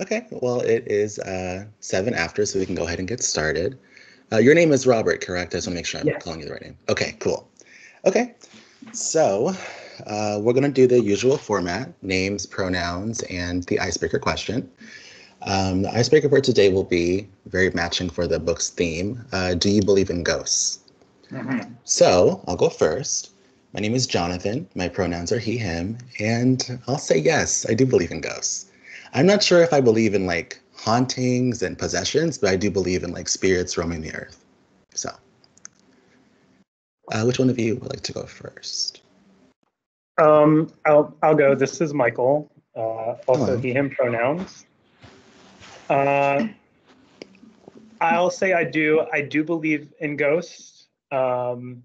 Okay, well, it is uh, seven after, so we can go ahead and get started. Uh, your name is Robert, correct? I just want to make sure I'm Yes. calling you the right name. Okay, cool. Okay, so uh, we're going to do the usual format names, pronouns, and the icebreaker question. Um, the icebreaker for today will be very matching for the book's theme. Uh, do you believe in ghosts? So I'll go first. My name is Jonathan. My pronouns are he, him, and I'll say yes, I do believe in ghosts. I'm not sure if I believe in like hauntings and possessions, but I do believe in like spirits roaming the earth. So, uh, which one of you would like to go first? Um, I'll I'll go. This is Michael. Uh, also Hello. he him pronouns. Uh, I'll say I do I do believe in ghosts. Um,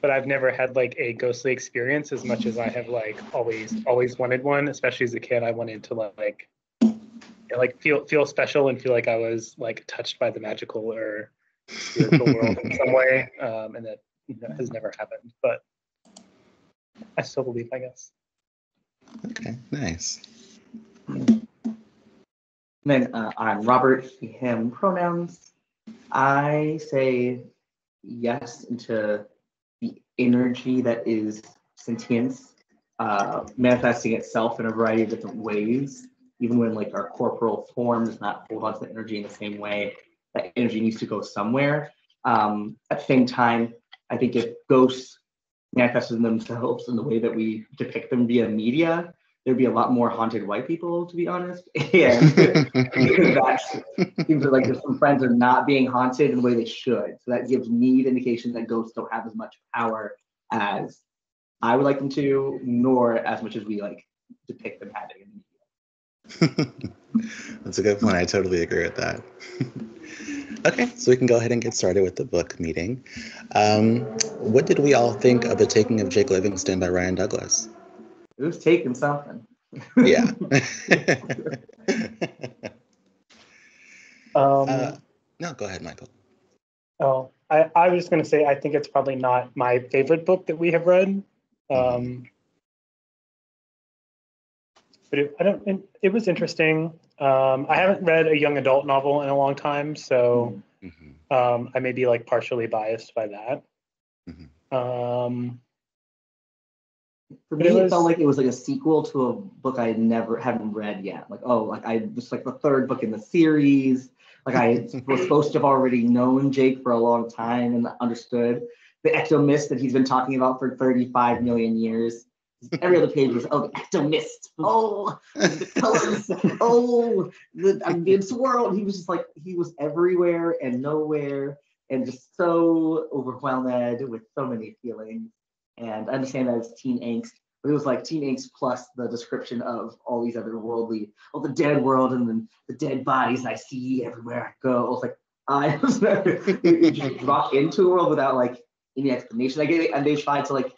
but I've never had like a ghostly experience as much as I have like always always wanted one. Especially as a kid, I wanted to like like feel feel special and feel like I was like touched by the magical or spiritual world in some way. Um, and that you know, has never happened, but I still believe, I guess. Okay, nice. Then uh, I'm Robert, he, him pronouns. I say yes into the energy that is sentience, uh, manifesting itself in a variety of different ways. Even when like our corporal form does not hold on to the energy in the same way, that energy needs to go somewhere. Um, at the same time, I think if ghosts manifested themselves in the way that we depict them via media, there'd be a lot more haunted white people, to be honest. And that seems like if some friends are not being haunted in the way they should. So that gives me the indication that ghosts don't have as much power as I would like them to, nor as much as we like depict them having in the media. That's a good point. I totally agree with that. okay, so we can go ahead and get started with the book meeting. Um, what did we all think of the taking of Jake Livingston by Ryan Douglass? It was taking something. Yeah. Um, uh, no, go ahead, Michael. oh, I, I was just going to say, I think it's probably not my favorite book that we have read. Um, but it, I don't, it, it was interesting. Um, I haven't read a young adult novel in a long time, so Mhm. um, I may be like partially biased by that. Mhm. Um, For me, it it, felt like it was like a sequel to a book I never hadn't read yet. Like, oh, like I was like the third book in the series. Like I was supposed to have already known Jake for a long time and understood the ectomist that he's been talking about for 35 million years. Every other page was, oh, the ectomist. Oh, the colors. Oh, the I'm. He was just like he was everywhere and nowhere and just so overwhelmed with so many feelings. And I understand that it's teen angst, but it was like teen angst plus the description of all these other worldly, oh, the dead world and then the dead bodies I see everywhere I go. I was like, I was just drop into a world without like any explanation. I get it, and they tried to like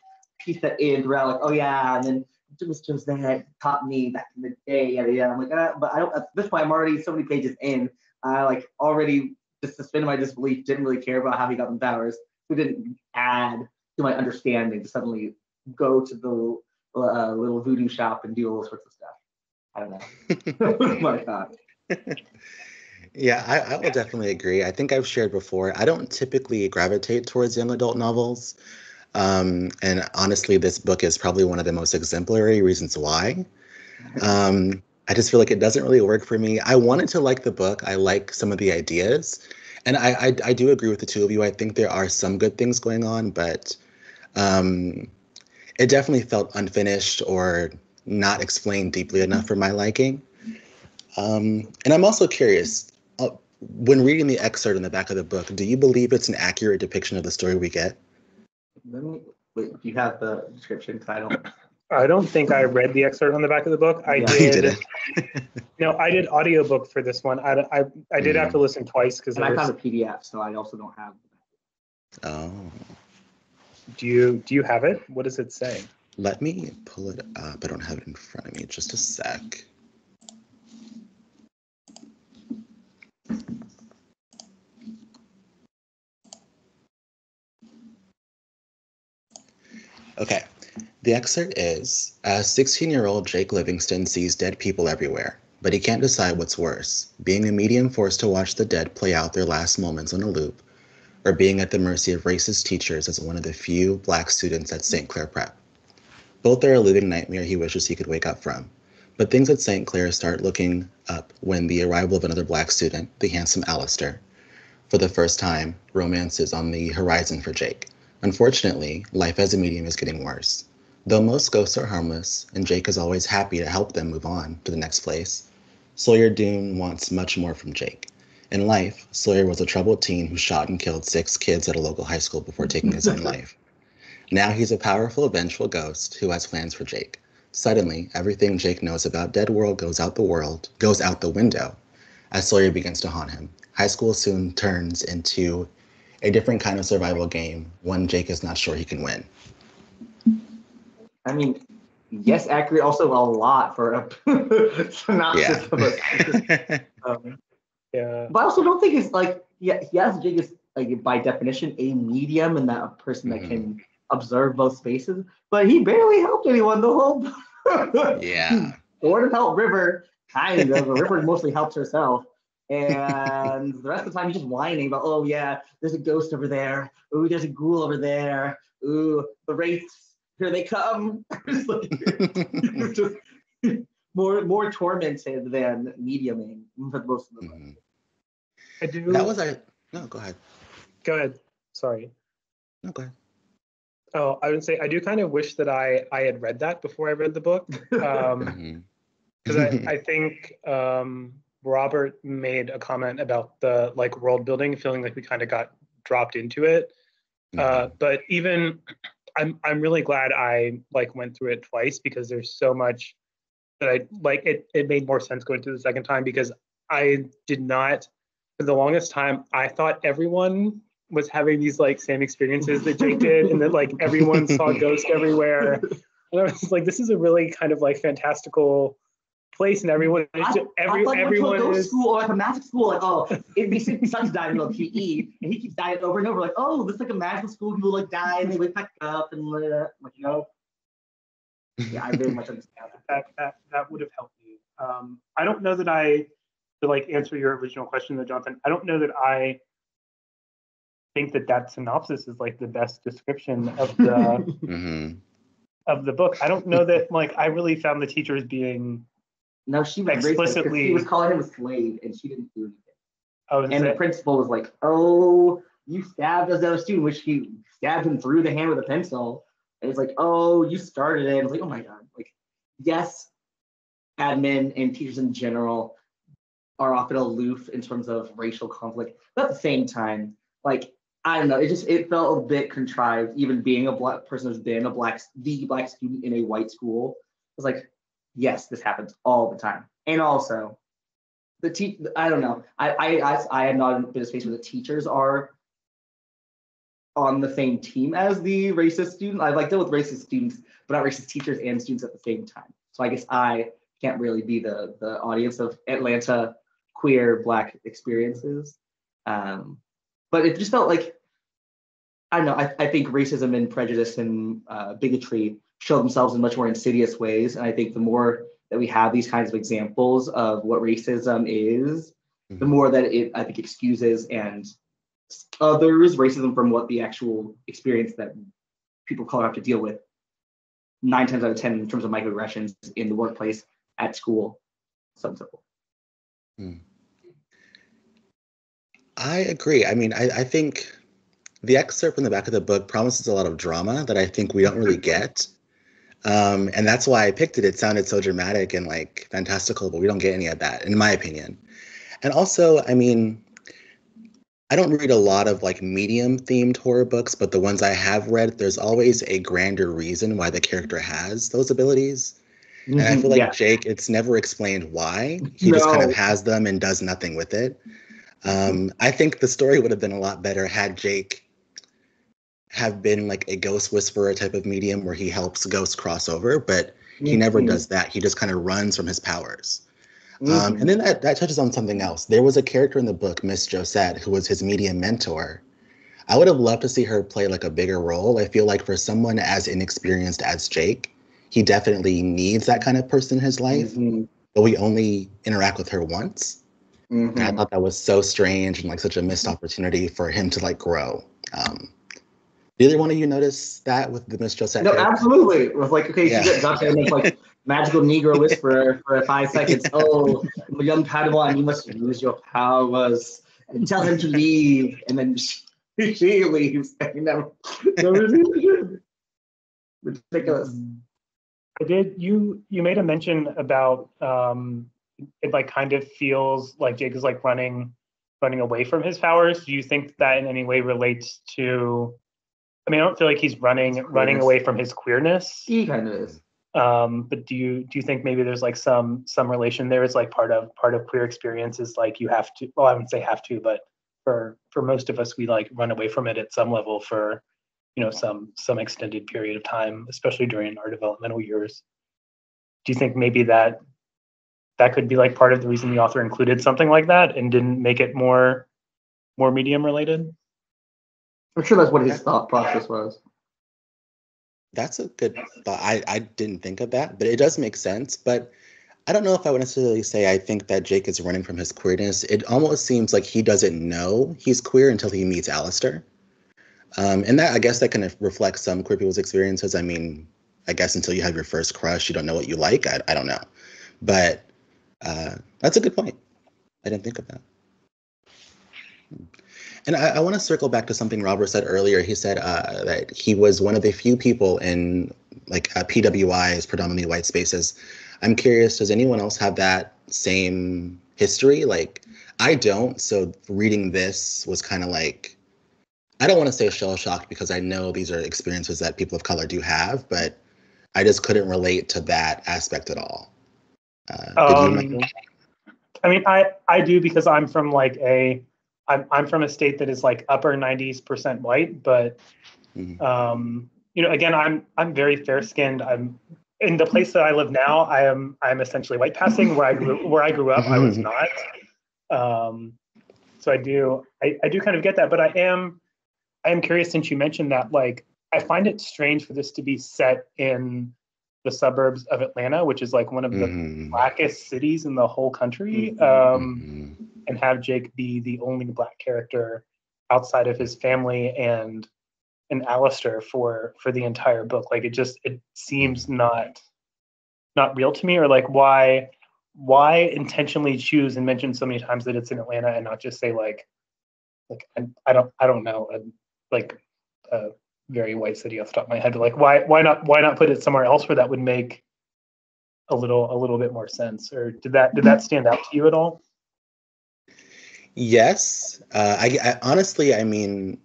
piece that in throughout, like, oh yeah, and then Mr. Zed taught me back in the day, yada yada. I'm like, uh, but I don't. At this point, I'm already so many pages in. I like already just suspended my disbelief. Didn't really care about how he got them powers. So it didn't add to my understanding to suddenly go to the uh, little voodoo shop and do all sorts of stuff. I don't know. my God. Yeah, I, I will definitely agree. I think I've shared before. I don't typically gravitate towards young adult novels. Um, and honestly, this book is probably one of the most exemplary reasons why. Um, I just feel like it doesn't really work for me. I wanted to like the book. I like some of the ideas. And I, I, I do agree with the two of you. I think there are some good things going on, but um, it definitely felt unfinished or not explained deeply enough for my liking. Um, and I'm also curious, uh, when reading the excerpt in the back of the book, do you believe it's an accurate depiction of the story we get? Let me wait. You have the description because I don't. I don't think I read the excerpt on the back of the book. I Yeah. Did. didn't. No, I did audiobook for this one. I, I, I did have to listen twice because And I found a PDF, so I also don't have. Oh, do you do you have it? What does it say? let me pull it up. I don't have it in front of me. Just a sec. Okay. The excerpt is As 16 year old Jake Livingston sees dead people everywhere, but he can't decide what's worse being a medium forced to watch the dead play out their last moments on a loop, or being at the mercy of racist teachers as one of the few black students at St. Clair Prep. Both are a living nightmare he wishes he could wake up from. But things at St. Clair start looking up when the arrival of another black student, the handsome Alistair. For the first time, romance is on the horizon for Jake. Unfortunately, life as a medium is getting worse. Though most ghosts are harmless, and Jake is always happy to help them move on to the next place, Sawyer Doon wants much more from Jake. In life, Sawyer was a troubled teen who shot and killed six kids at a local high school before taking his own life. Now he's a powerful, vengeful ghost who has plans for Jake. Suddenly, everything Jake knows about Dead World goes out the world, goes out the window, as Sawyer begins to haunt him. High school soon turns into a different kind of survival game, one Jake is not sure he can win. I mean, yes, accurate. Also, a lot for a synopsis Yeah. of a. Um, Yeah. but I also don't think it's like yeah, yes, Jake is like by definition a medium and that a person Mhm. that can observe both spaces. But he barely helped anyone the whole. yeah. Sort of helped River, kind of. River mostly helps herself. And the rest of the time, he's just whining about, oh, yeah, there's a ghost over there. Ooh, there's a ghoul over there. Ooh, the wraiths, here they come. It's like- it's just more more tormented than mediuming for most of the book. Mhm. I do. That was our. No, go ahead. Go ahead. Sorry. No, go ahead. Oh, I would say I do kind of wish that I I had read that before I read the book. Um, because I, I think um, Robert made a comment about the like world building, feeling like we kind of got dropped into it. Uh, but even I'm I'm really glad I like went through it twice because there's so much that I like it it made more sense going through the second time because I did not for the longest time I thought everyone was having these like same experiences that Jake did and that like everyone saw ghosts everywhere. And I was like, this is a really kind of like fantastical place and everyone is I, just, every I thought everyone went to a is school or like a magic school, like oh, it'd be six sons dying of PE, and he keeps dying over and over, like oh, this is like a magical school. People like die and they wake back up, and uh, like you know, yeah, I very much understand that. that that that would have helped me. Um, I don't know that I to like answer your original question, though, Jonathan. I don't know that I think that that synopsis is like the best description of the Mhm. of the book. I don't know that like I really found the teachers being No, she was racist Explicitly- He was calling him a slave, and she didn't do anything. oh And the principal was like, "Oh, you stabbed us other student," which he stabbed him through the hand with a pencil. And it's like, "Oh, you started it." I was like, "Oh my god!" Like, yes, admin and teachers in general are often aloof in terms of racial conflict, but at the same time, like, I don't know, it just it felt a bit contrived. Even being a black person who's been a black the black student in a white school, it's like, yes, this happens all the time, and also the te- I don't know. I I I, I have not been a space where the teachers are on the same team as the racist student. I've like dealt with racist students, but not racist teachers and students at the same time. So I guess I can't really be the the audience of Atlanta queer black experiences. Um, but it just felt like I don't know. I, I think racism and prejudice and uh, bigotry show themselves in much more insidious ways, and I think the more that we have these kinds of examples of what racism is, the mm-hmm. more that it I think excuses and others racism from what the actual experience that people of color have to deal with nine times out of ten in terms of microaggressions in the workplace, at school, so and so forth. Hmm. I agree. I mean, I, I think the excerpt in the back of the book promises a lot of drama that I think we don't really get. Um, and that's why I picked it. It sounded so dramatic and like fantastical, but we don't get any of that, in my opinion. And also, I mean, I don't read a lot of like medium themed horror books, but the ones I have read, there's always a grander reason why the character has those abilities. And I feel like yeah. Jake, it's never explained why. He just kind of has them and does nothing with it. Um, I think the story would have been a lot better had Jake have been like a ghost whisperer type of medium where he helps ghosts cross over, but he never Mhm. does that. He just kind of runs from his powers. Um, Mhm. and then that, that touches on something else. There was a character in the book, Miss Josette, who was his medium mentor. I would have loved to see her play like a bigger role. I feel like for someone as inexperienced as Jake, he definitely needs that kind of person in his life. Mhm. but we only interact with her once. And I Mhm. thought that was so strange and like such a missed opportunity for him to like grow. Um, either one of you notice that with the Miss Josette? No, character? absolutely. It was like, okay, Yeah. she got Dr. Emmett like magical Negro whisperer for five seconds. Oh, young Padawan, you must use your powers and tell him to leave. And then she, she leaves. And he never, never. Ridiculous. I did you you made a mention about um it like kind of feels like Jake is like running running away from his powers. Do you think that in any way relates to I mean I don't feel like he's running running away from his queerness. He kind of is. Um but do you do you think maybe there's like some some relation there is like part of part of queer experience is like you have to well I wouldn't say have to but for for most of us we like run away from it at some level for you know some some extended period of time especially during our developmental years do you think maybe that that could be like part of the reason the author included something like that and didn't make it more more medium related I'm sure that's what his thought process was. That's a good thought. I, I didn't think of that, but it does make sense. But I don't know if I would necessarily say I think that Jake is running from his queerness. It almost seems like he doesn't know he's queer until he meets Alistair. Um, and that I guess that kind of reflects some queer people's experiences. I mean, I guess until you have your first crush, you don't know what you like. I, I don't know. But uh, that's a good point. I didn't think of that. And I, I want to circle back to something Robert said earlier. He said uh, that he was one of the few people in like uh, PWIs, predominantly white spaces. I'm curious, does anyone else have that same history? Like, I don't. So reading this was kind of like, I don't want to say shell shocked because I know these are experiences that people of color do have, but I just couldn't relate to that aspect at all. Uh, did you, Um, i mean i i do because i'm from like a i'm, I'm from a state that is like upper 90s percent white but Mhm. um you know again i'm i'm very fair skinned i'm in the place that i live now i am i'm essentially white passing where i grew where i grew up i was not um so i do I, I do kind of get that but i am i am curious since you mentioned that like i find it strange for this to be set in the suburbs of atlanta which is like one of the Mhm. blackest cities in the whole country Mhm. um Mhm. And have Jake be the only black character outside of his family and and Alistair for for the entire book. Like it just it seems not not real to me or like why why intentionally choose and mention so many times that it's in Atlanta and not just say like like I, I don't I don't know a, like a very white city off the top of my head. Like why why not why not put it somewhere else where that would make a little a little bit more sense? Or did that did that stand out to you at all? Yes, uh, I, I honestly, I mean,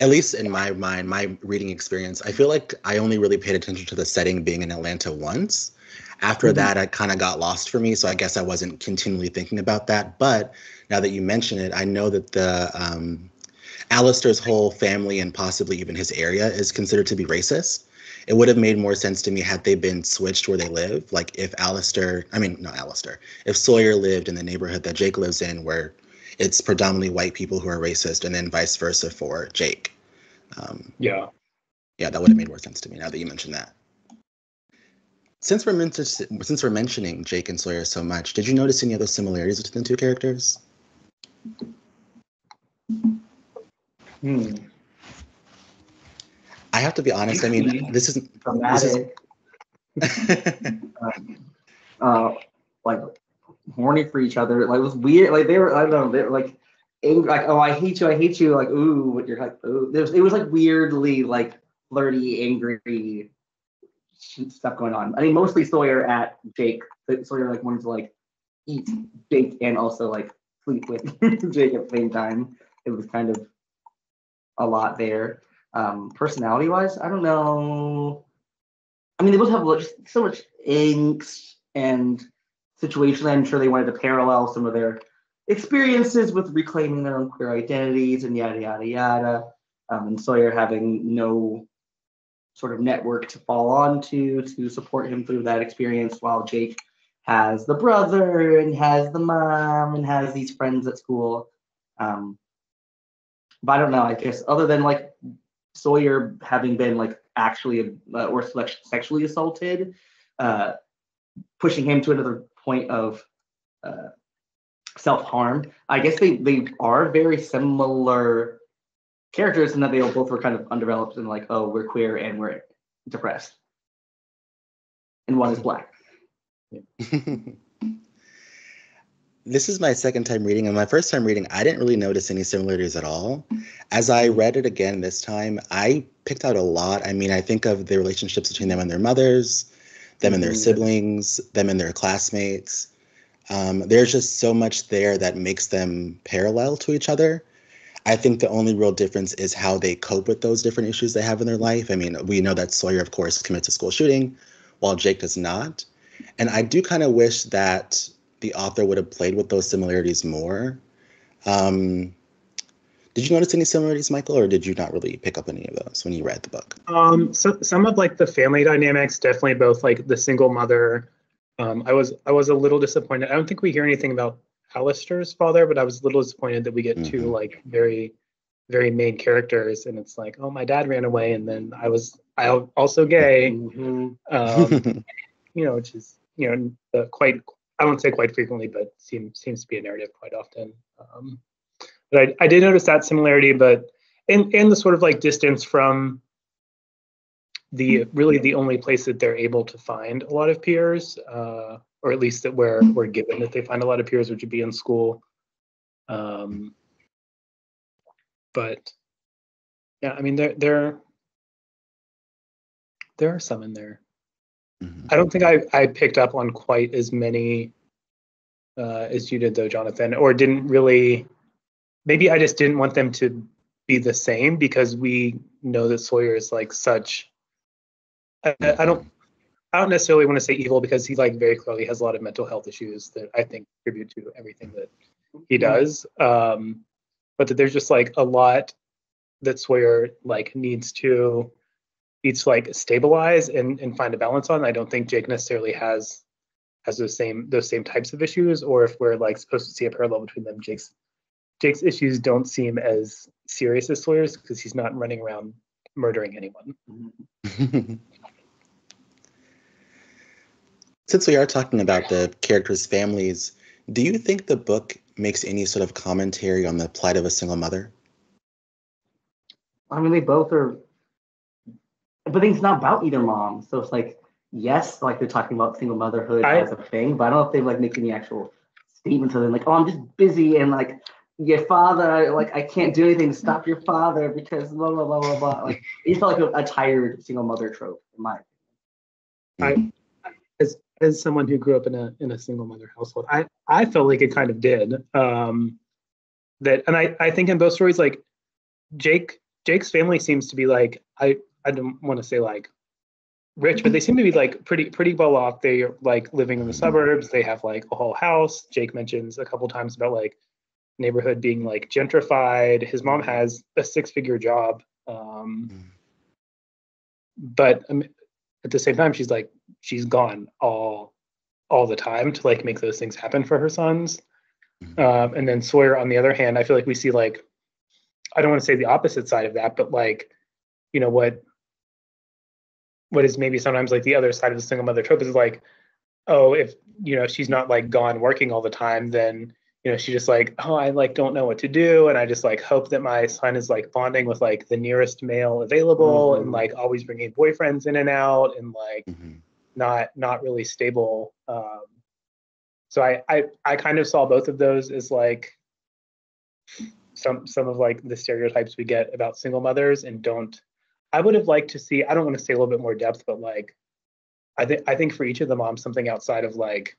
at least in my mind, my reading experience, I feel like I only really paid attention to the setting being in Atlanta once. After Mhm. that, I kind of got lost for me, so I guess I wasn't continually thinking about that. But now that you mention it, I know that the um, Alistair's whole family and possibly even his area is considered to be racist. It would have made more sense to me had they been switched where they live. Like if Alistair, I mean, not Alistair, if Sawyer lived in the neighborhood that Jake lives in, where it's predominantly white people who are racist, and then vice versa for Jake. Um, Yeah. yeah, that would have made more sense to me now that you mentioned that. Since we're, men- since we're mentioning Jake and Sawyer so much, did you notice any other similarities between the two characters? Hmm. I have to be honest. I mean, this isn't. This is- Dramatic, uh, like horny for each other. Like it was weird. Like they were, I don't know, they were like, angry, like oh I hate you, I hate you. Like ooh, but you're like ooh. There was, it was like weirdly like flirty, angry stuff going on. I mean, mostly Sawyer at Jake. Sawyer like wanted to like eat Jake and also like sleep with Jake at the same time. It was kind of a lot there. Um, personality wise, I don't know. I mean, they both have so much angst and situation. I'm sure they wanted to parallel some of their experiences with reclaiming their own queer identities and yada yada yada. Um, and Sawyer having no sort of network to fall onto to support him through that experience, while Jake has the brother and has the mom and has these friends at school. Um, but I don't know. I guess other than like Sawyer having been like actually uh, or sexually assaulted, uh, pushing him to another point of uh, self harm. I guess they they are very similar characters in that they both were kind of undeveloped and like, oh, we're queer and we're depressed, and one is black. this is my second time reading, and my first time reading, I didn't really notice any similarities at all. As I read it again this time, I picked out a lot. I mean, I think of the relationships between them and their mothers, them and their mm-hmm. siblings, them and their classmates. Um, there's just so much there that makes them parallel to each other. I think the only real difference is how they cope with those different issues they have in their life. I mean, we know that Sawyer, of course, commits a school shooting, while Jake does not. And I do kind of wish that the author would have played with those similarities more. Um, did you notice any similarities, Michael, or did you not really pick up any of those when you read the book? Um, so some of like the family dynamics, definitely both like the single mother. Um, I was I was a little disappointed. I don't think we hear anything about Alistair's father, but I was a little disappointed that we get mm-hmm. two like very very main characters, and it's like, oh, my dad ran away, and then I was I also gay. Mm-hmm. Um, you know, which is you know uh, quite I won't say quite frequently, but seems seems to be a narrative quite often. Um, but I, I did notice that similarity, but in in the sort of like distance from the really the only place that they're able to find a lot of peers, uh, or at least that where we're given that they find a lot of peers, which would be in school. Um, but yeah, I mean there there there are some in there. Mm-hmm. I don't think I, I picked up on quite as many uh, as you did, though, Jonathan, or didn't really. Maybe I just didn't want them to be the same because we know that Sawyer is like such. I, I don't. I don't necessarily want to say evil because he like very clearly has a lot of mental health issues that I think contribute to everything that he does. Um, but that there's just like a lot that Sawyer like needs to needs to like stabilize and, and find a balance on. I don't think Jake necessarily has has those same those same types of issues, or if we're like supposed to see a parallel between them, Jake's Jake's issues don't seem as serious as Sawyer's because he's not running around murdering anyone. Since we are talking about the characters' families, do you think the book makes any sort of commentary on the plight of a single mother? I mean, they both are but it's not about either mom. So it's like, yes, like they're talking about single motherhood I, as a thing, but I don't know if they like make any actual statements of them like, oh, I'm just busy and like your father, like I can't do anything to stop your father because blah blah blah blah blah. Like it felt like a, a tired single mother trope, in my opinion. I as as someone who grew up in a in a single mother household, I I felt like it kind of did. Um that and I I think in both stories like Jake Jake's family seems to be like I I don't want to say like rich, but they seem to be like pretty pretty well off. They're like living in the suburbs. They have like a whole house. Jake mentions a couple times about like neighborhood being like gentrified. His mom has a six figure job. Um, mm. but um, at the same time, she's like she's gone all all the time to like make those things happen for her sons. Mm. Um, and then Sawyer, on the other hand, I feel like we see like I don't want to say the opposite side of that, but like you know what what is maybe sometimes like the other side of the single mother trope is like, oh, if you know she's not like gone working all the time, then you know she's just like, oh, I like don't know what to do, and I just like hope that my son is like bonding with like the nearest male available, mm-hmm. and like always bringing boyfriends in and out, and like mm-hmm. not not really stable. Um, so I, I I kind of saw both of those as like some some of like the stereotypes we get about single mothers and don't I would have liked to see, I don't want to say a little bit more depth, but like, I think, I think for each of the moms, something outside of like,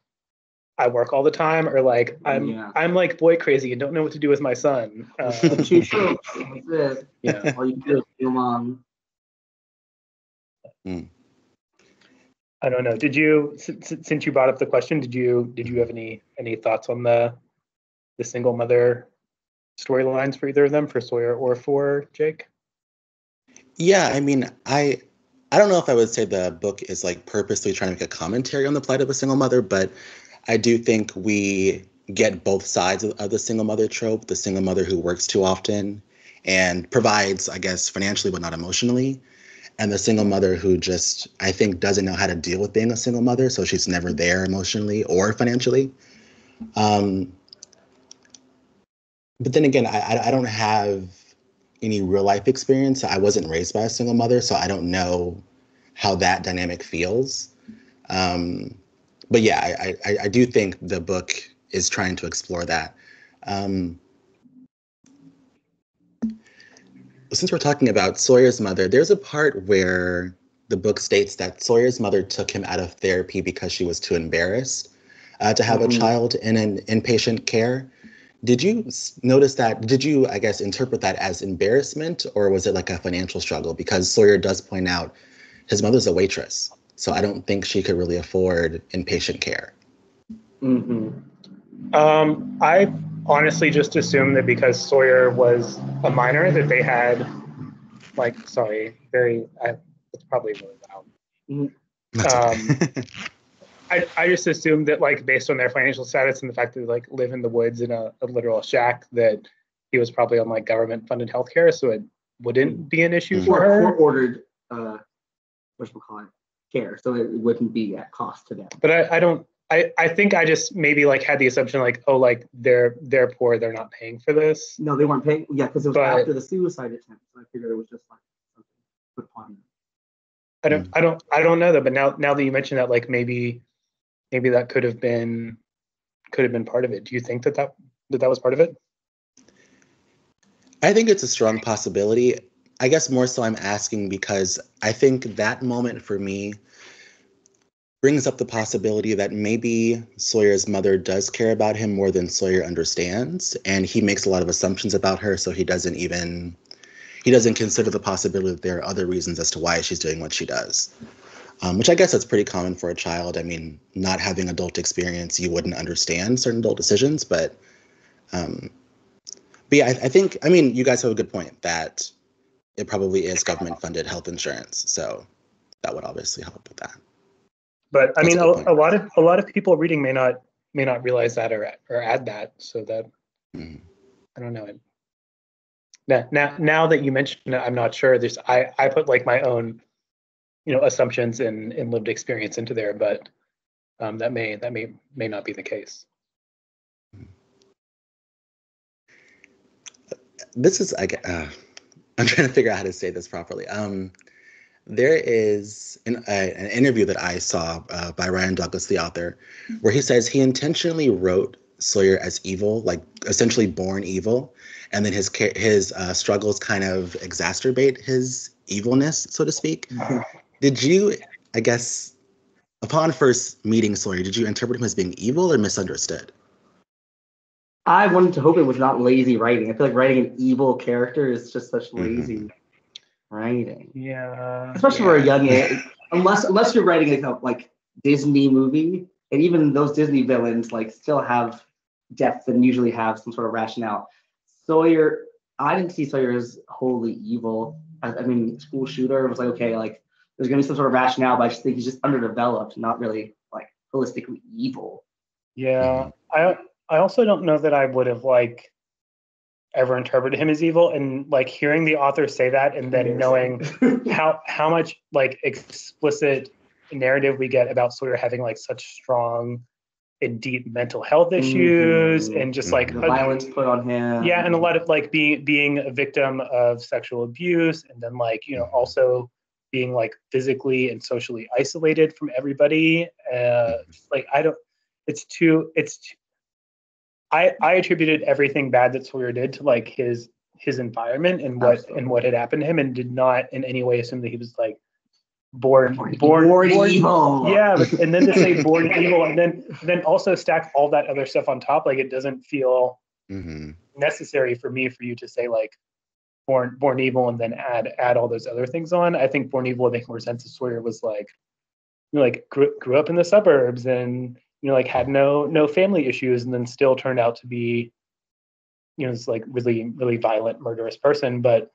I work all the time, or like I'm yeah. I'm like boy crazy and don't know what to do with my son. Uh, Two strokes. Yeah. All you do is your mom. Hmm. I don't know. Did you since, since you brought up the question? Did you did you have any any thoughts on the the single mother storylines for either of them, for Sawyer or for Jake? Yeah, I mean, I I don't know if I would say the book is like purposely trying to make a commentary on the plight of a single mother, but I do think we get both sides of, of the single mother trope, the single mother who works too often and provides, I guess, financially but not emotionally. and the single mother who just I think doesn't know how to deal with being a single mother, so she's never there emotionally or financially. Um, but then again, I I don't have any real life experience. I wasn't raised by a single mother, so I don't know how that dynamic feels. Um, but yeah, I, I, I do think the book is trying to explore that. Um, since we're talking about Sawyer's mother, there's a part where the book states that Sawyer's mother took him out of therapy because she was too embarrassed uh, to have mm-hmm. a child in an inpatient care. Did you notice that? Did you, I guess, interpret that as embarrassment or was it like a financial struggle? Because Sawyer does point out his mother's a waitress. So I don't think she could really afford inpatient care. Mm-hmm. Um, I honestly just assumed that because Sawyer was a minor, that they had, like, sorry, very, I, it's probably really loud. Um, I, I just assumed that, like, based on their financial status and the fact that they like live in the woods in a, a literal shack, that he was probably on like government funded healthcare, so it wouldn't be an issue mm-hmm. for her. Court ordered, uh, what we call it, care, so it wouldn't be at cost to them. But I, I don't I, I think I just maybe like had the assumption like oh like they're they're poor they're not paying for this. No, they weren't paying. Yeah, because it was but, after the suicide attempt, so I figured it was just like something put upon them. I don't hmm. I don't I don't know though. But now now that you mentioned that, like maybe maybe that could have been could have been part of it. Do you think that that that, that was part of it? I think it's a strong possibility. I guess more so I'm asking because I think that moment for me brings up the possibility that maybe Sawyer's mother does care about him more than Sawyer understands, and he makes a lot of assumptions about her, so he doesn't even he doesn't consider the possibility that there are other reasons as to why she's doing what she does. Um, which I guess that's pretty common for a child. I mean, not having adult experience, you wouldn't understand certain adult decisions, but um, but yeah, I, I think I mean you guys have a good point that it probably is government funded health insurance, so that would obviously help with that. But I mean, a, a, lot of a lot of people reading may not may not realize that or or add that. So that mm. I don't know. Now, now now that you mentioned it, I'm not sure. There's I I put like my own you know assumptions and and lived experience into there, but um, that may that may may not be the case. This is I uh, I'm trying to figure out how to say this properly. Um, there is an, uh, an interview that I saw uh, by Ryan Douglass, the author, where he says he intentionally wrote Sawyer as evil, like essentially born evil, and then his his uh, struggles kind of exacerbate his evilness, so to speak. Mm-hmm. Did you, I guess, upon first meeting Sawyer, did you interpret him as being evil or misunderstood? I wanted to hope it was not lazy writing. I feel like writing an evil character is just such mm-hmm. lazy. Mm-hmm writing. Yeah. Especially yeah. for a young age. unless unless you're writing a like Disney movie, and even those Disney villains like still have depth and usually have some sort of rationale. Sawyer, I didn't see Sawyer as wholly evil. I, I mean, school shooter was like okay, like there's gonna be some sort of rationale, but I just think he's just underdeveloped, not really like holistically evil. Yeah, I I also don't know that I would have like ever interpreted him as evil and like hearing the author say that and then knowing how how much like explicit narrative we get about Sawyer having like such strong and deep mental health issues mm-hmm. and just like the violence put on him. Yeah, and a lot of like being being a victim of sexual abuse and then like, you know, mm-hmm. also being like physically and socially isolated from everybody. Uh mm-hmm. like I don't it's too it's too, I I attributed everything bad that Sawyer did to like his his environment and what Absolutely. and what had happened to him, and did not in any way assume that he was like born born born, born evil. Yeah, but, and then to say born evil, and then then also stack all that other stuff on top, like it doesn't feel mm-hmm. necessary for me for you to say like born born evil and then add add all those other things on. I think born evil would make more sense if Sawyer was like you know, like grew, grew up in the suburbs and you know like had no no family issues and then still turned out to be you know this like really really violent murderous person but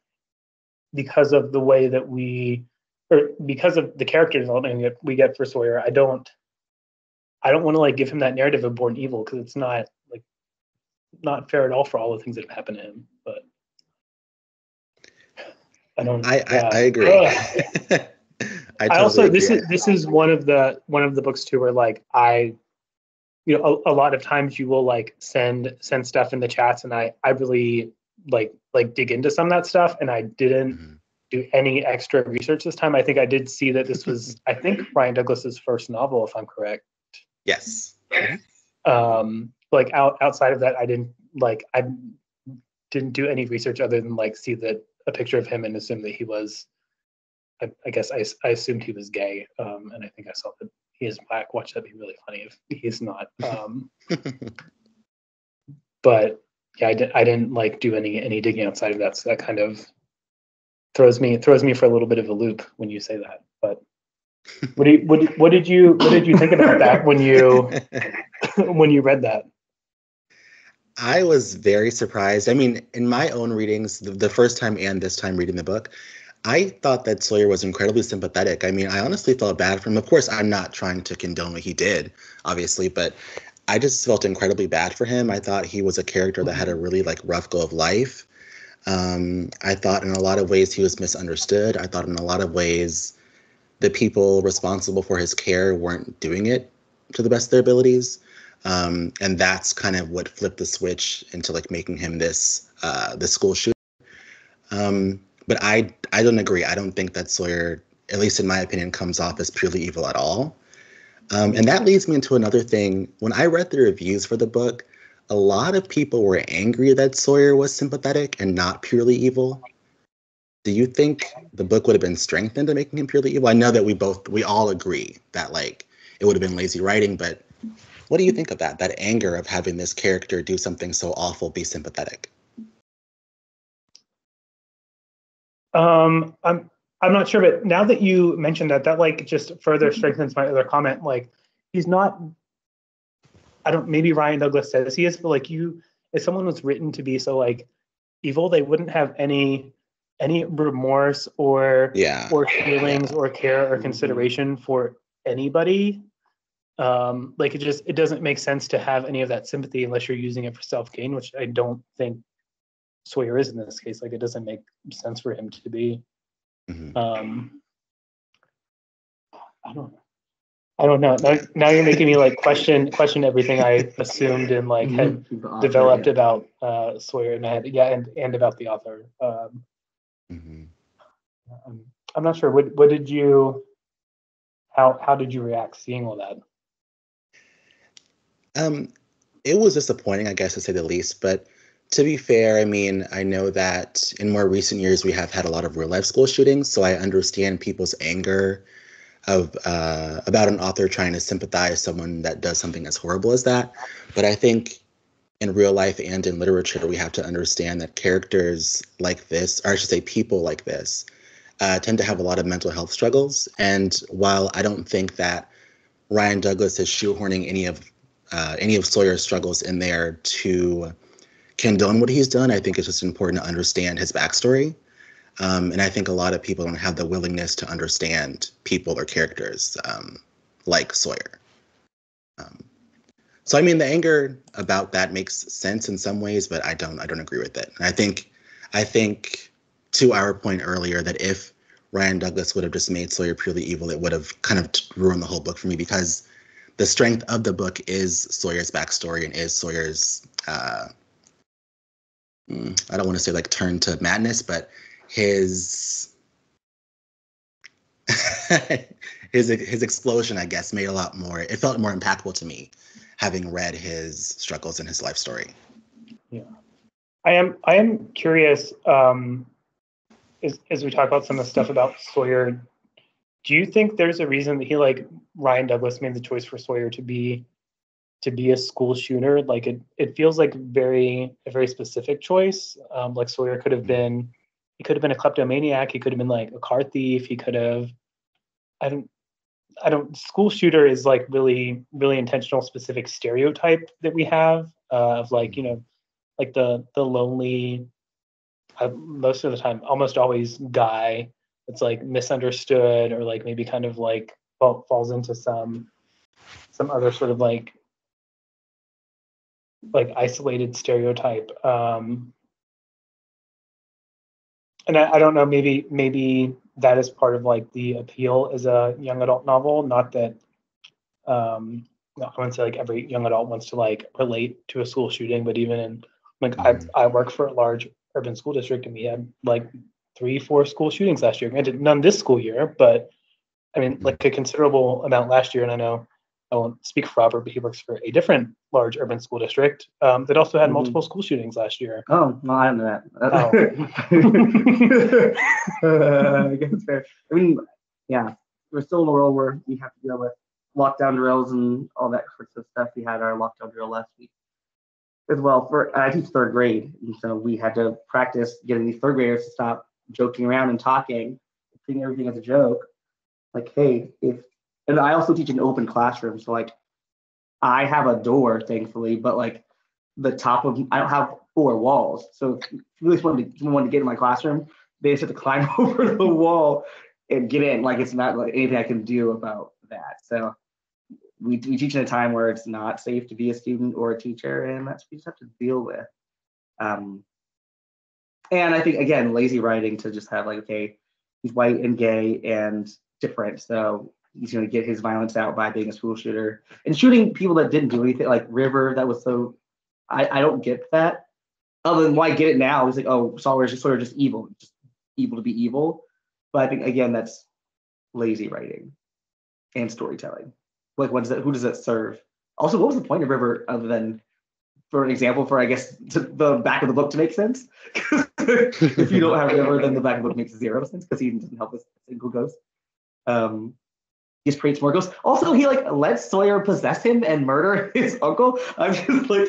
because of the way that we or because of the character development that we get for Sawyer I don't I don't want to like give him that narrative of born evil because it's not like not fair at all for all the things that have happened to him but I don't. I I. I agree. I, I also agree. this is this is one of the one of the books too where like I you know a, a lot of times you will like send send stuff in the chats and I I really like like dig into some of that stuff and I didn't Mhm. do any extra research this time. I think I did see that this was I think Ryan Douglass's first novel if I'm correct. Yes. Um like out outside of that I didn't like I didn't do any research other than like see that a picture of him and assume that he was I, I guess I, I assumed he was gay, um, and I think I saw that he is black. Watch that'd be really funny if he's not. Um, but yeah, I, di- I didn't like do any any digging outside of that, so that kind of throws me throws me for a little bit of a loop when you say that. But what do you, what, did- what did you what did you think about that when you when you read that? I was very surprised. I mean, in my own readings, the, the first time and this time reading the book, I thought that Sawyer was incredibly sympathetic. I mean, I honestly felt bad for him. Of course, I'm not trying to condone what he did, obviously, but I just felt incredibly bad for him. I thought he was a character that had a really like rough go of life. Um, I thought in a lot of ways he was misunderstood. I thought in a lot of ways the people responsible for his care weren't doing it to the best of their abilities um, and that's kind of what flipped the switch into like making him this uh, this school shooter. Um, but I I don't agree. I don't think that Sawyer, at least in my opinion, comes off as purely evil at all. Um, and that leads me into another thing. When I read the reviews for the book, a lot of people were angry that Sawyer was sympathetic and not purely evil. Do you think the book would have been strengthened to making him purely evil? I know that we both we all agree that like it would have been lazy writing, but what do you think of that? That anger of having this character do something so awful be sympathetic? Um, I'm I'm not sure, but now that you mentioned that, that like just further strengthens my other comment. Like, he's not. I don't. Maybe Ryan Douglass says he is, but like you, if someone was written to be so like evil, they wouldn't have any any remorse or Yeah. or feelings or care or consideration for anybody. Um, like it just it doesn't make sense to have any of that sympathy unless you're using it for self gain, which I don't think Sawyer is in this case. Like it doesn't make sense for him to be. Mhm. Um, I don't. I don't know. Now, now you're making me like question question everything I assumed and like had. Author, developed yeah. about uh, Sawyer in my head. Yeah, and and about the author. Um, Mhm. I'm, I'm not sure. What what did you? How how did you react seeing all that? Um, it was disappointing, I guess, to say the least. But to be fair, I mean, I know that in more recent years we have had a lot of real life school shootings, so I understand people's anger of uh, about an author trying to sympathize someone that does something as horrible as that. But I think in real life and in literature, we have to understand that characters like this, or I should say, people like this, uh, tend to have a lot of mental health struggles. And while I don't think that Ryan Douglass is shoehorning any of uh, any of Sawyer's struggles in there to condone what he's done. I think it's just important to understand his backstory. Um, and I think a lot of people don't have the willingness to understand people or characters um, like Sawyer. Um, so I mean, the anger about that makes sense in some ways, but I don't. I don't agree with it. And I think, I think, to our point earlier, that if Ryan Douglass would have just made Sawyer purely evil, it would have kind of ruined the whole book for me because the strength of the book is Sawyer's backstory and is Sawyer's uh, I don't want to say like turn to madness, but his his his explosion, I guess, made a lot more. It felt more impactful to me, having read his struggles and his life story. Yeah, I am I am curious. Um, as as we talk about some of the stuff about Sawyer, do you think there's a reason that he like Ryan Douglass made the choice for Sawyer to be to be a school shooter? Like it it feels like very a very specific choice. Um, like Sawyer could have been he could have been a kleptomaniac. He could have been like a car thief. He could have I don't I don't school shooter is like really really intentional specific stereotype that we have uh, of like you know like the the lonely uh, most of the time almost always guy that's like misunderstood or like maybe kind of like fall, falls into some some other sort of like like isolated stereotype um and I, I don't know, maybe maybe that is part of like the appeal as a young adult novel. Not that um I wouldn't say like every young adult wants to like relate to a school shooting, but even in like Mhm. I I work for a large urban school district and we had like three, four school shootings last year. Granted, none this school year, but I mean like a considerable amount last year. And I know I won't speak for Robert, but he works for a different large urban school district um, that also had Mhm. multiple school shootings last year. Oh, well, I don't know that. uh, I guess it's fair. I mean, yeah, we're still in a world where we have to deal with lockdown drills and all that sorts of stuff. We had our lockdown drill last week as well. For I teach third grade, and so we had to practice getting these third graders to stop joking around and talking, treating everything as a joke. Like, hey, if and I also teach an open classroom, so like I have a door, thankfully, but like the top of I don't have four walls. So if you really wanted to, wanted to get in my classroom, they just have to climb over the wall and get in. Like it's not like anything I can do about that. So we, we teach in a time where it's not safe to be a student or a teacher, and that's what we just have to deal with. Um, and I think again, lazy writing to just have like, okay, he's white and gay and different, so he's gonna get his violence out by being a school shooter and shooting people that didn't do anything, like River. That was so. I I don't get that. Other than why get it now? It's like, oh, Sawyer is just sort of just evil, just evil to be evil. But I think again, that's lazy writing and storytelling. Like, what does that? Who does that serve? Also, what was the point of River other than, for an example, for I guess to the back of the book to make sense? if you don't have River, then the back of the book makes zero sense because he doesn't help a single ghost. Um, he just creates more ghosts. Also, he like lets Sawyer possess him and murder his uncle. I'm just like,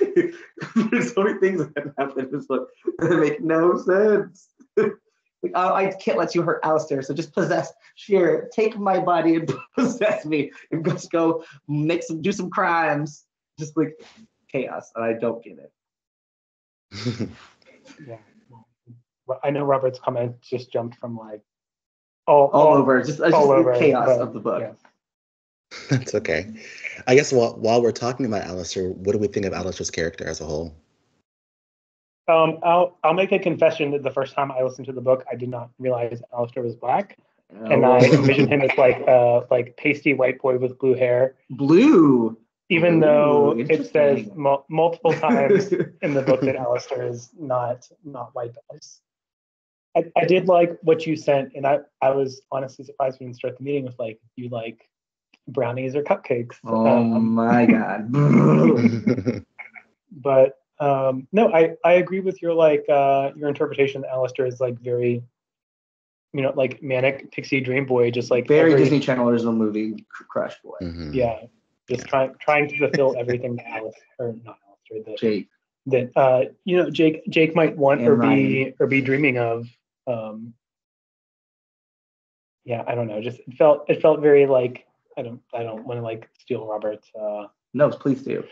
there's so many things that happen in this book that make no sense. like, I, I can't let you hurt Alistair, so just possess, share, take my body and possess me, and just go make some, do some crimes. Just like chaos, and I don't get it. Yeah. I know Robert's comment just jumped from like all, All over, just, all just over the chaos but, of the book. yeah. That's okay. I guess while while we're talking about Alistair, what do we think of Alistair's character as a whole? Um, I'll I'll make a confession that the first time I listened to the book, I did not realize Alistair was black, and I Oh. envisioned him as like uh like pasty white boy with blue hair, blue. even though it says mul- multiple times in the book that Alistair is not not white guys. I, I did like what you sent, and I, I was honestly surprised when you start the meeting with like you like brownies or cupcakes. Oh Um, my god. but um, no, I, I agree with your like uh, your interpretation that Alistair is like very, you know, like manic pixie dream boy, just like Very every- Disney Channel original movie, Cr- Crush Boy. Mhm. Yeah, just trying trying to fulfill everything that Alice or not Alistair that Jake. that uh you know Jake Jake might want or And be or be dreaming of. Um, yeah, I don't know. Just it felt it felt very like I don't I don't want to like steal Robert's uh No, please do.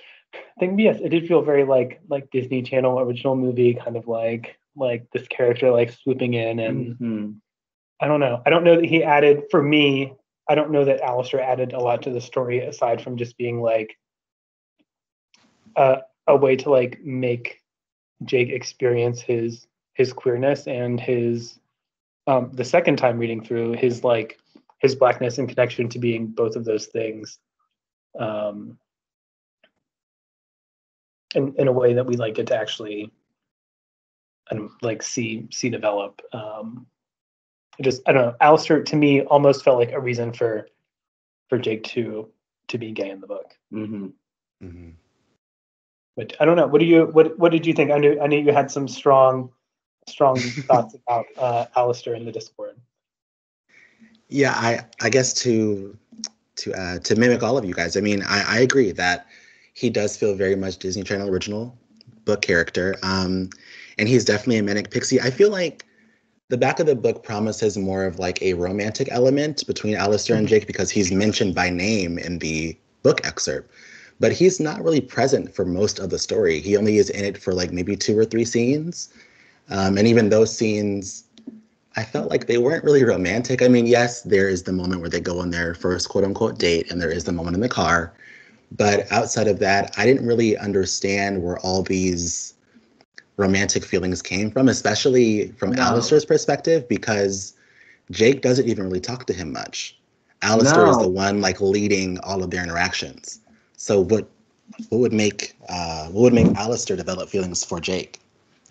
thing. but Yes, it did feel very like like Disney Channel original movie kind of like like this character like swooping in and Mhm. I don't know. I don't know that he added for me. I don't know that Alistair added a lot to the story aside from just being like a a way to like make Jake experience his his queerness and his um the second time reading through his like his blackness and connection to being both of those things um in in a way that we like get to actually and like see see develop um I just I don't know. Alistair to me almost felt like a reason for for Jake to to be gay in the book. Mhm. Mhm. But I don't know. What do you what what did you think? I knew I knew you had some strong strong thoughts about uh Alistair in the Discord. Yeah, I I guess to to uh, to mimic all of you guys. I mean, I, I agree that he does feel very much Disney Channel original book character, um, and he's definitely a manic pixie. I feel like the back of the book promises more of like a romantic element between Alistair and Jake because he's mentioned by name in the book excerpt, but he's not really present for most of the story. He only is in it for like maybe two or three scenes, um, and even those scenes I felt like they weren't really romantic. I mean, yes, there is the moment where they go on their first quote unquote date, and there is the moment in the car. But outside of that, I didn't really understand where all these romantic feelings came from, especially from No. Alistair's perspective, because Jake doesn't even really talk to him much. Alistair is the one like leading all of their interactions. So what what would make uh, what would make Alistair develop feelings for Jake?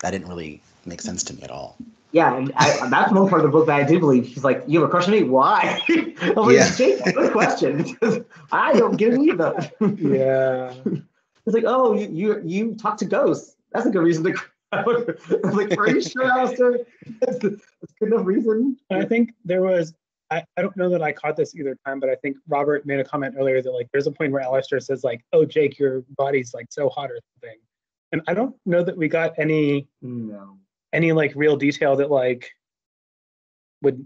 I didn't really make sense to me at all. Yeah, and I, that's one part of the book that I do believe. He's like, "You have a crush on me? Why?" I'm like, Yeah. Jake, good question. because I don't get it either. Yeah. It's like, oh, you you you talk to ghosts. That's a good reason to. I'm like, are you sure, Alistair? That's, that's good enough reason. And I think there was, I, I don't know that I caught this either time, but I think Robert made a comment earlier that like there's a point where Alistair says like, "Oh, Jake, your body's like so hot or something," and I don't know that we got any No. Any like real detail that like would,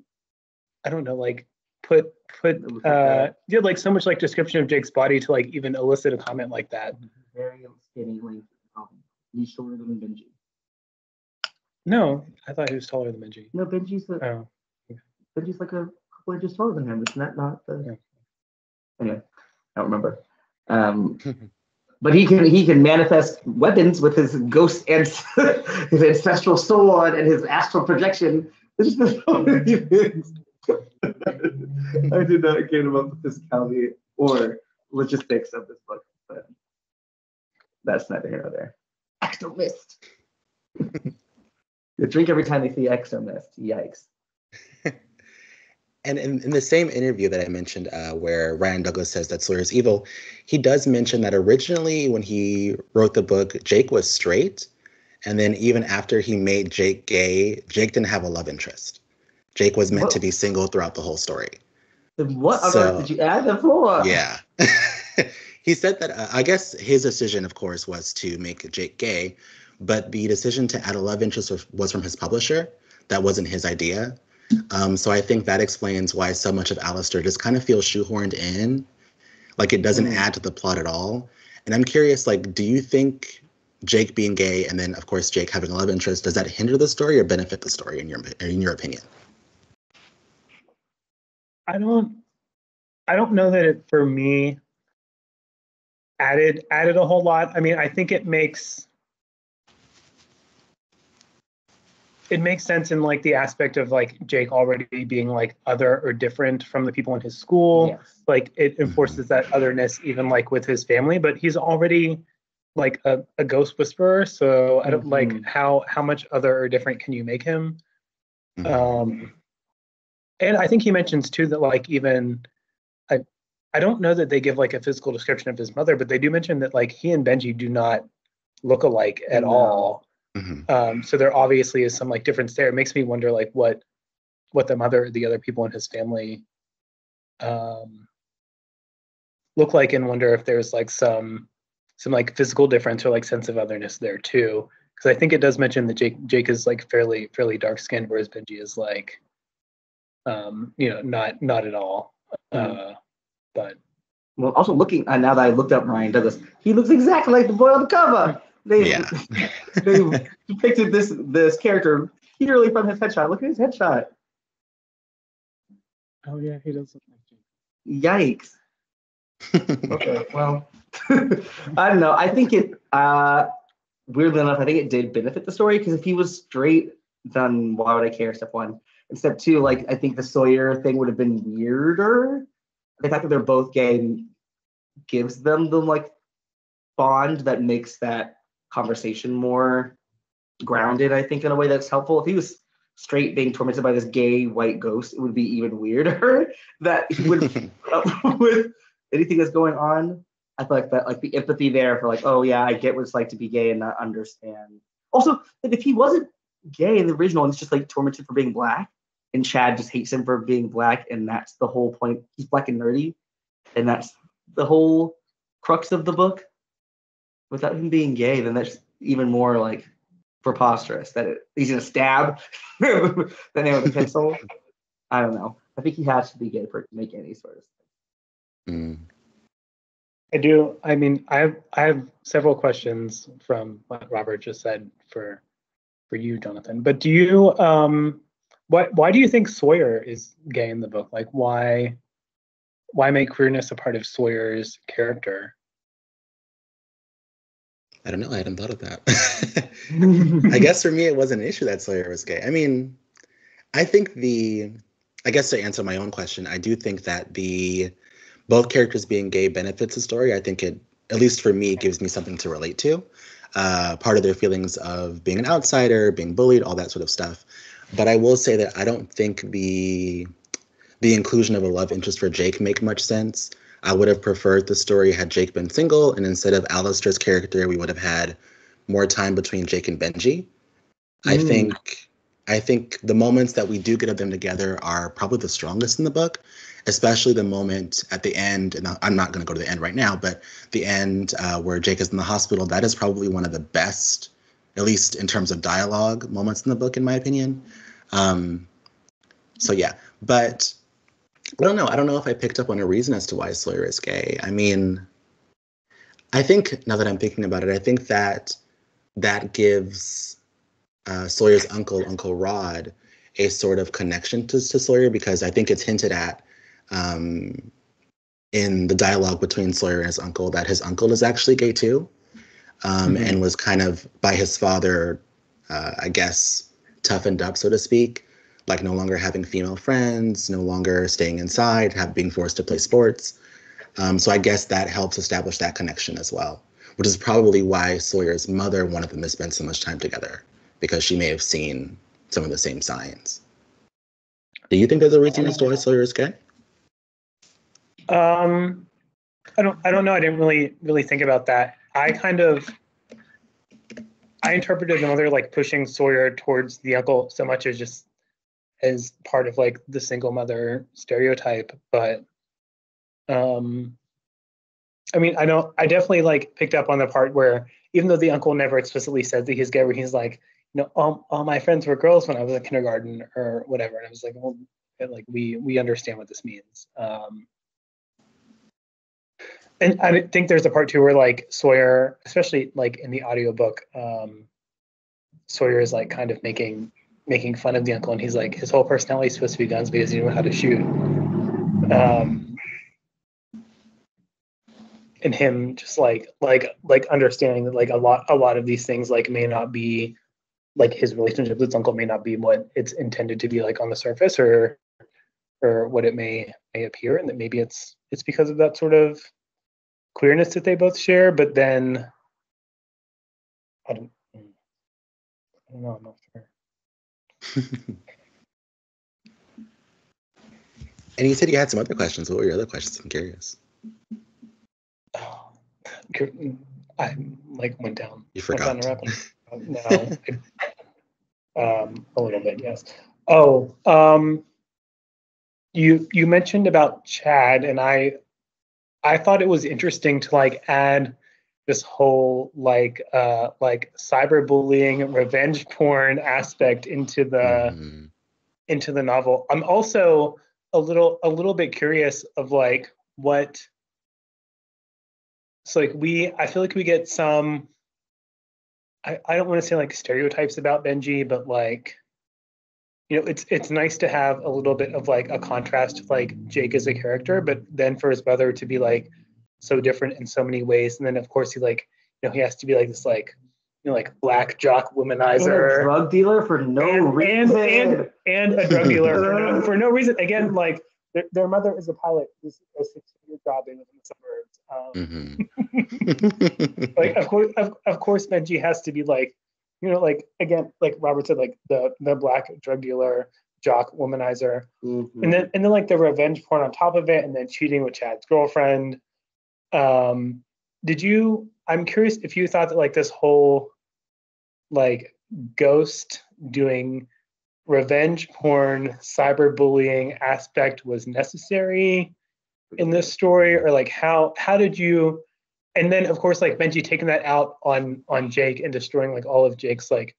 I don't know, like put put uh at did like so much like description of Jake's body to like even elicit a comment like that. Very skinny, length. Um, he's shorter than Benji. No, I thought he was taller than Benji. No, Benji's a, Oh, Benji's like a couple inches taller than him. Isn't that not the? Yeah. Anyway, I don't remember. Um, but he can he can manifest weapons with his ghost and his ancestral sword and his astral projection. There's just so many things. I did not care about the physicality or logistics of this book, but that's neither here nor there. Ectomist. they drink every time they see Ectomist. Yikes. And in, in the same interview that I mentioned, uh, where Ryan Douglass says that Sawyer's evil, he does mention that originally when he wrote the book, Jake was straight. And then even after he made Jake gay, Jake didn't have a love interest. Jake was meant to be single throughout the whole story. What So- did you add that for? Yeah. he said that, uh, I guess his decision, of course, was to make Jake gay, but the decision to add a love interest was from his publisher. That wasn't his idea. Um, so I think that explains why so much of Alistair just kind of feels shoehorned in. Like it doesn't Mm. add to the plot at all. And I'm curious, like, do you think Jake being gay and then, of course, Jake having a love interest, does that hinder the story or benefit the story in your in your opinion? I don't I don't know that it for me added added a whole lot. I mean, I think it makes it makes sense in like the aspect of like Jake already being like other or different from the people in his school. Yes. Like it enforces that otherness even like with his family, but he's already like a, a ghost whisperer. So I don't like Mhm. how how much other or different can you make him? Mhm. Um, and I think he mentions too that like even I I don't know that they give like a physical description of his mother, but they do mention that like he and Benji do not look alike at No. all. Mhm. Um, so there obviously is some like difference there. It makes me wonder like what what the mother, the other people in his family um look like and wonder if there's like some some like physical difference or like sense of otherness there too. Because I think it does mention that Jake Jake is like fairly fairly dark skinned, whereas Benji is like um, you know, not not at all. Uh but Well, also looking uh, now that I looked up Ryan Douglass, he looks exactly like the boy on the cover. They Yeah. they depicted this this character purely from his headshot. Look at his headshot. oh yeah, he does look like Jake. Yikes. Okay, well, I don't know. I think it, uh, weirdly enough, I think it did benefit the story because if he was straight, then why would I care? Step one. And step two, like, I think the Sawyer thing would have been weirder. The fact that they're both gay gives them the, like, bond that makes that conversation more grounded, I think, in a way that's helpful. If he was straight being tormented by this gay white ghost, it would be even weirder that he would up with anything that's going on. I feel like that, like the empathy there for like, oh yeah, I get what it's like to be gay and not understand. Also, that if he wasn't gay in the original and it's just like tormented for being black, and Chad just hates him for being black, and that's the whole point. He's black and nerdy, and that's the whole crux of the book. Without him being gay, then that's even more like preposterous. That it, he's gonna stab the name of the pencil. I don't know. I think he has to be gay for it to make any sort of Mm. I do. I mean, I have I have several questions from what Robert just said for for you, Jonathan. But do you um why why do you think Sawyer is gay in the book? Like why why make queerness a part of Sawyer's character? I don't know. I hadn't thought of that. I guess for me, it wasn't an issue that Sawyer was gay. I mean, I think the, I guess to answer my own question, I do think that the both characters being gay benefits the story. I think it, at least for me, gives me something to relate to. Uh, part of their feelings of being an outsider, being bullied, all that sort of stuff. But I will say that I don't think the the inclusion of a love interest for Jake make much sense. I would have preferred the story had Jake been single, and instead of Alistair's character, we would have had more time between Jake and Benji. Mm. I think I think the moments that we do get of them together are probably the strongest in the book, especially the moment at the end. And I'm not going to go to the end right now, but the end uh, where Jake is in the hospital, that is probably one of the best, at least in terms of dialogue, moments in the book, in my opinion. Um, so yeah, but I don't know. I don't know if I picked up on a reason as to why Sawyer is gay. I mean, I think now that I'm thinking about it, I think that that gives uh, Sawyer's uncle, Uncle Rod, a sort of connection to, to Sawyer because I think it's hinted at um, in the dialogue between Sawyer and his uncle that his uncle is actually gay too, um, mm-hmm. and was kind of by his father, uh, I guess, toughened up, so to speak like no longer having female friends, no longer staying inside, have being forced to play sports. Um, so I guess that helps establish that connection as well, which is probably why Sawyer's mother wanted them to spend so much time together because she may have seen some of the same signs. Do you think there's a reason as to why Sawyer is gay? Um, I don't. I don't know. I didn't really really think about that. I kind of I interpreted the mother like pushing Sawyer towards the uncle so much as just as part of like the single mother stereotype but um i mean i know i definitely like picked up on the part where even though the uncle never explicitly said that he's gay where he's like you know all, all my friends were girls when i was in kindergarten or whatever and i was like well like we we understand what this means um. And i think there's a part too where like sawyer especially like in the audiobook um sawyer is like kind of making making fun of the uncle, and he's like, his whole personality is supposed to be guns because he knew how to shoot. Um, and him just like like like understanding that like a lot a lot of these things like may not be like his relationship with his uncle may not be what it's intended to be like on the surface or or what it may may appear and that maybe it's it's because of that sort of queerness that they both share but then i don't i don't know i'm not and you said you had some other questions. What were your other questions? I'm curious. Oh, I like went down. You forgot. Down no, um, a little bit, yes. Oh, um, you you mentioned about Chad, and I I thought it was interesting to like add this whole like uh like cyberbullying revenge porn aspect into the mm-hmm. into the novel i'm also a little a little bit curious of like what so like we i feel like we get some i, I don't want to say like stereotypes about benji but like you know it's it's nice to have a little bit of like a contrast like jake as a character but then for his brother to be like so different in so many ways. And then of course he like, you know, he has to be like this like, you know, like black jock womanizer, drug dealer for no and, reason, and, and, and a drug dealer for, no, for, no, reason. Again, like their, their mother is a pilot who's a six-year job in the suburbs. Um, mm-hmm. like of course, of, of course, Benji has to be like, you know, like again, like Robert said, like the the black drug dealer, jock womanizer, mm-hmm. and then and then like the revenge porn on top of it, and then cheating with Chad's girlfriend um did you i'm curious if you thought that like this whole like ghost doing revenge porn cyberbullying aspect was necessary in this story or like how how did you and then of course like benji taking that out on on jake and destroying like all of jake's like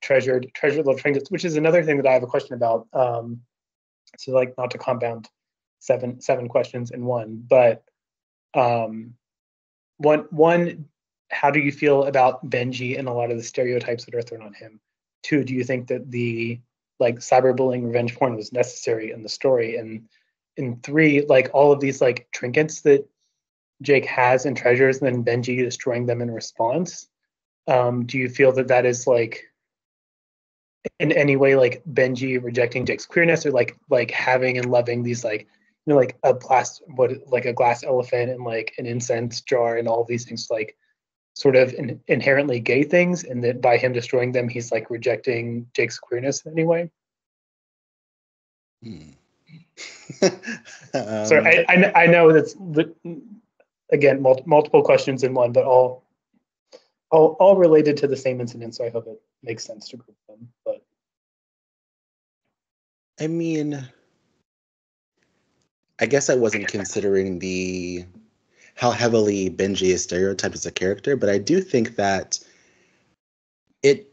treasured treasured little trinkets which is another thing that i have a question about um so like not to compound seven seven questions in one but um, one one how do you feel about benji and a lot of the stereotypes that are thrown on him? Two do you think that the like cyberbullying revenge porn was necessary in the story? And in three like all of these like trinkets that jake has and treasures and then benji destroying them in response um, do you feel that that is like in any way like Benji rejecting Jake's queerness or like like having and loving these like you know like a glass what like a glass elephant and like an incense jar and all these things like sort of in, inherently gay things and that by him destroying them he's like rejecting Jake's queerness in any way? Hmm. Sorry, I, I, I know that's again mul- multiple questions in one, but all all all related to the same incident. So I hope it makes sense to group them. But I mean, I guess I wasn't considering the how heavily Benji is stereotyped as a character, but I do think that it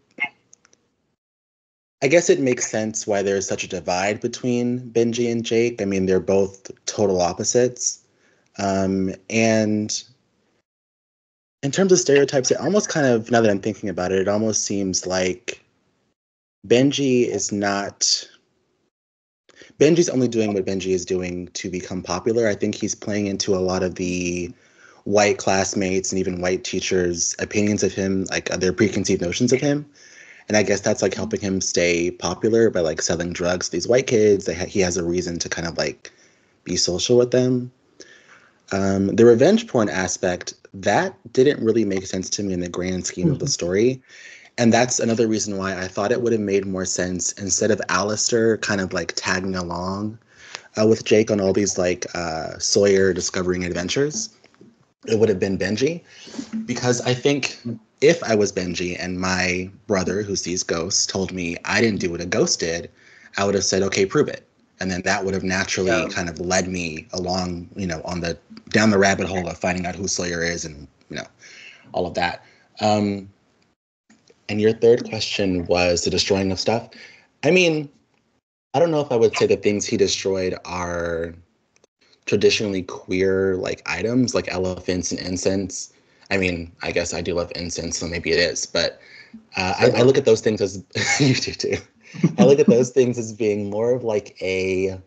I guess it makes sense why there's such a divide between Benji and Jake. I mean, they're both total opposites. Um, and in terms of stereotypes, it almost kind of, now that I'm thinking about it, it almost seems like Benji is not. Benji's only doing what Benji is doing to become popular. I think he's playing into a lot of the white classmates and even white teachers' opinions of him, like their preconceived notions of him and I guess that's like helping him stay popular by like selling drugs to these white kids. They ha- he has a reason to kind of like be social with them. Um, the revenge porn aspect that didn't really make sense to me in the grand scheme mm-hmm. of the mm-hmm. story, and that's another reason why I thought it would have made more sense instead of Alistair kind of like tagging along uh, with Jake on all these like uh, Sawyer discovering adventures. It would have been Benji, because I think if I was Benji and my brother who sees ghosts told me I didn't do what a ghost did, I would have said, okay, prove it. And then that would have naturally yeah. kind of led me along, you know, on the down the rabbit hole of finding out who Sawyer is and, you know, all of that. Um, and your third question was the destroying of stuff. I mean, I don't know if I would say the things he destroyed are traditionally queer like items like elephants and incense I mean, I guess I do love incense, so maybe it is. But uh, I, I, look at those things as you do too. I look at those things as being more of like a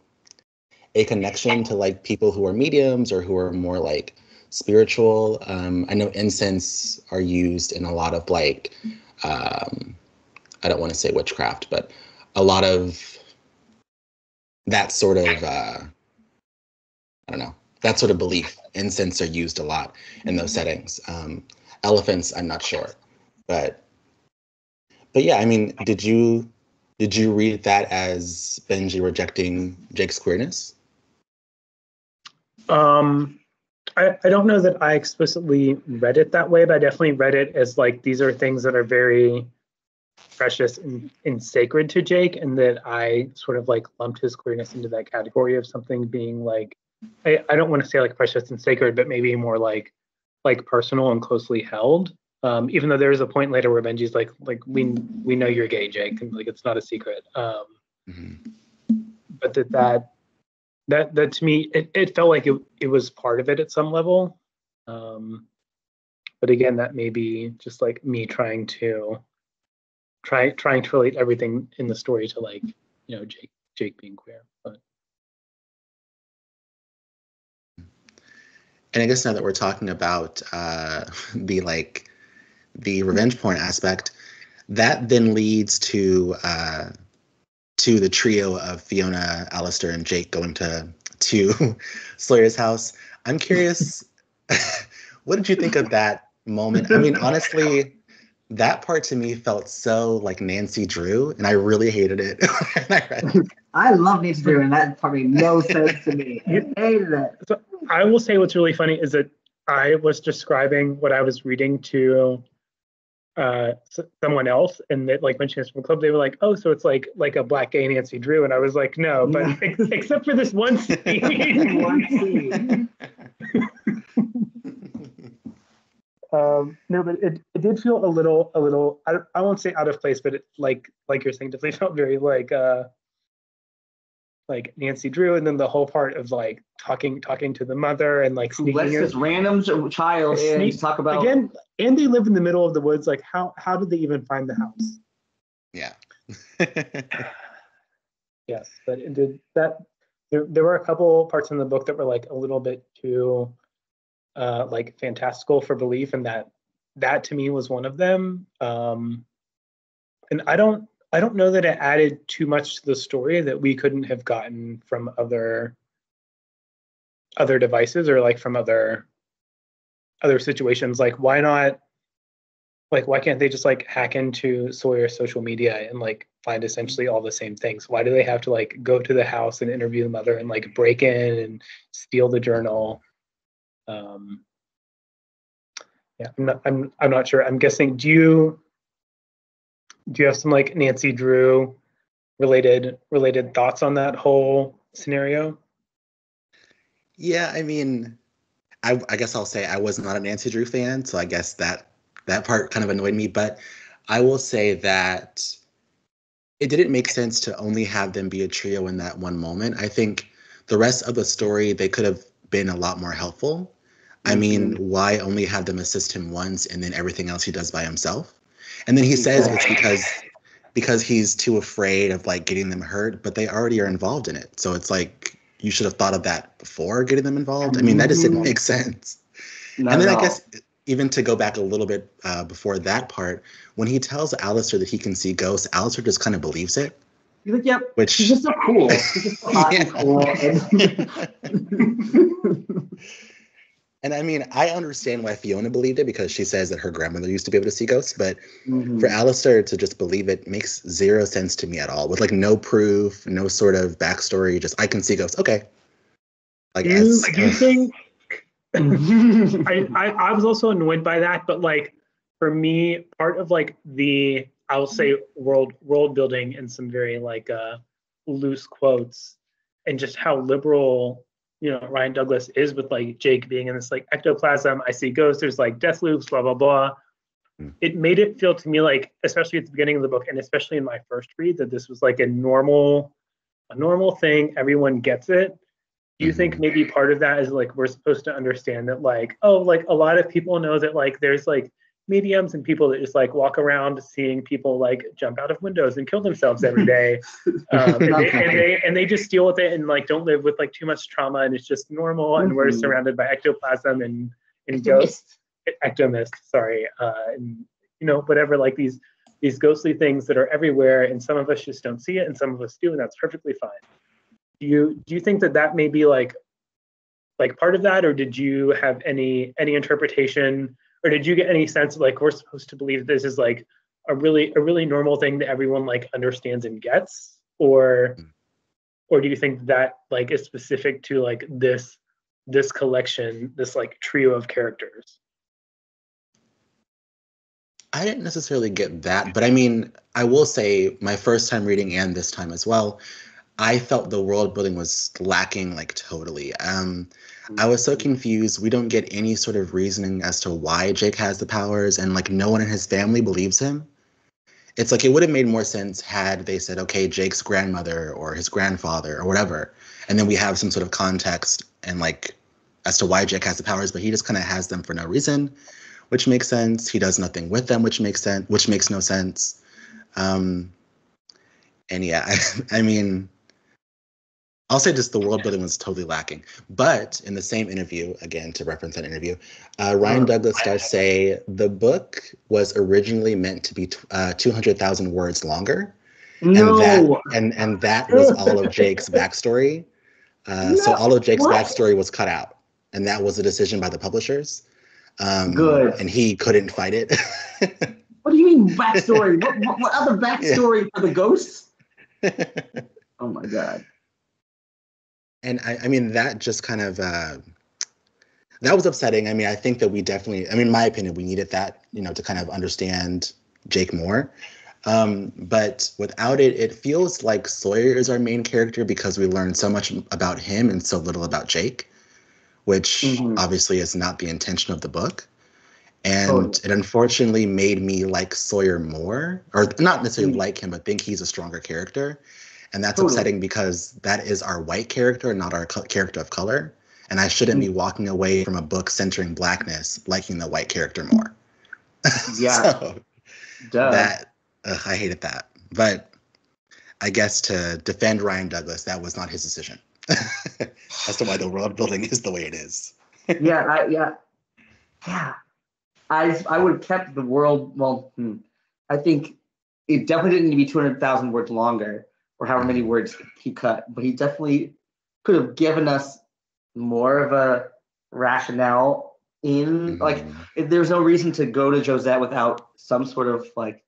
a connection to like people who are mediums or who are more like spiritual. Um, I know incense are used in a lot of like um, I don't want to say witchcraft, but a lot of that sort of uh, I don't know that sort of belief. Incense are used a lot in those settings. Um, elephants, I'm not sure, but but yeah, I mean, did you did you read that as Benji rejecting Jake's queerness? Um, I, I don't know that I explicitly read it that way, but I definitely read it as like these are things that are very precious and, and sacred to Jake, and that I sort of like lumped his queerness into that category of something being like I, I don't want to say like precious and sacred, but maybe more like like personal and closely held. Um, even though there is a point later where Benji's like, like we we know you're gay, Jake, and like it's not a secret. Um, mm-hmm. But that that that that to me, it, it felt like it it was part of it at some level. Um, but again, that may be just like me trying to try trying to relate everything in the story to like you know Jake Jake being queer. But and I guess now that we're talking about uh, the like the revenge porn aspect, that then leads to uh, to the trio of Fiona, Alistair, and Jake going to to Sawyer's house. I'm curious, what did you think of that moment? I mean, honestly, that part to me felt so like Nancy Drew, and I really hated it. I, I love Nancy Drew, and that part made no sense to me. I hated it. So I will say what's really funny is that I was describing what I was reading to uh someone else and that like mentioned from club they were like oh so it's like like a black gay nancy drew and i was like no but ex- except for this one scene. One scene. Um no but it, it did feel a little a little I, I won't say out of place but it like like you're saying definitely felt very like uh like Nancy Drew, and then the whole part of like talking talking to the mother and like sneaking lets this random child in sneak, to talk about again. And they live in the middle of the woods. Like how how did they even find the house? Yeah. yes, but it did that. There, there were a couple parts in the book that were like a little bit too uh, like fantastical for belief, and that that to me was one of them. Um, and I don't I don't know that it added too much to the story that we couldn't have gotten from other other devices or like from other other situations. Like why not like why can't they just like hack into Sawyer's social media and like find essentially all the same things? Why do they have to like go to the house and interview the mother and like break in and steal the journal? Um, yeah, I'm not, I'm I'm not sure. I'm guessing. Do you do you have some like Nancy Drew related related thoughts on that whole scenario? Yeah, I mean, I, I guess I'll say I was not a Nancy Drew fan, so I guess that that part kind of annoyed me. But I will say that it didn't make sense to only have them be a trio in that one moment. I think the rest of the story they could have been a lot more helpful. I mean, mm-hmm. why only have them assist him once and then everything else he does by himself? And then he says it's because because he's too afraid of like getting them hurt, but they already are involved in it. So it's like you should have thought of that before getting them involved. I mean, that just didn't mm-hmm. make sense. Not and then I guess even to go back a little bit uh, before that part, when he tells Alistair that he can see ghosts, Alistair just kind of believes it. He's like, "Yep." Which he's just so cool. He's just so hot and cool. And I mean, I understand why Fiona believed it because she says that her grandmother used to be able to see ghosts. But mm-hmm. for Alistair to just believe it makes zero sense to me at all. With like no proof, no sort of backstory, just I can see ghosts. Okay. Like, you, as, do you think? I, I I was also annoyed by that, but like for me, part of like the I will say world world building and some very like uh loose quotes and just how liberal you know Ryan Douglass is with like Jake being in this like ectoplasm. I see ghosts. There's like death loops. Blah blah blah. Mm. It made it feel to me like, especially at the beginning of the book, and especially in my first read, that this was like a normal, a normal thing. Everyone gets it. Do you mm-hmm. think maybe part of that is like we're supposed to understand that like oh like a lot of people know that like there's like mediums and people that just like walk around seeing people like jump out of windows and kill themselves every day. Um, and, they, and, they, and they just deal with it and like don't live with like too much trauma and it's just normal and mm-hmm. we're surrounded by ectoplasm and and ghosts. Ectomist sorry. Uh, and you know whatever like these these ghostly things that are everywhere and some of us just don't see it and some of us do and that's perfectly fine. Do you do you think that that may be like like part of that or did you have any any interpretation or did you get any sense of like we're supposed to believe this is like a really a really normal thing that everyone like understands and gets? Or or do you think that like is specific to like this this collection this like trio of characters? I didn't necessarily get that but i mean i will say my first time reading and this time as well i felt the world building was lacking like totally um I was so confused. We don't get any sort of reasoning as to why Jake has the powers, and like no one in his family believes him. It's like it would have made more sense had they said, okay, Jake's grandmother or his grandfather or whatever, and then we have some sort of context and like as to why Jake has the powers, but he just kind of has them for no reason, which makes sense. He does nothing with them, which makes sense, which makes no sense. Um, and yeah, I, I mean, I'll say just the world building was totally lacking. But in the same interview, again to reference that interview, uh, Ryan Douglass does say the book was originally meant to be t- uh, 200,000 words longer. No. And that, and, and that was all of Jake's backstory. Uh, no. So all of Jake's what? backstory was cut out. And that was a decision by the publishers. Um, Good. And he couldn't fight it. what do you mean backstory? what, what, what other backstory yeah. for the ghosts? oh my God and I, I mean that just kind of uh, that was upsetting. I mean, I think that we definitely, I mean, my opinion, we needed that, you know, to kind of understand Jake more. Um, but without it, it feels like Sawyer is our main character because we learn so much about him and so little about Jake, which mm-hmm. obviously is not the intention of the book. And it unfortunately made me like Sawyer more, or not necessarily mm-hmm. like him, but think he's a stronger character and that's totally. upsetting because that is our white character and not our co- character of color. And i shouldn't mm-hmm. be walking away from a book centering blackness liking the white character more. Yeah. So that ugh, i hated that. But i guess to defend ryan douglass that was not his decision. As to why the world building is the way it is. Yeah I, yeah. Yeah. I I would have kept the world. Well, hmm, I think it definitely didn't need to be two hundred thousand words longer, or however many words he cut. But he definitely could have given us more of a rationale in like Mhm. if there's no reason to go to Josette without some sort of like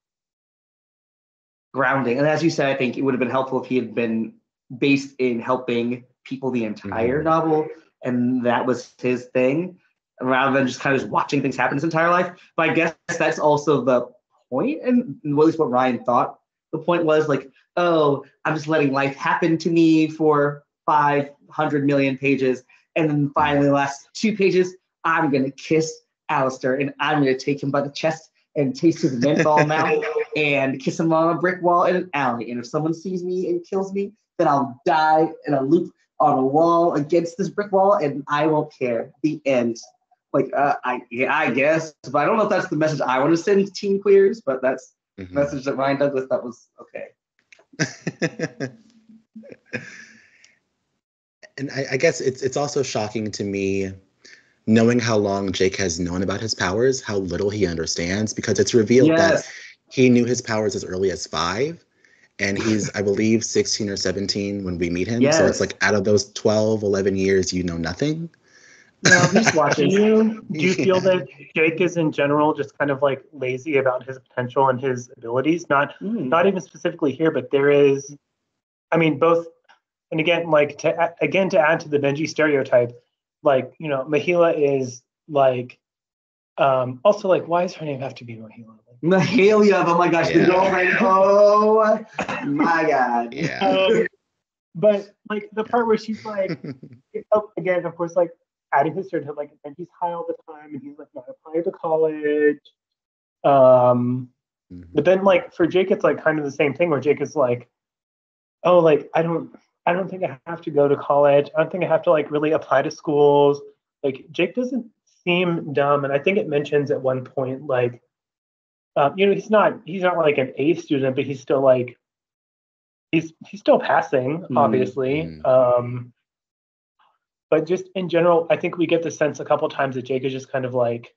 grounding. And as you said, I think it would have been helpful if he had been based in helping people the entire Mhm. novel, and that was his thing, rather than just kind of just watching things happen his entire life. But I guess that's also the point, and at least what Ryan thought the point was like, oh, I'm just letting life happen to me for 500 million pages, and then finally, the last two pages, I'm gonna kiss Alistair, and I'm gonna take him by the chest and taste his menthol mouth and kiss him on a brick wall in an alley. And if someone sees me and kills me, then I'll die in a loop on a wall against this brick wall, and I won't care. The end. Like, uh, I yeah, I guess, but I don't know if that's the message I want to send to teen queers, but that's Mhm. the message that Ryan Douglass thought was okay. and I, I guess it's it's also shocking to me knowing how long Jake has known about his powers, how little he understands, because it's revealed that he knew his powers as early as five. And he's, I believe, 16 or 17 when we meet him. So it's like out of those 12, 11 years, you know nothing. No, he's Do watching. you do you feel that Jake is in general just kind of like lazy about his potential and his abilities? Not Mm. not even specifically here, but there is, I mean, both, and again, like to again to add to the Benji stereotype, like you know, Mahila is like, um, also like, why does her name have to be Mahila? Mahalia, oh my gosh, the Yeah. girlfriend. Oh my god. Yeah. Um, but like the part where she's like, oh, again, of course, like adding his stereotype, like, and he's high all the time, and he's like not applying to college. Um, Mhm. But then like for Jake, it's like kind of the same thing where Jake is like, oh, like I don't I don't think I have to go to college. I don't think I have to like really apply to schools. Like Jake doesn't seem dumb. And I think it mentions at one point, like, um, you know, he's not he's not like an A student, but he's still like he's he's still passing, Mm, obviously. mm. Um but just in general, I think we get the sense a couple times that Jake is just kind of like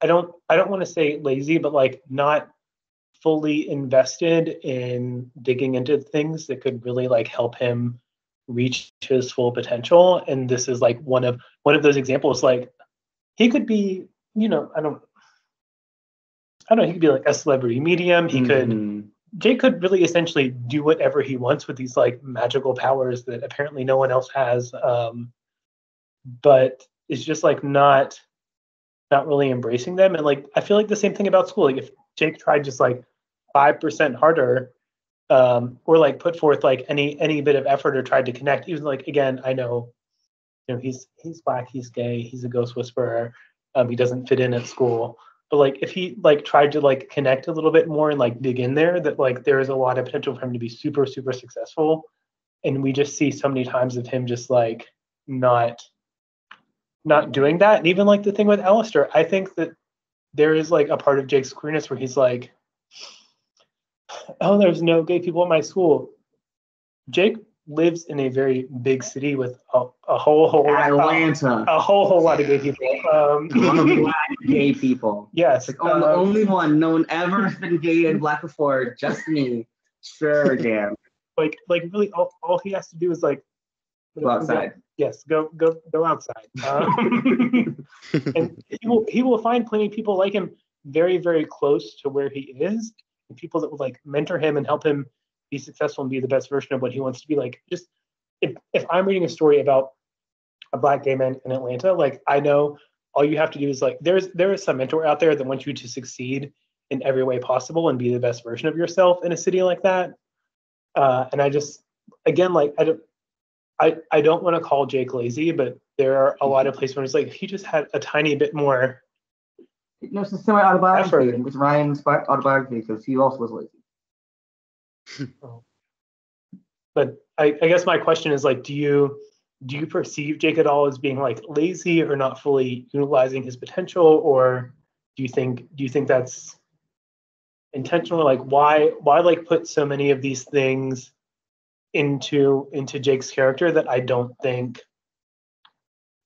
I don't I don't want to say lazy, but like not fully invested in digging into things that could really like help him reach his full potential. And this is like one of one of those examples. Like he could be, you know, I don't I don't know, he could be like a celebrity medium. He could Mhm. Jake could really essentially do whatever he wants with these like magical powers that apparently no one else has. Um, but it's just like not not really embracing them. And like I feel like the same thing about school. Like if Jake tried just like five percent harder, um, or like put forth like any any bit of effort or tried to connect, even like again, I know, you know, he's he's black, he's gay, he's a ghost whisperer, um, he doesn't fit in at school but like if he like tried to like connect a little bit more and like dig in there that like there is a lot of potential for him to be super super successful. And we just see so many times of him just like not not doing that. And even like the thing with Alistair I think that there is like a part of Jake's queerness where he's like oh there's no gay people at my school. Jake lives in a very big city with a, a whole whole Atlanta. a whole whole lot of gay people um lot black gay people. yes Like, I'm the um, only one. No one ever has been gay and black before. Just me. Sure, damn. like like really all, all he has to do is like Go outside. yes go go go outside um, and he will he will find plenty of people like him very very close to where he is and people that will like mentor him and help him be successful and be the best version of what he wants to be like just if if i'm reading a story about a black gay man in atlanta like i know all you have to do is like there's there is some mentor out there that wants you to succeed in every way possible and be the best version of yourself in a city like that uh, and i just again like i don't I, I don't want to call Jake lazy, but there are a lot of places where it's like he just had a tiny bit more. No, it's a semi autobiography. Effort. was Ryan's autobiography because he also was lazy. But I, I guess my question is like, do you do you perceive Jake at all as being like lazy or not fully utilizing his potential, or do you think do you think that's intentional? Like why why like put so many of these things into into Jake's character that I don't think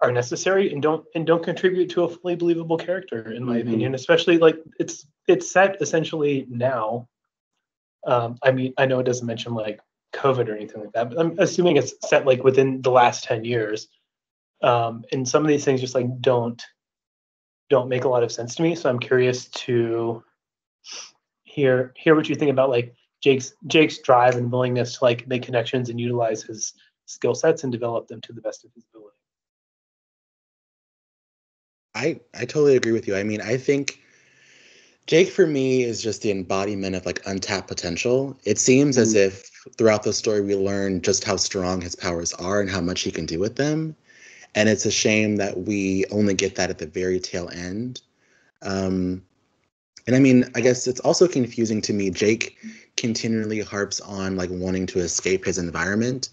are necessary and don't and don't contribute to a fully believable character in my Mhm. opinion especially like it's it's set essentially now um i mean i know it doesn't mention like covid or anything like that but i'm assuming it's set like within the last 10 years um and some of these things just like don't don't make a lot of sense to me so i'm curious to hear hear what you think about like jake's jake's drive and willingness to like make connections and utilize his skill sets and develop them to the best of his ability I I totally agree with you. I mean, I think Jake for me is just the embodiment of like untapped potential. It seems as if throughout the story we learn just how strong his powers are and how much he can do with them. And it's a shame that we only get that at the very tail end. Um, and I mean, I guess it's also confusing to me. Jake continually harps on like wanting to escape his environment.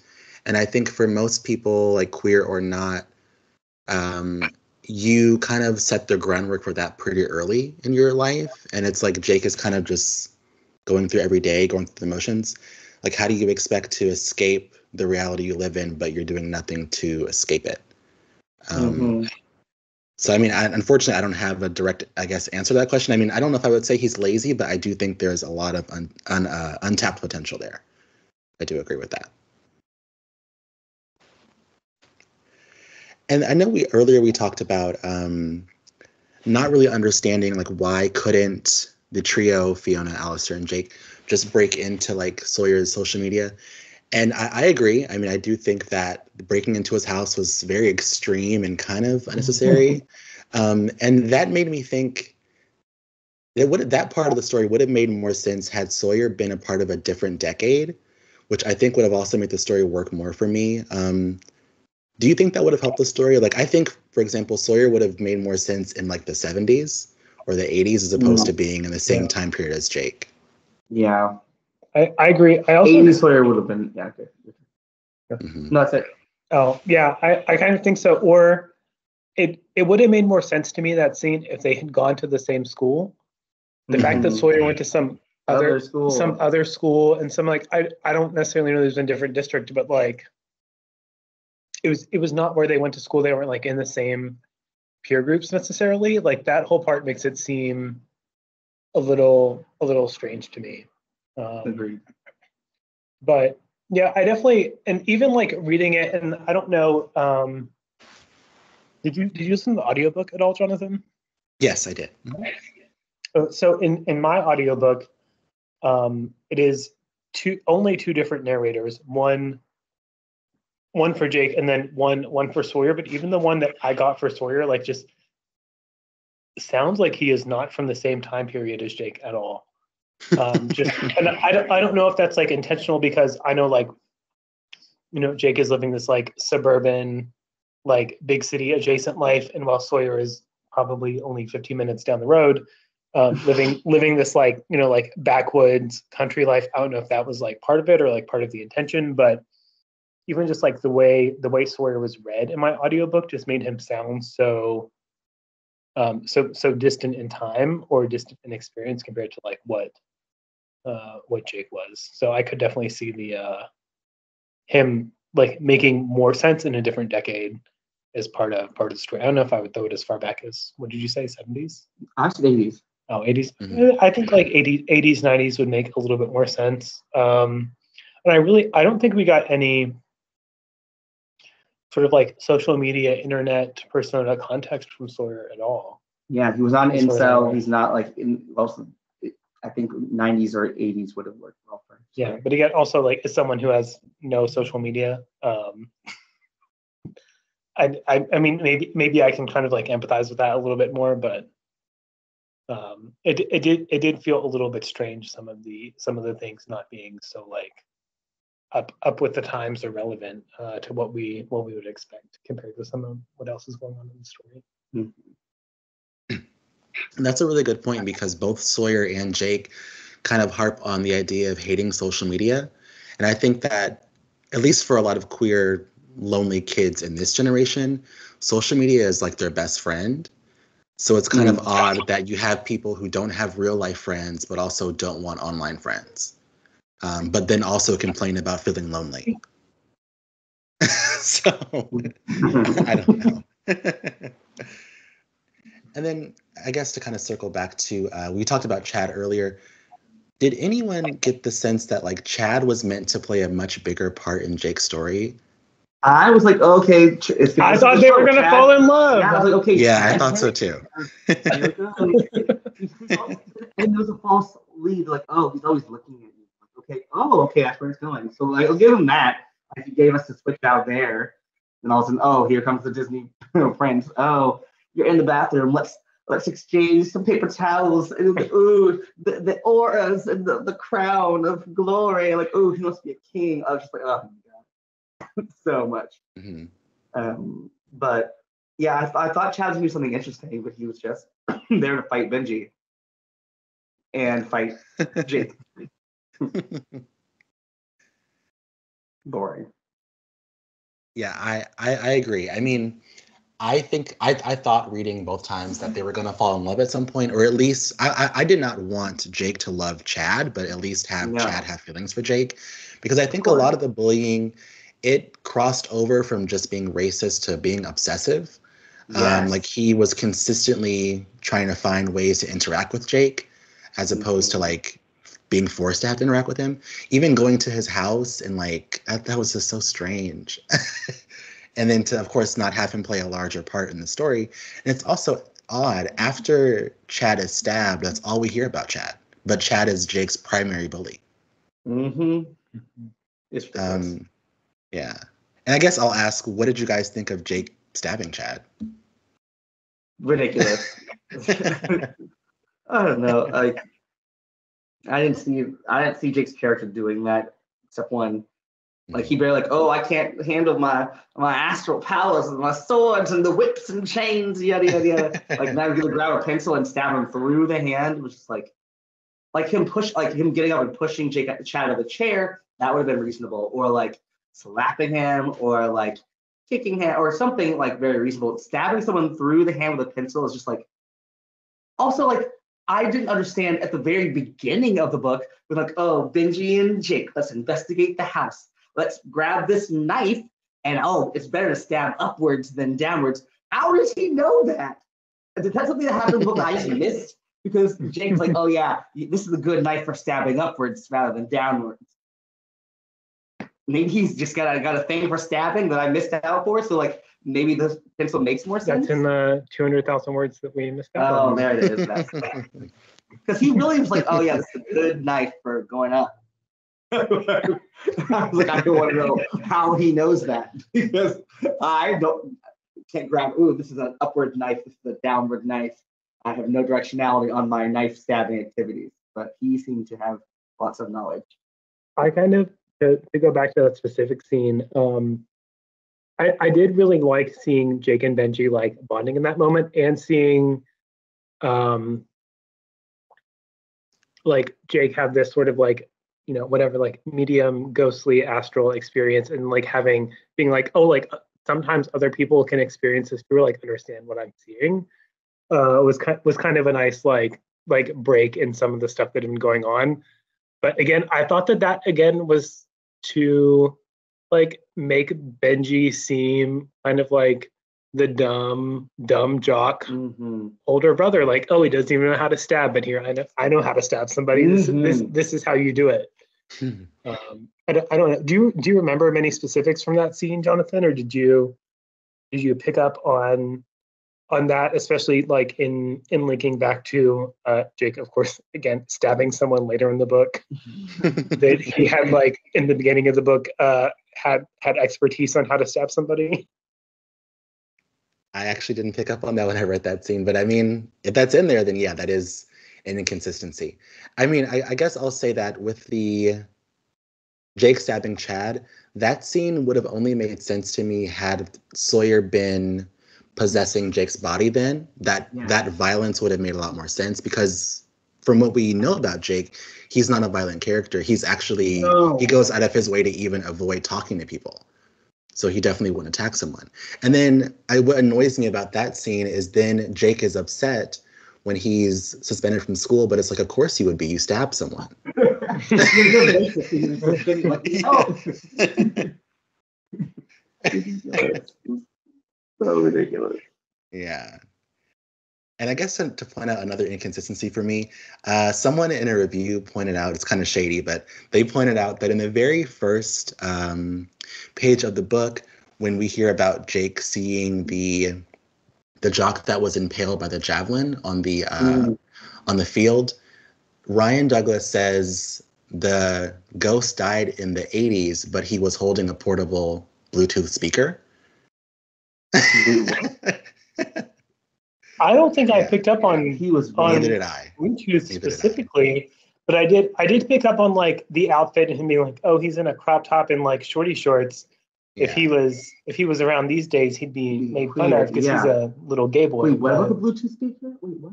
And I think for most people, like queer or not, um, you kind of set the groundwork for that pretty early in your life. And it's like Jake is kind of just going through every day, going through the motions. Like, how do you expect to escape the reality you live in, but you're doing nothing to escape it? Um, Mhm. So, I mean, I, unfortunately, I don't have a direct, I guess, answer to that question. I mean, I don't know if I would say he's lazy, but I do think there's a lot of un, un, uh, untapped potential there. I do agree with that. And I know we earlier we talked about um, not really understanding like why couldn't the trio Fiona, Alistair, and Jake just break into like Sawyer's social media. And I, I agree. I mean, I do think that breaking into his house was very extreme and kind of unnecessary. um, and that made me think that would that part of the story would have made more sense had Sawyer been a part of a different decade, which I think would have also made the story work more for me. Um, do you think that would have helped the story? Like, I think, for example, Sawyer would have made more sense in like the 70s or the 80s as opposed Mm. to being in the same Yeah. time period as Jake. Yeah. I, I agree. I also 80 Sawyer would have been yeah, okay. Mhm. No, that's it. Oh yeah, I, I kind of think so. Or it it would have made more sense to me that scene if they had gone to the same school. The fact that Mhm. Sawyer went to some other, Other school. some other school and some like I I don't necessarily know there's a different district, but like it was it was not where they went to school. They weren't like in the same peer groups necessarily. Like that whole part makes it seem a little a little strange to me. Um, Agreed. but yeah i definitely and even like reading it and i don't know um did you did you listen to the audiobook at all jonathan Yes, I did. Uh, so in in my audiobook um it is two only two different narrators one one for jake and then one one for sawyer but even the one that i got for sawyer like just sounds like he is not from the same time period as jake at all. Um, just and I don't I don't know if that's like intentional because I know like you know Jake is living this like suburban like big city adjacent life and while Sawyer is probably only 15 minutes down the road um, living living this like you know like backwoods country life I don't know if that was like part of it or like part of the intention but even just like the way the way Sawyer was read in my audiobook just made him sound so um so so distant in time or distant in experience compared to like what uh what Jake was. So I could definitely see the uh him like making more sense in a different decade as part of part of the story. I don't know if I would throw it as far back as what did you say, 70s? Actually, 80s. Oh, 80s. Mhm. Eh, I think like 80s, 80s, 90s would make a little bit more sense. Um, and I really, I don't think we got any sort of like social media, internet persona context from Sawyer at all. Yeah, he was on That's what I incel. He's not like in also. I think 90s or 80s would have worked well for him. Yeah, but again, also like as someone who has no social media, um, I, I, I mean, maybe maybe I can kind of like empathize with that a little bit more, but um, it it did it did feel a little bit strange some of the some of the things not being so like up up with the times or relevant uh, to what we what we would expect compared to some of what else is going on in the story. And that's a really good point because both Sawyer and Jake kind of harp on the idea of hating social media. And I think that, at least for a lot of queer, lonely kids in this generation, social media is like their best friend. So it's kind of Mm. odd that you have people who don't have real life friends, but also don't want online friends, um, but then also complain about feeling lonely. so I don't know. and then I guess to kind of circle back to uh, we talked about Chad earlier. Did anyone get the sense that like Chad was meant to play a much bigger part in Jake's story? I was like, okay, it's I thought of they were gonna Chad. fall in love. Yeah, I was like, okay. Yeah, I thought so too. and there was a false lead, like, oh, he's always looking at you. Like, okay, oh, okay, that's where it's going. So like, I'll give him that. Like, he gave us the switch out there, and all of a sudden, oh, here comes the Disney prince. Oh, you're in the bathroom. Let's let's exchange some paper towels. And, ooh, the, the auras and the, the crown of glory. Like, oh, he must be a king. I was just like, oh my god, so much. Mhm. Um, but yeah, I, th- I thought Chad was gonna do something interesting, but he was just there to fight Benji and fight Jake. Boring. Yeah, I, I I agree. I mean, I think I I thought reading both times that they were gonna fall in love at some point, or at least I I, I did not want Jake to love Chad, but at least have No. Chad have feelings for Jake, because I think a lot of the bullying it crossed over from just being racist to being obsessive. Um, like he was consistently trying to find ways to interact with Jake, as opposed to Mhm. like being forced to have to interact with him. Even going to his house and like that, that was just so strange. and then to of course not have him play a larger part in the story. And it's also odd after Chad is stabbed, that's all we hear about Chad. But Chad is Jake's primary bully. Mm-hmm. It's. Um, yeah. And I guess I'll ask, what did you guys think of Jake stabbing Chad? ridiculous. I don't know. Like, I didn't see I didn't see Jake's character doing that except when like he mm-hmm. barely like, oh, I can't handle my my astral powers and my swords and the whips and chains, yada yada yada. like now he's gonna grab a pencil and stab him through the hand, which is like like him push like him getting up and pushing Jake Chad out of the chair, that would have been reasonable. Or like slapping him or like kicking him or something like very reasonable. Stabbing someone through the hand with a pencil is just like also like I didn't understand at the very beginning of the book with like, oh, Benji and Jake, let's investigate the house. Let's grab this knife and oh, it's better to stab upwards than downwards. How does he know that? that? Is that something that happened in the book I just missed? Because Jake's like, oh yeah, this is a good knife for stabbing upwards rather than downwards. Maybe he's just got got a thing for stabbing that I missed out for. So like maybe the pencil makes more sense. That's in the 200,000 words that we missed out Oh, on. there it is. Because he really was like, oh yeah, this is a good knife for going up. I was like, I don't want to know how he knows that because I don't can't grab. Ooh, this is an upward knife. This is a downward knife. I have no directionality on my knife stabbing activities, but he seemed to have lots of knowledge. I kind of to, to go back to that specific scene. Um, I I did really like seeing Jake and Benji like bonding in that moment, and seeing, um, like Jake have this sort of like you know whatever like medium ghostly astral experience, and like having being like oh like uh, sometimes other people can experience this too, like understand what I'm seeing. Uh, was kind was kind of a nice like like break in some of the stuff that had been going on but again i thought that that again was to like make benji seem kind of like the dumb dumb jock Mm-hmm. older brother. Like oh he doesn't even know how to stab but here i know i know how to stab somebody. This, this Mhm. this is how you do it. Um I don't, I don't know. Do you do you remember many specifics from that scene jonathan or did you did you pick up on on that especially like in in linking back to uh jake of course again stabbing someone later in the book? That he had like in the beginning of the book uh had had expertise on how to stab somebody I actually didn't pick up on that when I read that scene, but I mean, if that's in there, then yeah, that is an inconsistency. I mean, I, I guess I'll say that with the Jake stabbing Chad, that scene would have only made sense to me had Sawyer been possessing Jake's body. Then that Yeah. that violence would have made a lot more sense because from what we know about Jake, he's not a violent character. He's actually No. he goes out of his way to even avoid talking to people. So he definitely wouldn't attack someone. And then I, what annoys me about that scene is then Jake is upset when he's suspended from school, but it's like, of course you would be. You stabbed someone. oh. so ridiculous. Yeah. And I guess to, to point out another inconsistency for me, uh, someone in a review pointed out, it's kind of shady, but they pointed out that in the very first um, page of the book, when we hear about Jake seeing the the jock that was impaled by the javelin on the uh, Mm. on the field, Ryan Douglass says the ghost died in the 80s, but he was holding a portable Bluetooth speaker. I don't think I picked up on He was On- Neither did I. Bluetooth Neither did I. specifically, but I did I did pick up on like the outfit and him being like, oh, he's in a crop top and like shorty shorts. If he was if he was around these days, he'd be Be made fun of because he's a little gay boy. Wait, what about the Bluetooth speaker? Wait, what?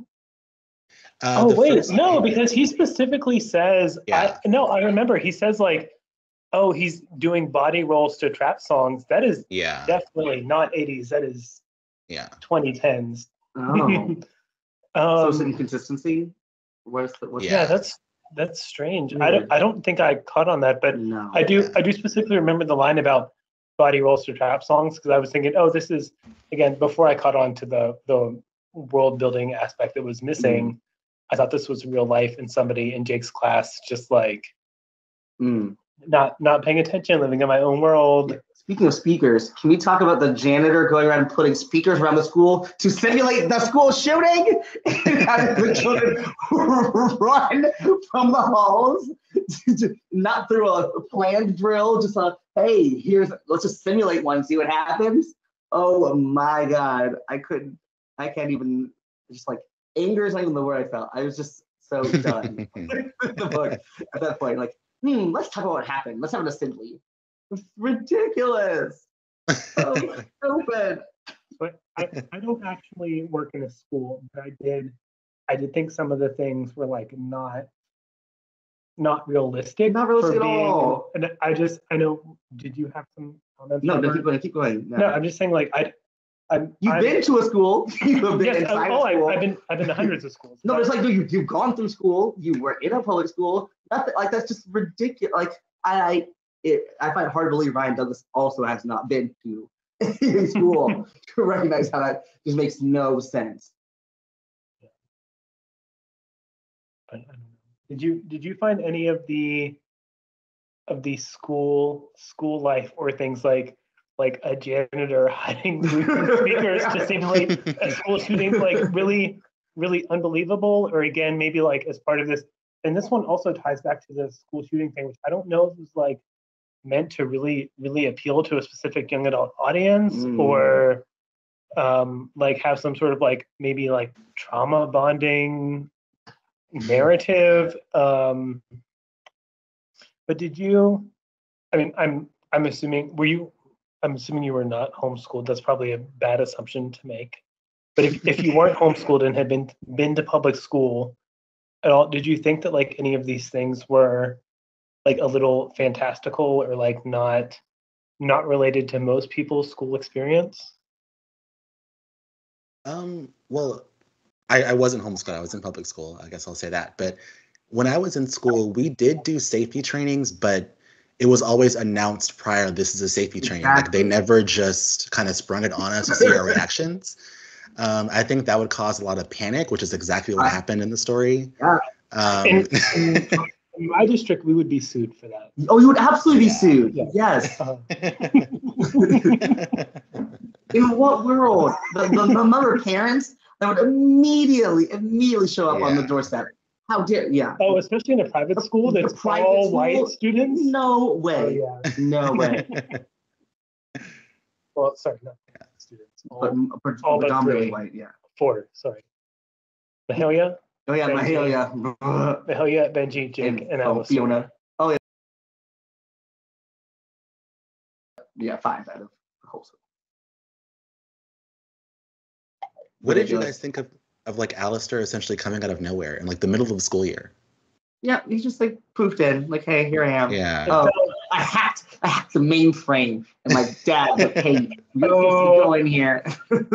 Uh, oh wait, first no, page- because he specifically says, Yeah. I, no, I remember he says like, oh, he's doing body rolls to trap songs. That is yeah, definitely not 80s. That is yeah. 2010s. Oh, so it's Um, inconsistency. What's the what's yeah, Yeah. that's that's strange. I don't I don't think I caught on that, but no. I do I do specifically remember the line about body rolls to trap songs because I was thinking, oh, this is again before I caught on to the the world building aspect that was missing. I thought this was real life and somebody in Jake's class just like Mm. not not paying attention, living in my own world. Speaking of speakers, can we talk about the janitor going around and putting speakers around the school to simulate the school shooting? and the children run from the halls, not through a planned drill, just a hey, here's let's just simulate one, see what happens. Oh my god, I couldn't, I can't even. Just like anger is not even the word I felt. I was just so done with the book at that point. Like, hmm, let's talk about what happened. Let's have an assembly. It's ridiculous. So stupid. But I, I don't actually work in a school, but I did I did think some of the things were like not not realistic. Not realistic for at all. And I just I know did you have some comments? No, no, Robert? keep going, keep going. No. No, I'm just saying like I I'm You've I'm, been to a school. You've been yes, inside oh, a school. I, I've been I've been to hundreds of schools. no, but- but it's like no, you you've gone through school. You were in a public school. Nothing like that's just ridiculous. Like I, I, it, I find it hard to believe Ryan Douglass also has not been to school to recognize how that just makes no sense. I- I don't know. Did you did you find any of the of the school school life or things like like a janitor hiding Bluetooth speakers to simulate a school shooting like really really unbelievable or again maybe like as part of this and this one also ties back to the school shooting thing which I don't know if it was like meant to really really appeal to a specific young adult audience Mm. or um like have some sort of like maybe like trauma bonding narrative um but did you i mean i'm i'm assuming were you i'm assuming you were not homeschooled. That's probably a bad assumption to make. But if, if you weren't homeschooled and had been been to public school at all did you think that like any of these things were like a little fantastical or like not not related to most people's school experience Um, well, I, I wasn't homeschooled. I was in public school. I guess I'll say that. But when I was in school, we did do safety trainings, but it was always announced prior this is a safety training. Like they never just kind of sprung it on us to see our reactions. Um, I think that would cause a lot of panic, which is exactly what I- happened in the story. Yeah. Um, in, in my district we would be sued for that Oh, you would absolutely Yeah. be sued. Yeah. Yes. uh, In what world? The, the, the mother parents that would immediately, immediately show up on the doorstep. How dare? Yeah. Oh, especially in a private school A that's private all school? white students. No Oh way. yeah. No way. Well, sorry, not students. All, but pre- all but predominantly three. white. Yeah. four. Sorry. Mahalia, Oh yeah, my hell yeah. Mahalia, Benji, Jake, and, oh, Fiona. Oh yeah. Yeah, five out of the whole school. what did you guys think of, of like Alistair essentially coming out of nowhere in like the middle of the school year? Yeah, he's just like poofed in, like, hey, here I am. Yeah. Oh, I hacked, I hacked the mainframe, and my dad, like, hey, Oh. to go in here.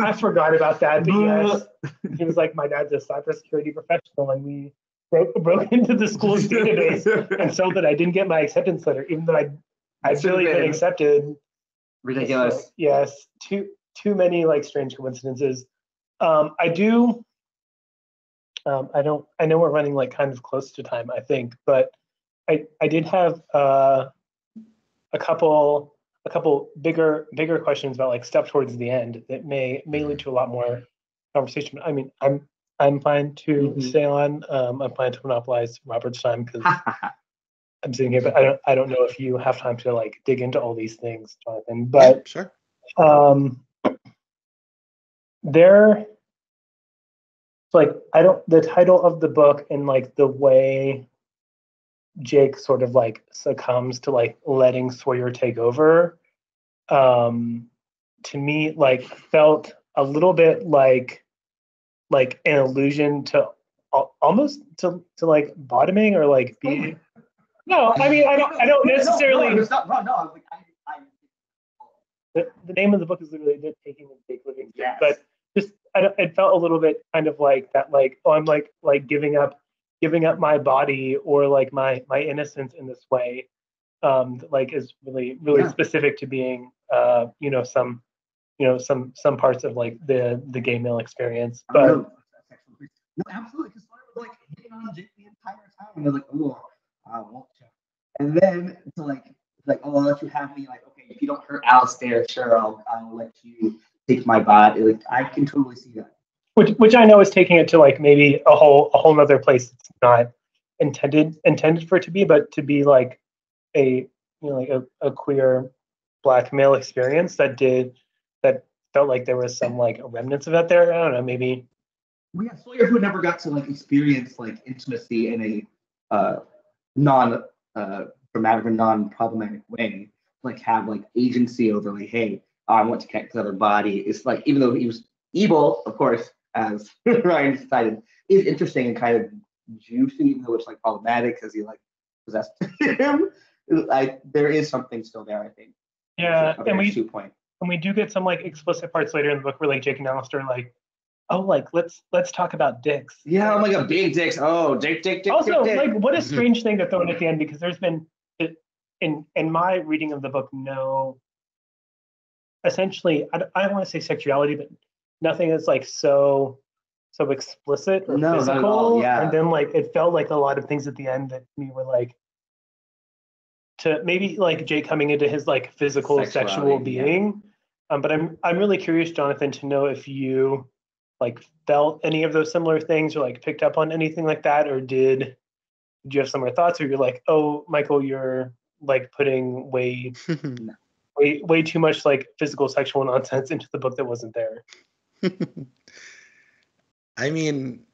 I forgot about that. because he was like, my dad's a cybersecurity professional, and we broke, broke into the school's database and so that I didn't get my acceptance letter, even though I I'd Should've really been been. accepted. Ridiculous. So, yes, too too many like strange coincidences. Um, I do. Um, I don't. I know we're running like kind of close to time. I think, but I I did have uh, a couple a couple bigger bigger questions about like stuff towards the end that may may lead to a lot more conversation. I mean, I'm I'm fine to Mhm. stay on. Um, I'm fine to monopolize Robert's time because I'm sitting here, but I don't I don't know if you have time to like dig into all these things, Jonathan. But sure. um there like i don't the title of the book and like the way jake sort of like succumbs to like letting sawyer take over um to me like felt a little bit like like an allusion to almost to to like bottoming or like being no i mean i don't i don't necessarily No, no, I was like, I, I, the, the name of the book is literally the taking of Jake Livingston. Yes. But just I don't, it felt a little bit kind of like that, like oh, I'm like like giving up, giving up my body or like my my innocence in this way, um, like is really really Yeah. specific to being uh you know some you know some some parts of like the the gay male experience. But. No, absolutely. Because i was like hitting on Jake the entire time. And I was like, oh, I won't you. And then to like, like, oh, I'll let you have me. Like, okay, if you don't hurt Alistair, sure, I'll, I'll let you take my body. Like, I can totally see that. Which which I know is taking it to like maybe a whole a whole nother place it's not intended intended for it to be, but to be like a you know like a, a queer black male experience that did that felt like there was some like remnants of that there. I don't know, maybe We have Sawyer who never got to like experience like intimacy in a uh, non uh, dramatic or non problematic way. Like have like agency over like, hey, I want to connect to other body. It's like even though he was evil, of course, as Ryan decided, is interesting and kind of juicy, even though it's like problematic because he like possessed him. I there is something still there, I think. yeah. A And we astute point. and we do get some like explicit parts later in the book where like Jake and Alistair are like, oh like let's let's talk about dicks. Yeah, I'm like a big dicks. Oh, dick, dick, dick. also dick, dick. like what a strange thing to throw in at the end because there's been in in my reading of the book no essentially i, I don't want to say sexuality but nothing is like so so explicit or No, physical. Yeah. and then like it felt like a lot of things at the end that we were like to maybe like jake coming into his like physical sexual Sexuality, yeah. being. Um, but i'm i'm really curious jonathan to know if you like felt any of those similar things or like picked up on anything like that or did did you have similar thoughts or you're like oh michael you're like putting way way way too much like physical sexual nonsense into the book that wasn't there I mean,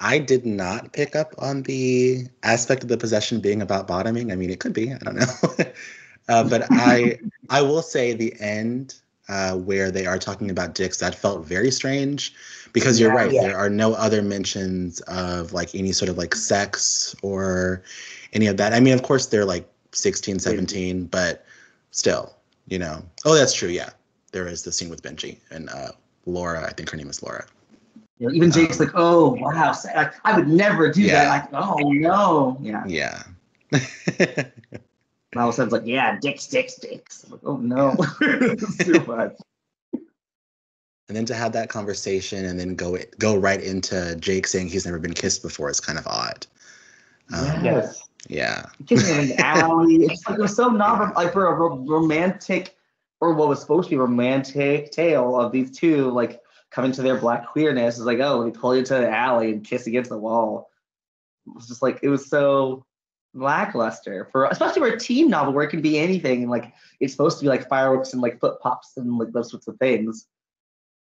I did not pick up on the aspect of the possession being about bottoming. I mean, it could be. I don't know. uh, but I, I will say the end uh, where they are talking about dicks that felt very strange, because you're Yeah. right. Yeah. There are no other mentions of like any sort of like sex or any of that. I mean, of course they're like 16, 17, but still, you know. Oh, that's true. Yeah, there is the scene with Benji and uh, Laura. I think her name is Laura. You know, even Jake's like, oh wow, like, I would never do Yeah. that. Like, oh no, yeah. Yeah. And all of a sudden it's like, yeah, dicks, dicks, dicks. I'm like, oh no, too much. and then to have that conversation and then go go right into Jake saying he's never been kissed before is kind of odd. Um, Yeah. yes yeah. Kissing in the alley. It's like it was so non like for a ro- romantic or what was supposed to be a romantic tale of these two like coming to their black queerness. is like, oh, let me pull you to the alley and kiss against the wall. It was just like it was so lackluster for especially for a teen novel where it can be anything and like it's supposed to be like fireworks and like foot pops and like those sorts of things.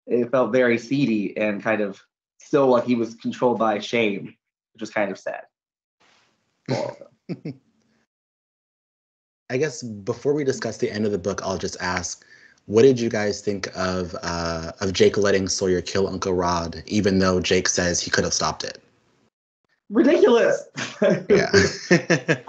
It felt very seedy and kind of still like he was controlled by shame, which was kind of sad. for all of them. I guess before we discuss the end of the book, I'll just ask, what did you guys think of uh, of Jake letting Sawyer kill Uncle Rod, even though Jake says he could have stopped it? ridiculous. Yeah.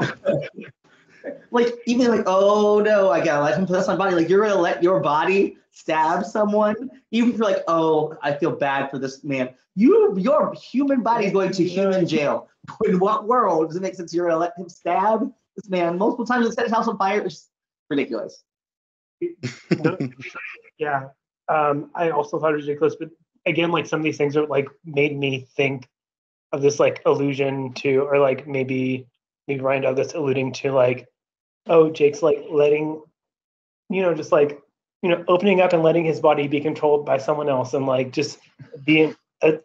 like even like, oh no, I gotta let him possess my body. Like you're gonna let your body stab someone, even if you're like, oh, I feel bad for this man. You, your human body is going to human jail. In what world does it make sense you're gonna let him stab this man multiple times and set his house on fire? It's ridiculous. Yeah Um, I also thought it was ridiculous, but again, like some of these things are like made me think of this like allusion to, or like maybe maybe Ryan Douglass alluding to like, oh, Jake's like letting, you know, just like you know, opening up and letting his body be controlled by someone else, and like just being a,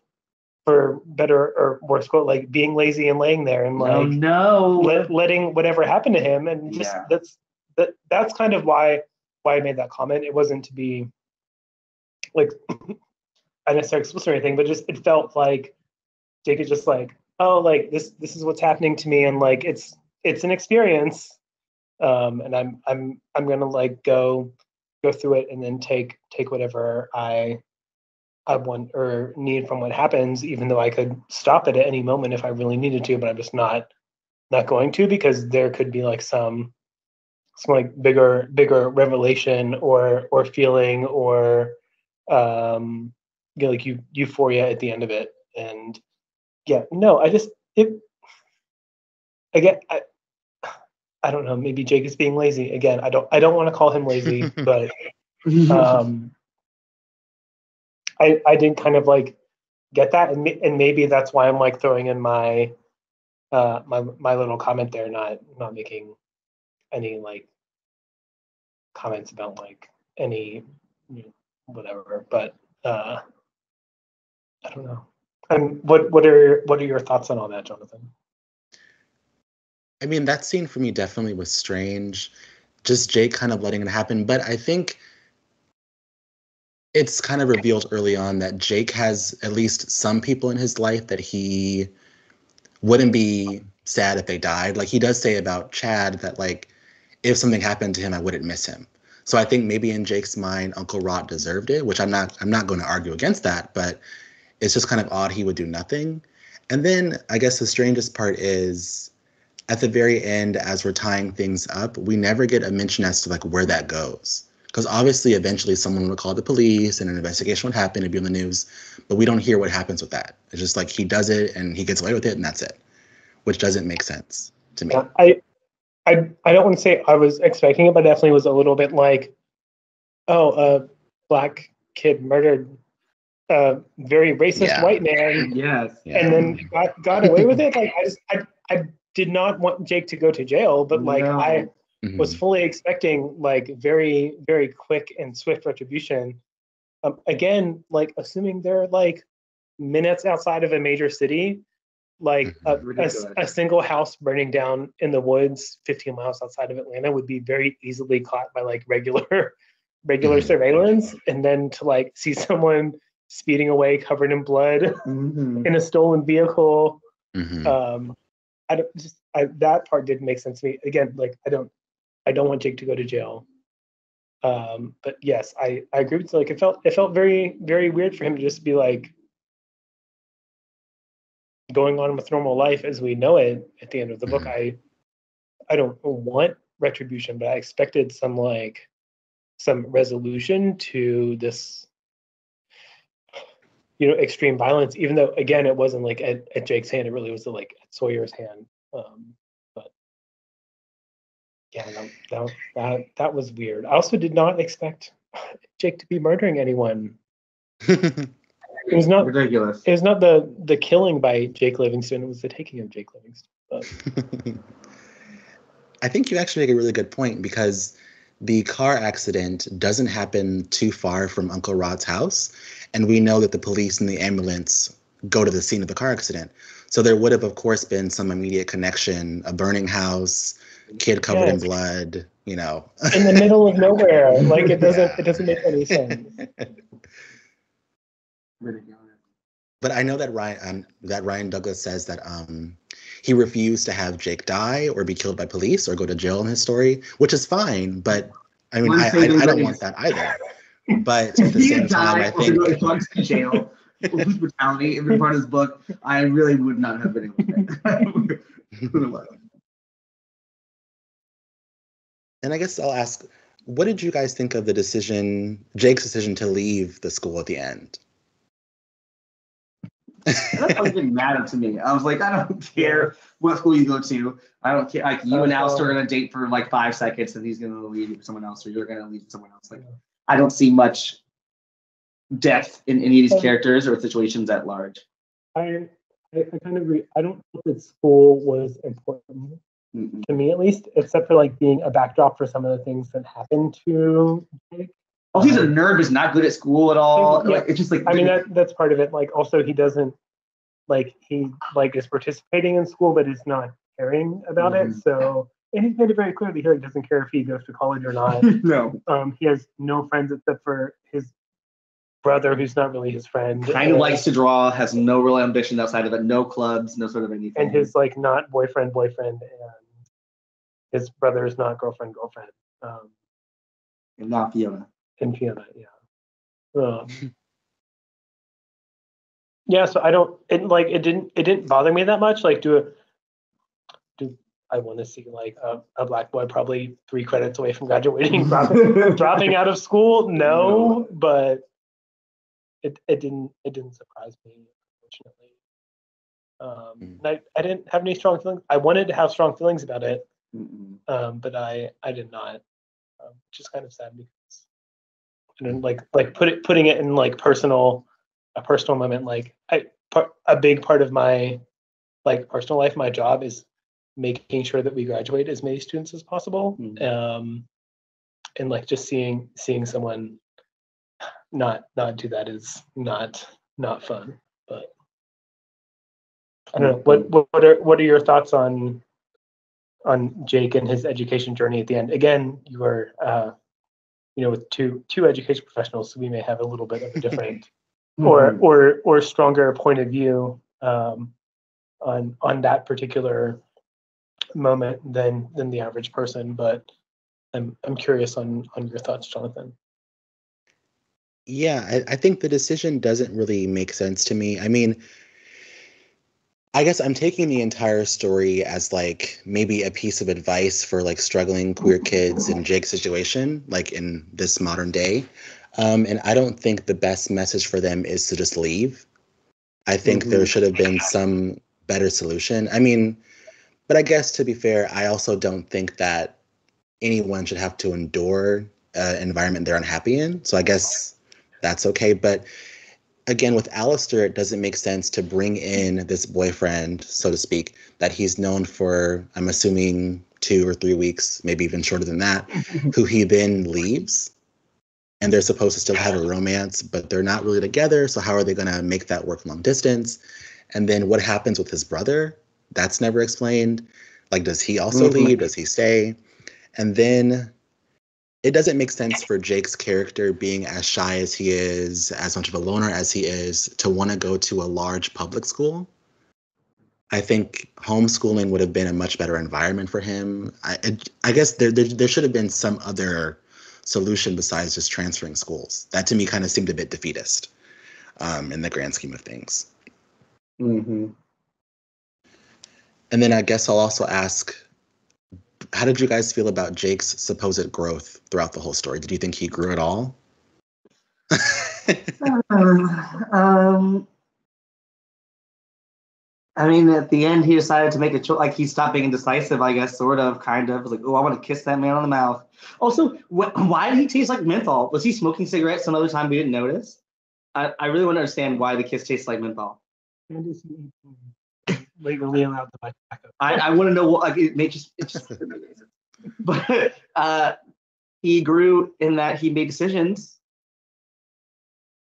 for better or worse quote, like being lazy and laying there and like oh no. let, letting whatever happen to him and just Yeah. that's that that's kind of why why I made that comment. It wasn't to be like unnecessarily explicit or anything, but just it felt like Jake is just like, oh, like this this is what's happening to me, and like it's it's an experience, um, and I'm I'm I'm gonna like go go through it and then take take whatever I I want or need from what happens, even though I could stop it at any moment if I really needed to, but I'm just not not going to because there could be like some some like bigger bigger revelation or or feeling or um you know, like you euphoria at the end of it. And yeah no i just it again i i don't know maybe jake is being lazy. Again i don't i don't want to call him lazy but um i i didn't kind of like get that and, and maybe that's why i'm like throwing in my uh my my little comment there not not making any like comments about like any you know, whatever but uh i don't know and what what are what are your thoughts on all that jonathan I mean, that scene for me definitely was strange. Just Jake kind of letting it happen. But I think it's kind of revealed early on that Jake has at least some people in his life that he wouldn't be sad if they died. Like he does say about Chad that like if something happened to him, I wouldn't miss him. So I think maybe in Jake's mind, Uncle Rod deserved it, which I'm not I'm not going to argue against that, but it's just kind of odd he would do nothing. And then I guess the strangest part is at the very end, as we're tying things up, we never get a mention as to like where that goes. Because obviously, eventually, someone would call the police and an investigation would happen. It'd be on the news, but we don't hear what happens with that. It's just like he does it and he gets away with it, and that's it, which doesn't make sense to me. I, I, I don't want to say I was expecting it, but definitely was a little bit like, oh, a black kid murdered a very racist Yeah. white man, yes. Yeah. and then got got away with it. Like I just, I, I did not want Jake to go to jail, but like No. I Mhm. was fully expecting like very, very quick and swift retribution. Um, again, like assuming they're like minutes outside of a major city, like a, a Ridiculous. a single house burning down in the woods 15 miles outside of Atlanta would be very easily caught by like regular regular Mhm. surveillance and then to like see someone speeding away covered in blood Mhm. in a stolen vehicle Mhm. um i don't just I, that part didn't make sense to me again like i don't i don't want jake to go to jail. Um but yes i i agree with you. Like it felt it felt very very weird for him to just be like going on with normal life as we know it at the end of the book. Mhm. i i don't want retribution but i expected some like some resolution to this you know extreme violence even though again it wasn't like at, at jake's hand. It really was like at sawyer's hand. Um yeah that, that that that was weird i also did not expect jake to be murdering anyone it was not Ridiculous. it was not the the killing by jake livingston it was the taking of jake livingston I think you actually make a really good point because the car accident doesn't happen too far from Uncle Rod's house. And we know that the police and the ambulance go to the scene of the car accident. So there would have, of course, been some immediate connection a burning house, kid covered in blood, you know. in the middle of nowhere like it doesn't Yeah. it doesn't make any sense But I know that Ryan um, that Ryan Douglass says that um, he refused to have Jake die or be killed by police or go to jail in his story, which is fine. But I mean, I, I, I don't grace. want that either. But at the He same time, died I or think go to jail. Police brutality, every part of his book, I really would not have been able to. And I guess I'll ask, what did you guys think of the decision, Jake's decision to leave the school at the end? That fucking matter to me. I was like, I don't care what school you go to. I don't care. Like you oh, and Alistair are gonna date for like five seconds, and he's gonna leave you for someone else, or you're gonna leave for someone else. Like I don't see much depth in any of these characters or situations at large. I, I, I kind of agree. I don't think that school was important Mm-mm. to me, at least, except for like being a backdrop for some of the things that happened to Jake. Oh, he's a nerd who's not good at school at all. Yeah. Like it's just like I mean, that that's part of it. Like, also, he doesn't like he like is participating in school, but is not caring about it. Mhm. So, and he's made it very clear that he like, doesn't care if he goes to college or not. no, um, he has no friends except for his brother, who's not really his friend. kind of likes to draw, has no real ambition outside of it, no clubs, no sort of anything. and his like not boyfriend boyfriend and his brother is not girlfriend girlfriend um and not Fiona. and fiona yeah um, yeah so i don't it like it didn't it didn't bother me that much like do it do i want to see like a, a black boy probably three credits away from graduating dropping, dropping out of school no but it, it didn't it didn't surprise me unfortunately um Mm. and I, I didn't have any strong feelings i wanted to have strong feelings about it Mm-mm. um, but I I did not, um, which is kind of sad because and then like like put it putting it in like personal a personal moment like I part, a big part of my like personal life my job is making sure that we graduate as many students as possible Mhm. um, and like just seeing seeing someone not not do that is not not fun but I don't know what what, what are what are your thoughts on on Jake and his education journey at the end. Again, you are, uh, you know, with two two education professionals, so we may have a little bit of a different or Mhm. or or stronger point of view um, on on that particular moment than than the average person. But I'm I'm curious on on your thoughts, Jonathan. Yeah, I, I think the decision doesn't really make sense to me. I mean, I guess I'm taking the entire story as like maybe a piece of advice for like struggling queer kids in Jake's situation, like in this modern day. Um, and I don't think the best message for them is to just leave. I think there Mhm. should have been some better solution. I mean, but I guess to be fair, I also don't think that anyone should have to endure an environment they're unhappy in. So I guess that's okay. But again, with Alistair, it doesn't make sense to bring in this boyfriend, so to speak, that he's known for, I'm assuming, two or three weeks, maybe even shorter than that, who he then leaves. And they're supposed to still have a romance, but they're not really together. So, how are they going to make that work long distance? And then what happens with his brother? That's never explained. Like, does he also Mhm. leave? Does he stay? And then it doesn't make sense for Jake's character being as shy as he is, as much of a loner as he is, to want to go to a large public school. I think homeschooling would have been a much better environment for him. I, I- guess there, there there should have been some other solution besides just transferring schools. That to me kind of seemed a bit defeatist um, in the grand scheme of things. Mm-hmm. And then I guess I'll also ask, how did you guys feel about Jake's supposed growth throughout the whole story? Did you think he grew at all? um, I mean, at the end, he decided to make a choice. Like he stopped being indecisive, I guess, sort of, kind of. Was like, oh, I want to kiss that man on the mouth. Also, wh- why did he taste like menthol? Was he smoking cigarettes some other time we didn't notice? I, I really want to understand why the kiss tastes like menthol. And is he legally allowed to buy tobacco? I, I want to know what like it may just it just but uh he grew in that he made decisions.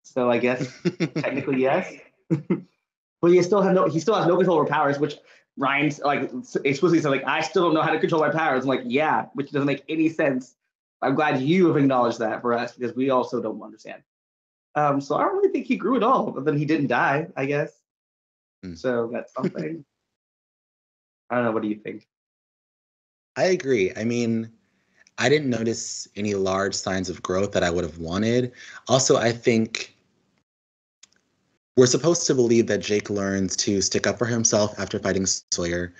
So I guess technically yes. but he still have no he still has no control over powers, which Ryan's like explicitly said, like, I still don't know how to control my powers. I'm like, yeah, which doesn't make any sense. I'm glad you have acknowledged that for us because we also don't understand. Um, so I don't really think he grew at all, but then he didn't die, I guess. Hmm. So that's something. I don't know. What do you think? I agree. I mean, I didn't notice any large signs of growth that I would have wanted. Also, I think we're supposed to believe that Jake learns to stick up for himself after fighting Sawyer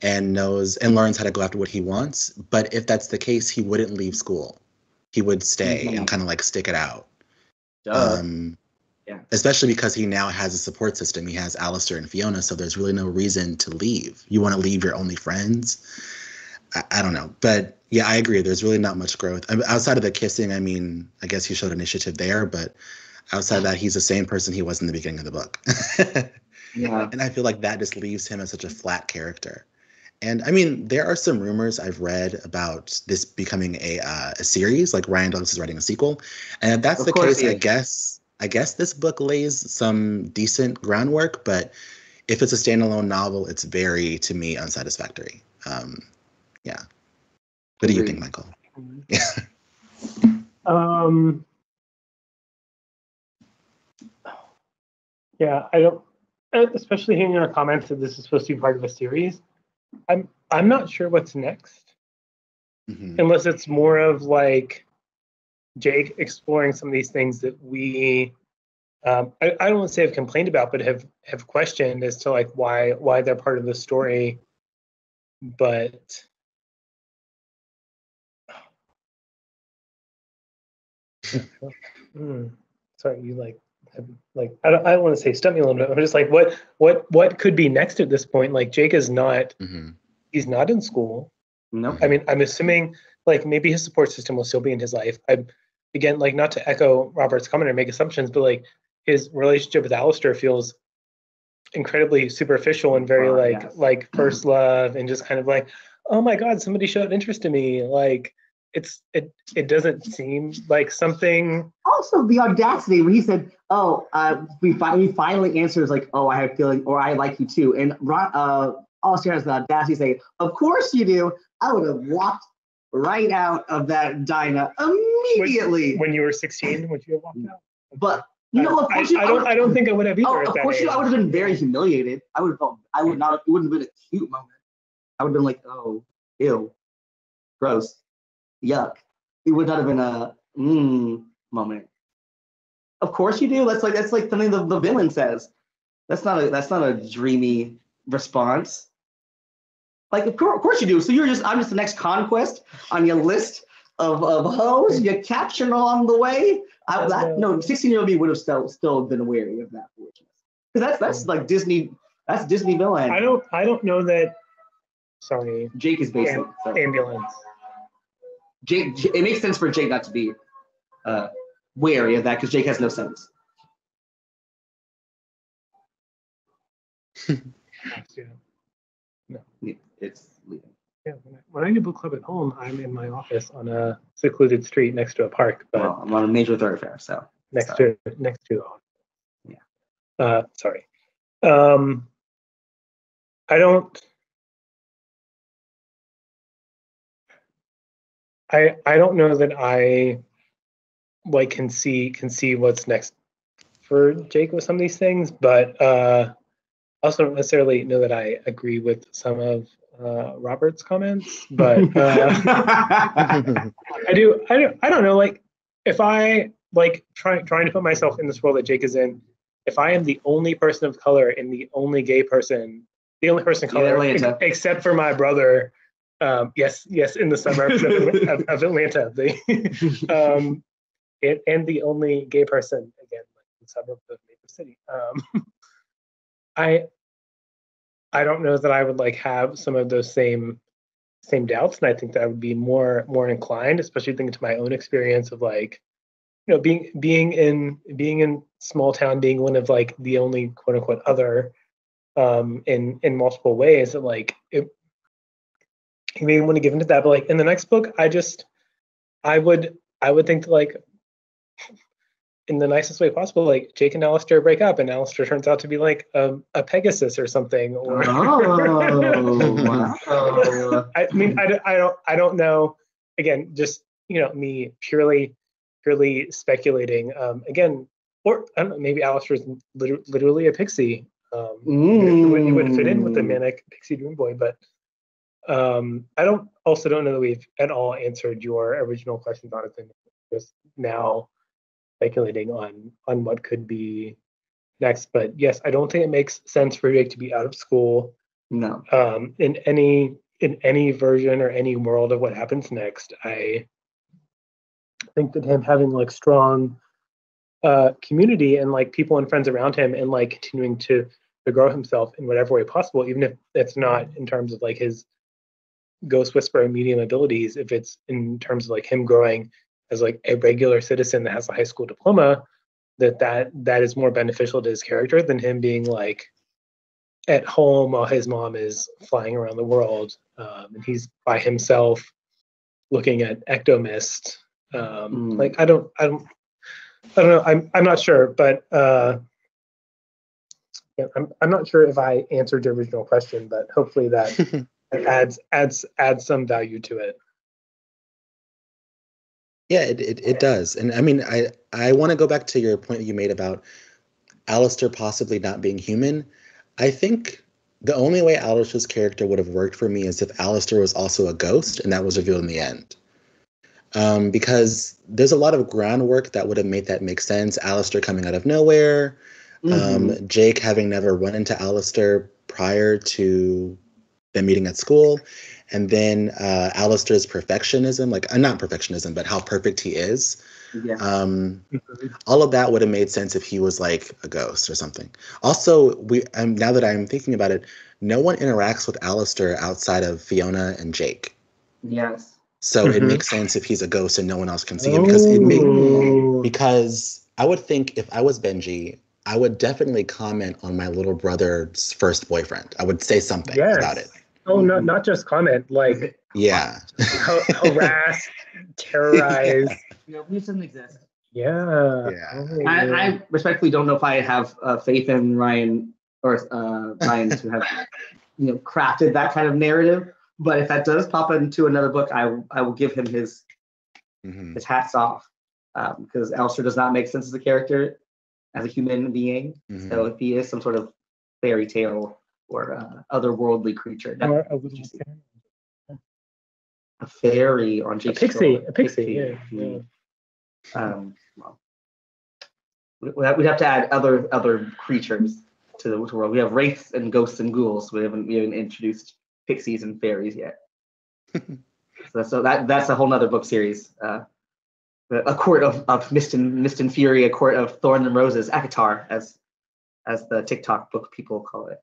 and knows and learns how to go after what he wants. But if that's the case, he wouldn't leave school. He would stay Mhm. and kind of like stick it out. Duh. Um, Yeah. Especially because he now has a support system. He has Alistair and Fiona, so there's really no reason to leave. You want to leave your only friends? I, I don't know. But yeah, I agree. There's really not much growth. Outside of the kissing, I mean, I guess he showed initiative there, but outside of that, he's the same person he was in the beginning of the book. Yeah. and I feel like that just leaves him as such a flat character. And I mean, there are some rumors I've read about this becoming a uh, a series, like Ryan Douglass is writing a sequel. And if that's Of the case, I guess I guess this book lays some decent groundwork. But if it's a standalone novel, it's very to me unsatisfactory. Um, yeah. What do you think, Agreed. Michael? Um. Yeah, I don't. uh, Especially hearing your comments that this is supposed to be part of a series. I'm I'm not sure what's next, Mhm. unless it's more of like Jake exploring some of these things that we. Um, I, I don't want to say have complained about, but have have questioned as to like why why they're part of the story. But Hmm. sorry, you like have, like I don't I don't want to say stump me a little bit. I'm just like what what what could be next at this point? Like Jake is not Mhm. he's not in school. Nope. I mean, I'm assuming like maybe his support system will still be in his life. I again like not to echo Robert's comment or make assumptions, but like his relationship with Alistair feels incredibly superficial and very like yes. like first love and just kind of like, oh my god, somebody showed interest in me. Like it's it it doesn't seem like something Also, the audacity when he said, "Oh, uh, we finally finally answers like, oh, I have a feeling, or I like you too," and Ron, uh, Alistair has the audacity to say, "Of course you do." I would have walked right out of that diner immediately. when you were 16, would you have walked mm. out? but you know, of I, course you. I don't. I don't think I would have either. Oh, at of course you. I would have been very humiliated. I would have felt. I would not. It wouldn't have been a cute moment. I would have been like, "Oh, ew, gross, yuck." It would not have been a mmm moment. Of course you do. That's like that's like something the, the villain says. That's not a that's not a dreamy response. Like of course, of course you do. So you're just I'm just the next conquest on your list of, of hoes you captured along the way. I that, no 16 year old me would have still still been wary of that foolishness. Because that's that's like Disney that's Disney villain. I don't. I don't know that. Sorry, Jake is basically so ambulance. Jake. It makes sense for Jake not to be uh, wary of that because Jake has no sense. Yeah. It's leaving. Yeah, when I, when I do book club at home, I'm in my office on a secluded street next to a park, but Well, I'm on a major thoroughfare, so next to next to. Yeah. Uh, sorry. Um, I don't. I I don't know that I like can see can see what's next for Jake with some of these things, but uh, I also don't necessarily know that I agree with some of uh, Robert's comments. But uh, I do. I don't. I don't know. Like, if I like trying trying to put myself in this world that Jake is in, if I am the only person of color and the only gay person, the only person of color, ex- except for my brother. Um, yes, yes, in the suburbs of, of, of Atlanta, the um, and, and the only gay person again, like in the suburb of Maple City. Um, I I don't know that I would like have some of those same same doubts, and I think that I would be more more inclined, especially thinking to my own experience of like, you know, being being in being in small town, being one of like the only quote unquote other um, in in multiple ways. That like it, you may want to give into that, but like in the next book, I just I would I would think like in the nicest way possible, like Jake and Alistair break up, and Alistair turns out to be like a, a Pegasus or something. Or oh, wow. I mean, I, don't- I don't I don't know. Again, just you know, me purely purely speculating. Um, again, or I don't know, maybe Alistair's liter- literally a pixie. Um, it, would, it would fit in with the Mm. manic pixie dream boy, but um, I don't also don't know that we've at all answered your original questions on it. Just now speculating on on what could be next. But yes, I don't think it makes sense for Jake to be out of school No. um, in any in any version or any world of what happens next. I think that him having like strong uh, community and like people and friends around him and like continuing to to grow himself in whatever way possible, even if it's not in terms of like his ghost whisperer medium abilities, if it's in terms of like him growing as like a regular citizen that has a high school diploma, that that that is more beneficial to his character than him being like at home while his mom is flying around the world um, and he's by himself looking at ectomist. Um, Mm. like i don't i don't i don't know. I'm i'm not sure but uh yeah, I'm, I'm not sure if i answered your original question but hopefully that adds adds adds some value to it Yeah, it, it, it does. And I mean, I, I want to go back to your point that you made about Alistair possibly not being human. I think the only way Alistair's character would have worked for me is if Alistair was also a ghost and that was revealed in the end. Um, because there's a lot of groundwork that would have made that make sense. Alistair coming out of nowhere, Mhm. um, Jake having never run into Alistair prior to them meeting at school, and then uh, Alistair's perfectionism, like uh, not perfectionism, but how perfect he is. yeah. Um, all of that would have made sense if he was like a ghost or something. Also, we um, now that I'm thinking about it, no one interacts with Alistair outside of Fiona and Jake. yes. So it Mhm. makes sense if he's a ghost and no one else can see him because it make, Oh. because I would think if I was Benji, I would definitely comment on my little brother's first boyfriend. I would say something Yes. about it. Oh not not just comment like Yeah. harass terrorize No, this doesn't exist. yeah Yeah. Oh, I, I respectfully don't know if I have uh, faith in Ryan or uh, Ryan to have you know crafted that kind of narrative. But if that does pop into another book, I I will give him his Mhm. his hats off because Alistair does not make sense as a character, as a human being. Mhm. So if he is some sort of fairy tale or uh, otherworldly creature, that- or a little a fairy on a pixie shoulder, a pixie yeah, yeah. Um, well, we- we'd have- to add other other creatures to the, world. We have wraiths and ghosts and ghouls. We haven't we haven't introduced pixies and fairies yet. so, so that that's a whole nother book series. Uh, a court of, of mist and mist and fury, a court of thorns and roses, ACOTAR, as as the TikTok book people call it.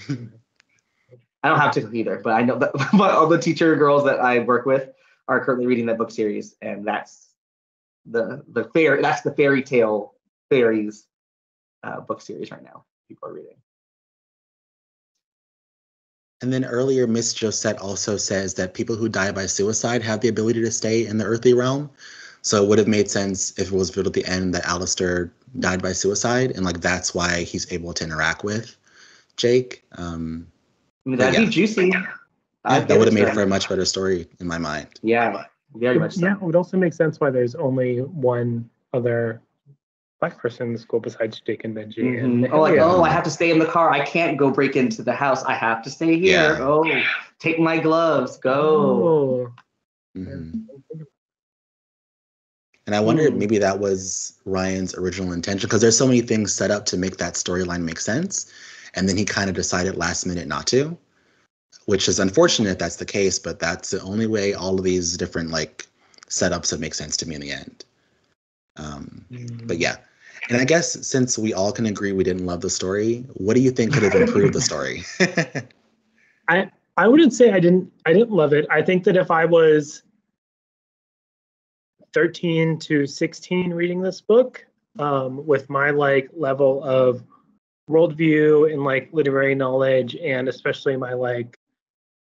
I don't have TikTok either, but I know that all the teacher girls that I work with are currently reading that book series, and that's the the fair that's the fairy tale fairies uh, book series right now. People are reading. And then earlier, Miss Josette also says that people who die by suicide have the ability to stay in the earthly realm. So it would have made sense if it was revealed at the end that Alistair died by suicide, and like that's why he's able to interact with Jake. Um, I mean, that'd yeah. be juicy. yeah, that would have made for a much better story in my mind. Yeah, very much so. yeah it would also make sense why there's only one other black person in the school besides jake and benji and Mhm. Oh, like, Elliot. oh, I have to stay in the car. I can't go break into the house. I have to stay here. Yeah. Oh, take my gloves. Go. Oh. Mhm. And I wonder if Hmm. maybe that was Ryan's original intention because there's so many things set up to make that storyline make sense. And then he kind of decided last minute not to, which is unfortunate if that's the case, but that's the only way all of these different like setups would make sense to me in the end. Um, but yeah. And I guess since we all can agree we didn't love the story, what do you think could have improved the story? I I wouldn't say I didn't I didn't love it. I think that if I was 13 to 16 reading this book, um, with my like level of worldview and like literary knowledge, and especially my like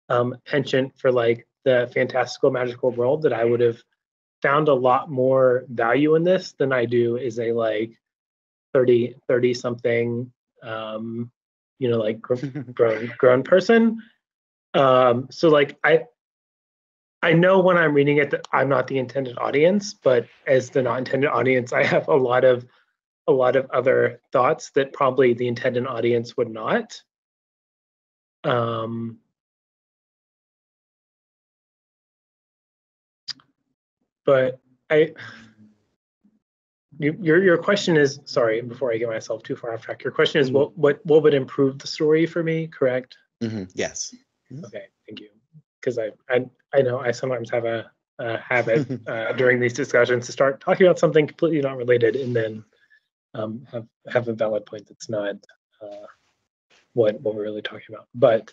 um, penchant for like the fantastical magical world, that I would have found a lot more value in this than I do as a like 30 30 something um, you know like gr- grown grown person. Um so like i i know when i'm reading it that i'm not the intended audience but as the not intended audience i have a lot of a lot of other thoughts that probably the intended audience would not um but i you, your your question is sorry before i get myself too far off track your question is Mhm. what what what would improve the story for me correct Mhm, Yes. Okay, thank you. Because I, I I know I sometimes have a, a habit uh, during these discussions to start talking about something completely not related and then um, have have a valid point that's not uh, what what we're really talking about. But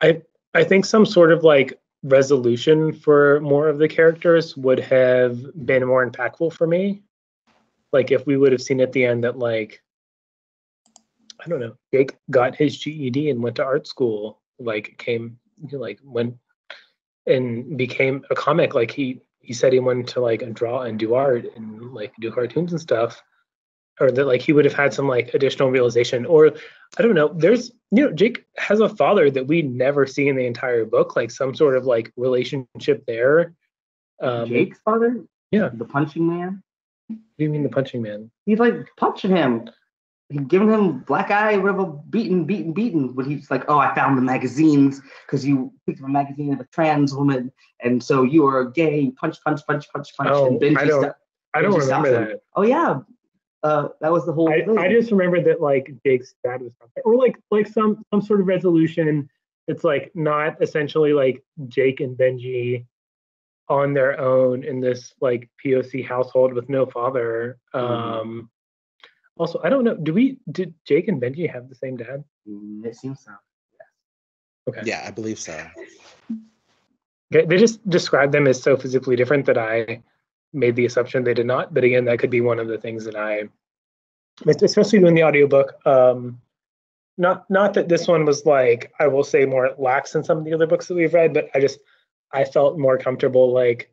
I I think some sort of like resolution for more of the characters would have been more impactful for me. Like if we would have seen at the end that like I don't know, Jake got his GED and went to art school, like came like went and became a comic. Like he he said he wanted to like draw and do art and like do cartoons and stuff or that like he would have had some like additional realization or i don't know there's you know jake has a father that we never see in the entire book like some sort of like relationship there um jake's father? Yeah. The punching man? What do you mean the punching man? He's like punching him he'd given him black eye whatever beaten beaten beaten when he's like oh i found the magazines because you picked up a magazine of a trans woman and so you are gay punch punch punch punch punch oh, and Benji i don't, I don't remember that. Oh yeah, uh, that was the whole. I, I, just remember that like Jake's dad was something, or like like some some sort of resolution. It's like not essentially like Jake and Benji on their own in this like POC household with no father. Mm-hmm. Um, also, I don't know. Do we did Jake and Benji have the same dad? Mm, it seems so. Yes. Okay. Yeah, I believe so. Okay, they just described them as so physically different that I made the assumption they did not. But again, that could be one of the things that I especially doing the audiobook. Um, not not that this one was like I will say more lax than some of the other books that we've read, but I just I felt more comfortable like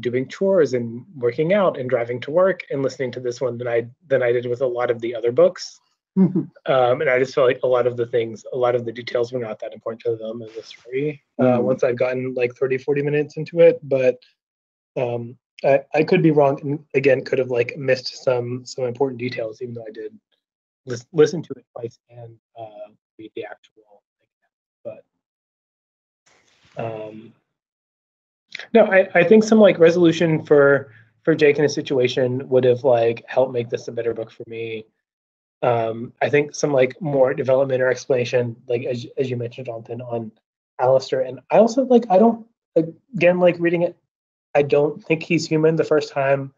doing chores and working out and driving to work and listening to this one than I than I did with a lot of the other books. Mm-hmm. Um, and I just felt like a lot of the things, a lot of the details were not that important to them in the story. Uh, mm-hmm. once I'd gotten like 30, 40 minutes into it, but um, I, I could be wrong and again could have like missed some some important details even though I did listen, listen to it twice and uh, read the actual but um no I, I think some like resolution for for Jake in a situation would have like helped make this a better book for me um I think some like more development or explanation like as, as you mentioned Jonathan on Alistair and I also like I don't again like reading it I don't think he's human. The first time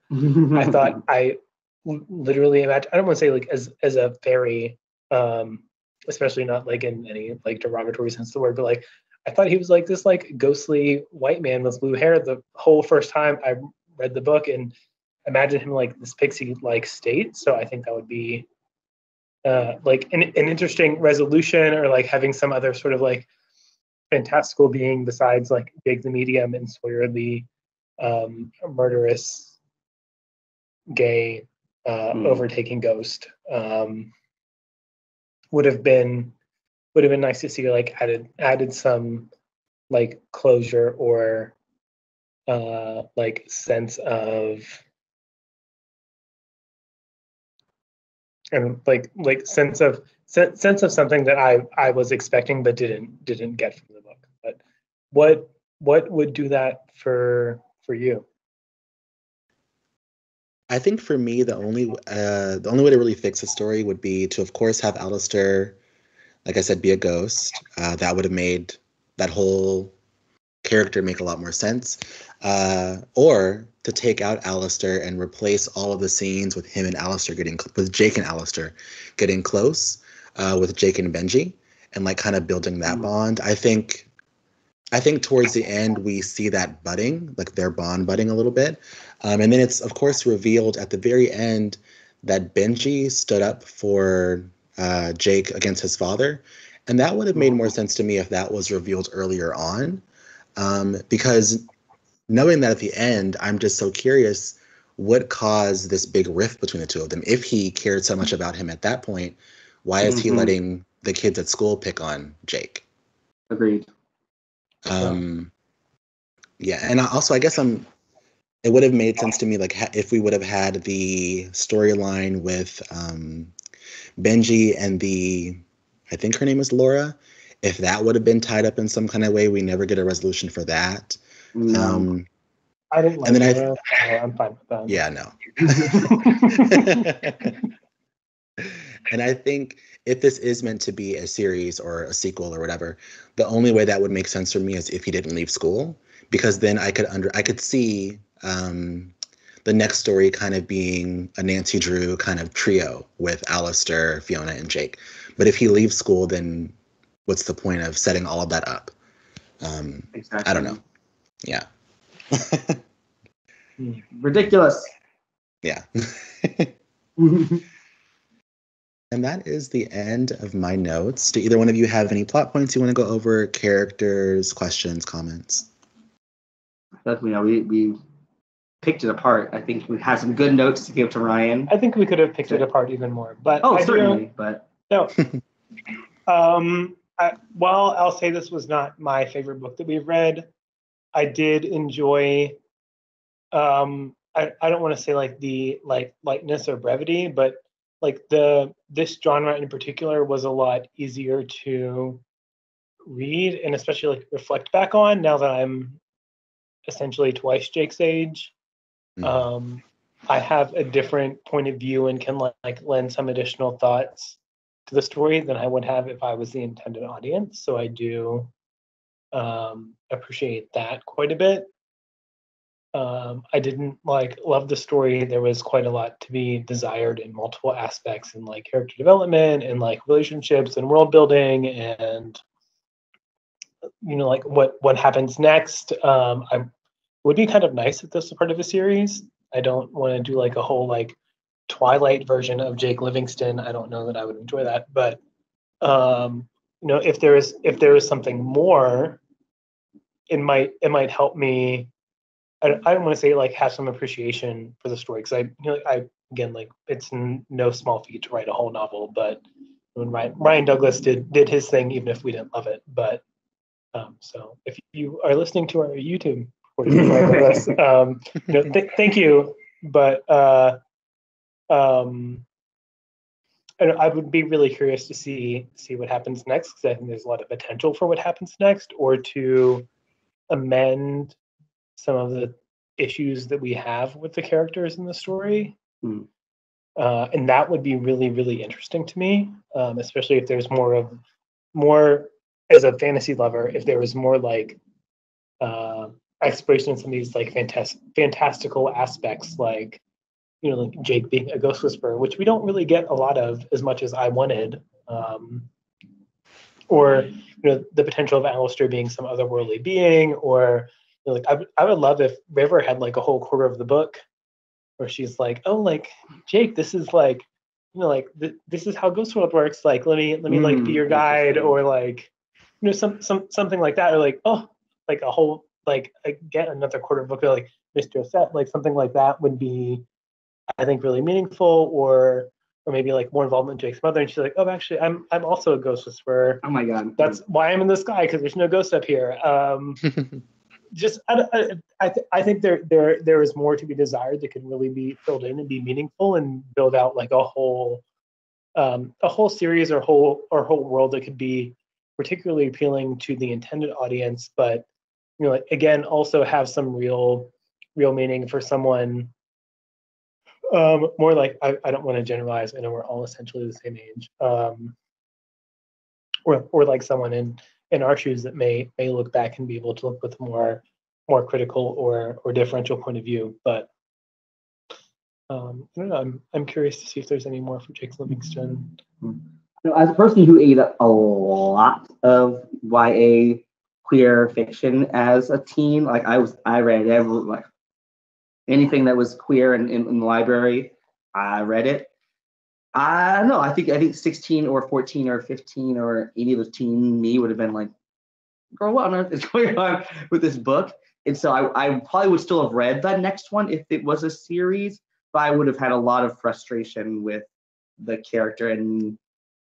I thought I literally imagine I don't want to say like as as a fairy, um, especially not like in any like derogatory sense of the word, but like I thought he was like this like ghostly white man with blue hair the whole first time I read the book and imagine him like this pixie like state. So I think that would be uh, like an, an interesting resolution or like having some other sort of like fantastical being besides like Jake the medium and Sawyer the um, murderous gay uh, mm. overtaking ghost um, would have been would have been nice to see like added added some like closure or uh like sense of and like like sense of sense of something that I I was expecting but didn't didn't get from the book. But what what would do that for for you? I think for me, the only uh, the only way to really fix the story would be to, of course, have Alistair, like I said, be a ghost. Uh, that would have made that whole character make a lot more sense. Uh, or to take out Alistair and replace all of the scenes with him and Alistair getting with Jake and Alistair getting close, uh, with Jake and Benji, and like kind of building that mm. bond. I think I think towards the end we see that budding, like their bond budding a little bit, um, and then it's of course revealed at the very end that Benji stood up for uh, Jake against his father, and that would have made more sense to me if that was revealed earlier on, um, because knowing that at the end, I'm just so curious what caused this big rift between the two of them. If he cared so much about him at that point, why is mm-hmm. he letting the kids at school pick on Jake? Agreed. Um, yeah, and also I guess I'm. It would have made sense to me like ha- if we would have had the storyline with um, Benji and the, I think her name is Laura. If that would have been tied up in some kind of way, we never get a resolution for that. No. Um, I didn't like and then I, I, I'm fine with that. Yeah, no. and I think if this is meant to be a series or a sequel or whatever, the only way that would make sense for me is if he didn't leave school, because then I could under I could see um, the next story kind of being a Nancy Drew kind of trio with Alistair, Fiona, and Jake. But if he leaves school, then what's the point of setting all of that up? Um, Exactly. I don't know. Yeah. Ridiculous. yeah. And that is the end of my notes. Do either one of you have any plot points you want to go over? Characters, questions, comments? Definitely, know, we we picked it apart. I think we had some good notes to give to Ryan. I think we could have picked it apart even more, but Oh, I do- certainly, but No. um, I, while I'll say this was not my favorite book that we've read, I did enjoy. Um, I, I don't want to say like the like lightness or brevity, but like the this genre in particular was a lot easier to read and especially like reflect back on now that I'm essentially twice Jake's age. Mhm. Um, I have a different point of view and can like lend some additional thoughts to the story than I would have if I was the intended audience. So I do um, appreciate that quite a bit. Um, I didn't like love the story. There was quite a lot to be desired in multiple aspects, in like character development and like relationships and world building and you know like what what happens next. Um, I would be kind of nice if this was part of a series. I don't want to do like a whole like Twilight version of Jake Livingston. I don't know that I would enjoy that, but um, you know, if there is if there is something more, it might it might help me. I, I don't want to say like have some appreciation for the story because I you know I again like it's n- no small feat to write a whole novel, but when Ryan, Ryan Douglass did did his thing, even if we didn't love it, but um, so if you are listening to our YouTube um, th- thank you, but uh, um, I, I would be really curious to see see what happens next because I think there's a lot of potential for what happens next, or to amend some of the issues that we have with the characters in the story. Hmm. Uh, and that would be really, really interesting to me, um, especially if there's more of more as a fantasy lover. If there was more like uh, exploration in some of these like fantastic, fantastical aspects, like you know, like Jake being a ghost whisperer, which we don't really get a lot of as much as I wanted. Um, or you know, the potential of Alistair being some otherworldly being, or you know, like I, would- I would love if River had like a whole quarter of the book where she's like, oh, like Jake, this is like, you know, like th- this is how Ghost World works. Like, let me let me like be Mm, your guide, or like, you know, some some something like that, or like, oh, like a whole like again another quarter book, or like Mr. Set, like something like that would be, I think, really meaningful, or or maybe like more involvement in Jake's mother, and she's like, oh, actually, I'm I'm also a ghost whisperer. oh my god, That's why I'm in the sky because there's no ghost up here. Um, just I, I, I, th- I think there there there is more to be desired that could really be filled in and be meaningful and build out like a whole um, a whole series or whole or whole world that could be particularly appealing to the intended audience, but you know, again, also have some real real meaning for someone um, more like I, I don't want to generalize. I know we're all essentially the same age. Um, or or like someone in in our shoes that may may look back and be able to look with more more critical or or differential point of view. But um, I don't know. I'm I'm curious to see if there's any more for Jake Livingston. You know, as a person who ate a lot of YA queer fiction as a teen, like I was, I read every like anything that was queer in, in, in the library, I read it. I don't know. I think I think 16 or 14 or 15 or any of the teen me would have been like, girl, what on earth is going on with this book? And so I, I probably would still have read that next one if it was a series, but I would have had a lot of frustration with the character and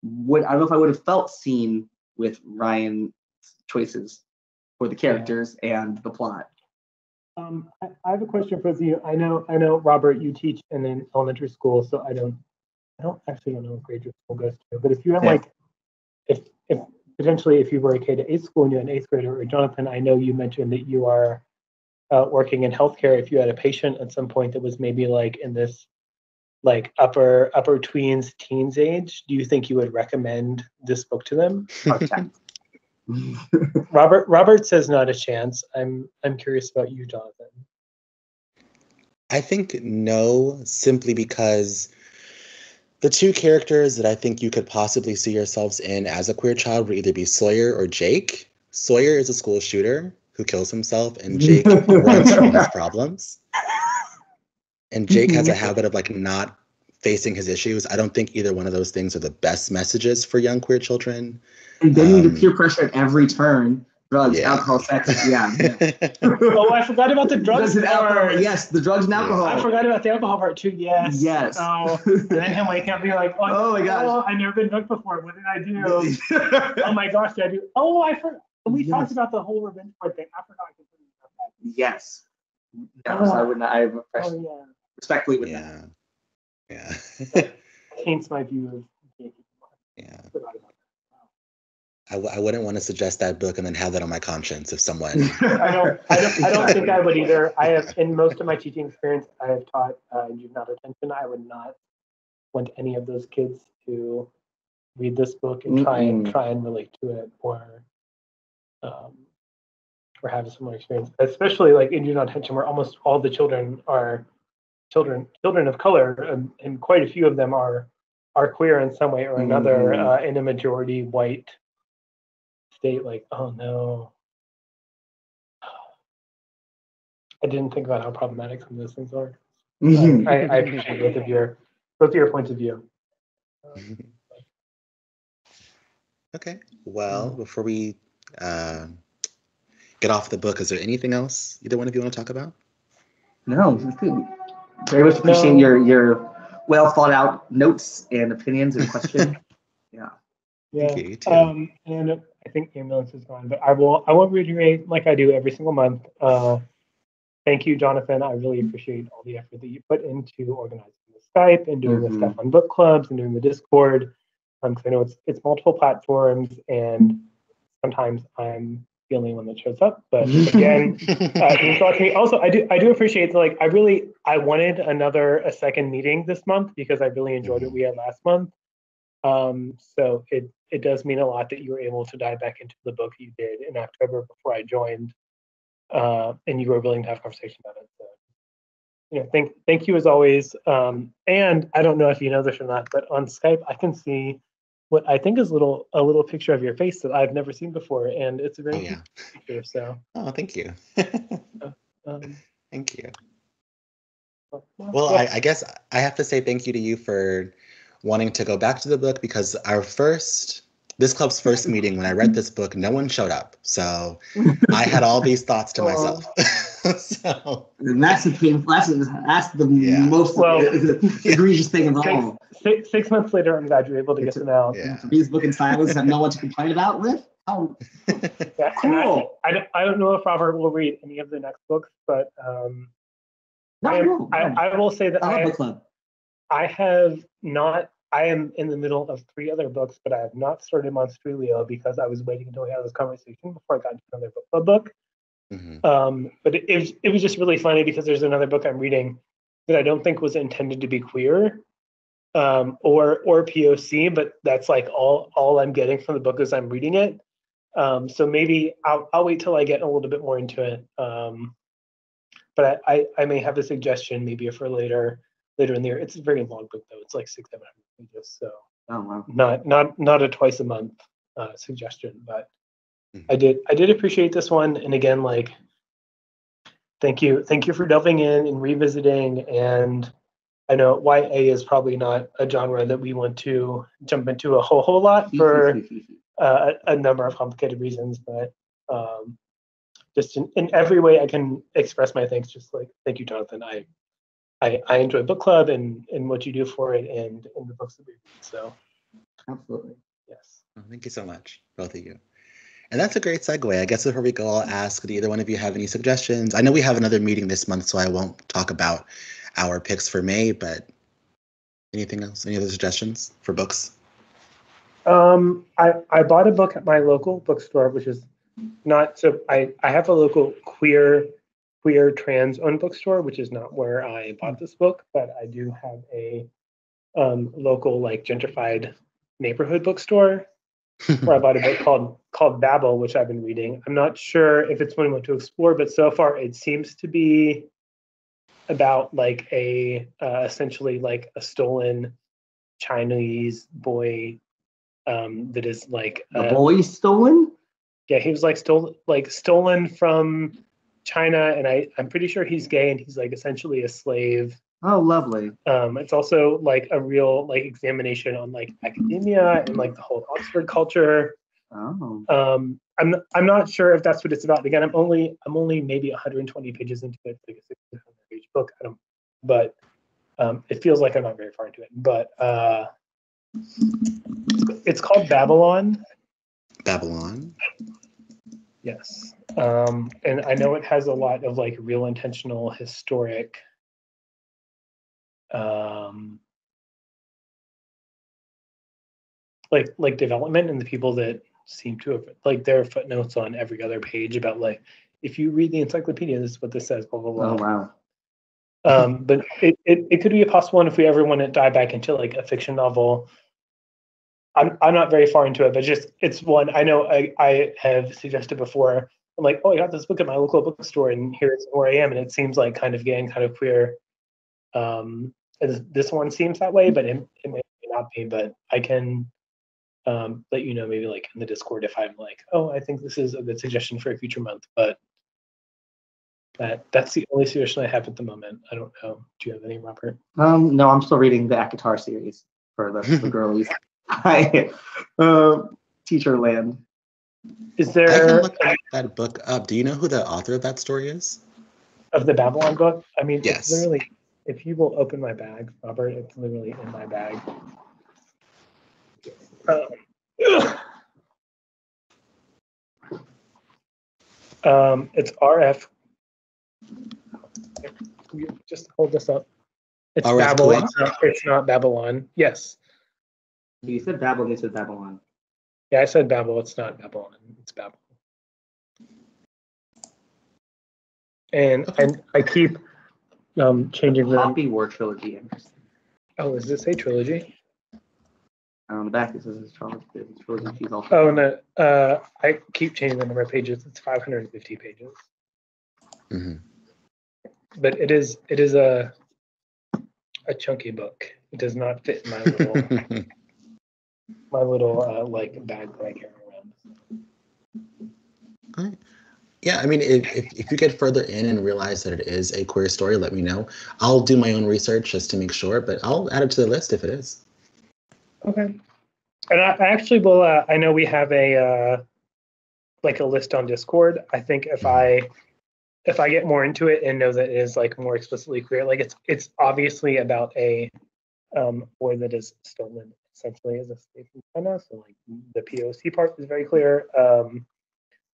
would I don't know if I would have felt seen with Ryan's choices for the characters and the plot. Um, I, I have a question for you. I know I know Robert, you teach in an elementary school, so I don't I don't actually don't know what grade your school goes to. But if you have Yeah. like if if potentially if you were a K to eighth school and you're an eighth grader, or Jonathan, I know you mentioned that you are uh, working in healthcare. If you had a patient at some point that was maybe like in this like upper upper tweens teens age, do you think you would recommend this book to them? Robert Robert says not a chance. I'm I'm curious about you, Jonathan. I think no, simply because the two characters that I think you could possibly see yourselves in as a queer child would either be Sawyer or Jake. Sawyer is a school shooter who kills himself, and Jake runs from his problems. And Jake has a habit of like not facing his issues. I don't think either one of those things are the best messages for young queer children. And then you Um, need peer pressure at every turn. Drugs, Yeah. alcohol, sex. Yeah. yeah. Oh, I forgot about the drugs Drugs and alcohol. Yes, the drugs and alcohol. I forgot about the alcohol part too. Yes. Yes. Oh, and then him waking up being like, oh, Oh my gosh. oh, I've never been drunk before. What did I do? oh my gosh, did I do? Oh, I forgot. We Yes. talked about the whole revenge part thing. I forgot. I completely forgot yes. No, so I would not. I that. Oh respectfully would not. yeah. Yeah. Yeah, taints my view of gay yeah. I forgot I, w- I wouldn't want to suggest that book and then have that on my conscience if someone. I don't. I don't. I don't think I would either. I have in most of my teaching experience, I have taught uh, in juvenile detention. I would not want any of those kids to read this book and try and try and relate to it or um, or have a similar experience. Especially like in juvenile detention, where almost all the children are children children of color, and, and quite a few of them are are queer in some way or another Mhm. uh, in a majority white state. Like, oh no. I didn't think about how problematic some of those things are. Mhm. I, I appreciate both of your both of your points of view. okay. Well, before we uh, get off the book, is there anything else either one of you want to talk about? No, it's good. Very much appreciate No. your your well thought out notes and opinions and questions. Yeah. Thank you. You. Um, and I think the ambulance is gone, but I will I will reiterate like I do every single month. Uh, thank you, Jonathan. I really appreciate all the effort that you put into organizing the Skype and doing Mhm. the stuff on book clubs and doing the Discord. Um, because I know it's it's multiple platforms and sometimes I'm the only one that shows up. But again, uh, it means a lot to me. Also, I do I do appreciate like I really I wanted another a second meeting this month because I really enjoyed what we had last month. Um, so it it does mean a lot that you were able to dive back into the book you did in October before I joined, uh, and you were willing to have a conversation about it. So, you know, thank thank you as always. Um, and I don't know if you know this or not, but on Skype I can see what I think is a little a little picture of your face that I've never seen before, and it's a very Oh, yeah. picture. So. Oh, thank you. Um, thank you. Well, Well, yeah. I, I guess I have to say thank you to you for wanting to go back to the book because our first, this club's first meeting, when I read this book, no one showed up. So I had all these thoughts to Oh. myself. so And that's the pain. That's that's the Yeah. most Well- egregious thing of six, all. six, six months later, I'm glad you're able to get them out. yeah. These book and silence have no one to complain about with. Oh, Yeah, and I- Cool. I, don't, I don't know if Robert will read any of the next books, but um, no, I, am- no, I, no. I will say that I love I, club. I have not. I am in the middle of three other books, but I have not started Monstrilio because I was waiting until we had this conversation before I got into another book club book. Mhm. Um, but it, it, was, it was just really funny because there's another book I'm reading that I don't think was intended to be queer um, or or POC, but that's like all all I'm getting from the book as I'm reading it. Um, so maybe I'll I'll wait till I get a little bit more into it. Um, but I, I I may have a suggestion maybe for later later in the year. It's a very long book though. It's like six seven hundred pages, so Oh wow. not not not a twice a month uh, suggestion, but Mhm. I did I did appreciate this one, and again, like, thank you thank you for delving in and revisiting. And I know YA is probably not a genre that we want to jump into a whole whole lot for uh, a, a number of complicated reasons, but um, just in, in every way I can express my thanks. Just like thank you, Jonathan. I I, I enjoy book club and and what you do for it, and and the books that we read. So Absolutely. yes. Oh, thank you so much, both of you. And that's a great segue. I guess before we go, I'll ask do either one of you have any suggestions? I know we have another meeting this month, so I won't talk about our picks for May, but anything else? Any other suggestions for books? Um, I, I bought a book at my local bookstore, which is not so I, I have a local queer queer trans owned bookstore, which is not where I bought this book, but I do have a um, local like gentrified neighborhood bookstore where I bought a book called called Babel, which I've been reading. I'm not sure if it's one I want to explore, but so far it seems to be about like a uh, essentially like a stolen Chinese boy um, that is like a, uh, boy stolen. Yeah, he was like stole like stolen from China, and I I'm pretty sure he's gay, and he's like essentially a slave. Oh, lovely. Um, it's also like a real like examination on like academia and like the whole Oxford culture. Oh. Um, I'm I'm not sure if that's what it's about. Again, I'm only I'm only maybe 120 pages into it, like a 600 page book. I don't, but um, it feels like I'm not very far into it. But uh, it's called Babylon. Babylon. Yes. Um, and I know it has a lot of like real intentional historic um like like development and the people that seem to have like there are footnotes on every other page about like if you read the encyclopedia, this is what this says, blah blah blah. Oh, wow. Um, but it, it, it could be a possible one if we ever want to dive back into like a fiction novel. I'm I'm not very far into it, but just it's one I know I, I have suggested before. I'm like, oh, I got this book at my local bookstore, and here's where I am, and it seems like kind of gay and kind of queer. Um, and this one seems that way, but it, it may not be. But I can um, let you know maybe like in the Discord if I'm like, oh, I think this is a good suggestion for a future month. But that that's the only suggestion I have at the moment. I don't know. Do you have any, Robert? Um, no, I'm still reading the ACOTAR series for the, the girlies. I, uh, teacher land. Is there? I can look that book up. Do you know who the author of that story is? of the Babylon book? I mean, Yes. it's literally, if you will open my bag, Robert, it's literally in my bag. Um, um, it's RF. Just hold this up. It's RF Babel. Kuang? It's not, it's not Babylon. Yes. You said Babylon, you said Babylon. Yeah, I said Babel. It's not Babylon. It's Babel. And Okay. and I keep um changing the. Poppy War Trilogy. Interesting. Oh, is this a trilogy? And on the back it says it's Charles Dickens trilogy. She's also. Oh no. Uh, I keep changing the number of pages. It's 550 pages, hmm but it is it is a a chunky book. It does not fit in my little my little uh, like bag that I carry around. Yeah, I mean, if, if, if you get further in and realize that it is a queer story, let me know. I'll do my own research just to make sure, but I'll add it to the list if it is. Okay. And I, I actually will. Uh, I know we have a uh, like a list on Discord. I think if I if I get more into it and know that it is like more explicitly queer, like it's it's obviously about a um boy that is stolen essentially as a slave from China. So like the POC part is very clear. Um,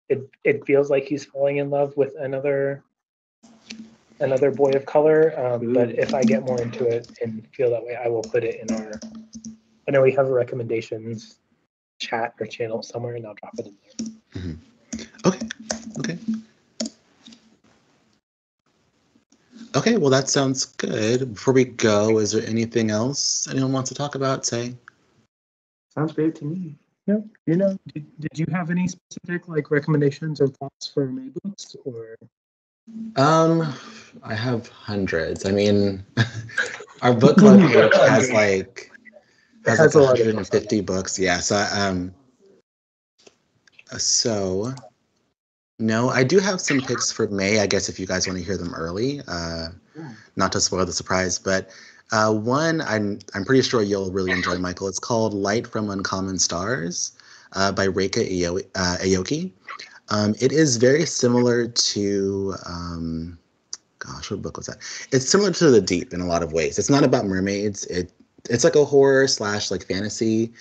it it feels like he's falling in love with another another boy of color. Um, but if I get more into it and feel that way, I will put it in our I know we have a recommendations chat or channel somewhere, and I'll drop it in there. Okay, okay. Okay, well, that sounds good. Before we go, is there anything else anyone wants to talk about? Say, Sounds great to me. No, you know, did, did you have any specific like recommendations or thoughts for May books or? um, I have hundreds. I mean, our book club page has like has, Has like a lot 150 books. Yeah, so um, so no, I do have some picks for May. I guess if you guys want to hear them early, uh, Yeah. not to spoil the surprise, but uh, one I'm I'm pretty sure you'll really enjoy, Michael. It's called Light from Uncommon Stars uh, by Reika Ayo- uh, Aoki. Um, it is very similar to um, gosh, what book was that? It's similar to The Deep in a lot of ways. It's not about mermaids. It it's like a horror slash like fantasy.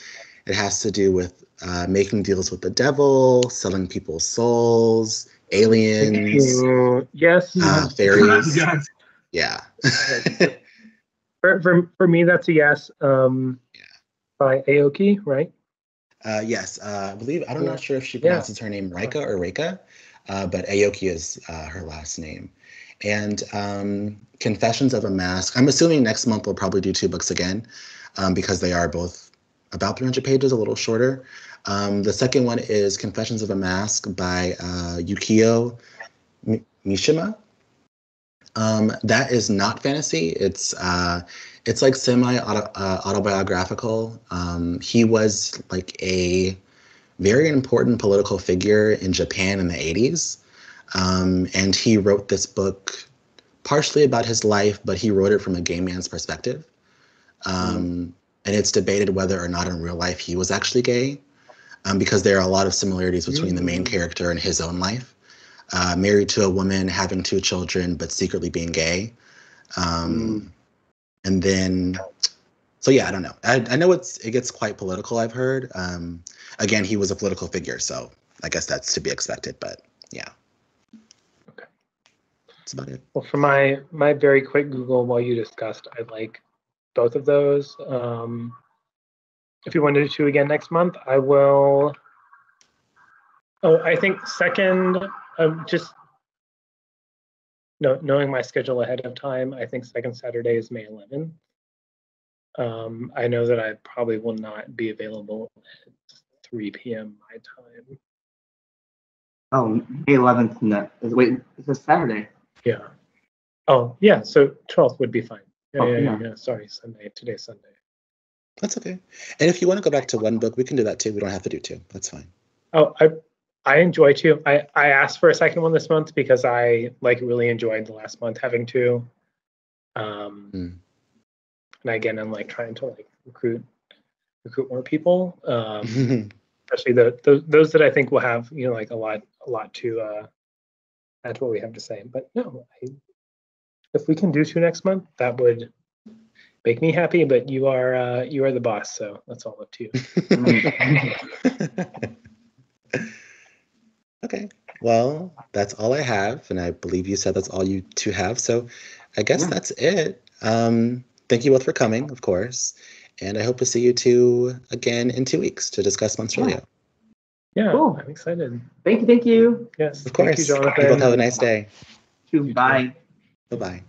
It has to do with uh, making deals with the devil, selling people's souls, aliens, yes. uh, fairies. Yeah. For, for, for me, that's a yes. Um, Yeah. By Aoki, right? Uh, yes, uh, I believe I'm Yeah. not sure if she Yeah. pronounces her name Rika or Reika, uh, but Aoki is uh, her last name. And um, Confessions of a Mask. I'm assuming next month we'll probably do two books again um, because they are both about 300 pages, a little shorter. Um, the second one is Confessions of a Mask by uh, Yukio Mi- Mishima. Um, that is not fantasy. It's uh, it's like semi uh, autobiographical. Um, he was like a very important political figure in Japan in the 80s. Um, and he wrote this book partially about his life, but he wrote it from a gay man's perspective. Um, And it's debated whether or not in real life he was actually gay, um, because there are a lot of similarities between the main character and his own life. Uh, married to a woman, having two children, but secretly being gay. Um, And then, so yeah, I don't know. I, I know it's it gets quite political. I've heard. Um, again, he was a political figure, so I guess that's to be expected. But yeah, Okay. that's about it. Well, for my my very quick Google while you discussed, I like both of those. Um, if you want to again next month, I will. Oh, I think second, um, just no, knowing my schedule ahead of time, I think second Saturday is May 11th. Um, I know that I probably will not be available at 3 p.m. my time. Oh, May 11th. No, wait, it's a Saturday. Yeah. Oh, yeah. So 12th would be fine. Yeah, Oh, yeah, yeah, yeah. yeah. Sorry, Sunday. Today's Sunday. That's okay. And if you want to go back to one book, we can do that too. We don't have to do two. That's fine. Oh, I I enjoy two. I I asked for a second one this month because I like really enjoyed the last month having two. Um, Mm. and again, I'm like trying to like recruit recruit more people, um, especially the, the those that I think will have you know like a lot a lot to uh, add to what we have to say. But no, I, if we can do two next month, that would make me happy. But you are uh, you are the boss, so that's all up to you. okay. Well, that's all I have, and I believe you said that's all you two have. So, I guess Yeah. that's it. Um, thank you both for coming, of course, and I hope to see you two again in two weeks to discuss Monstrilio. Yeah, Cool. I'm excited. Thank you. Thank you. Yes, Of course. Thank you, You both have a nice day. Bye. Bye bye.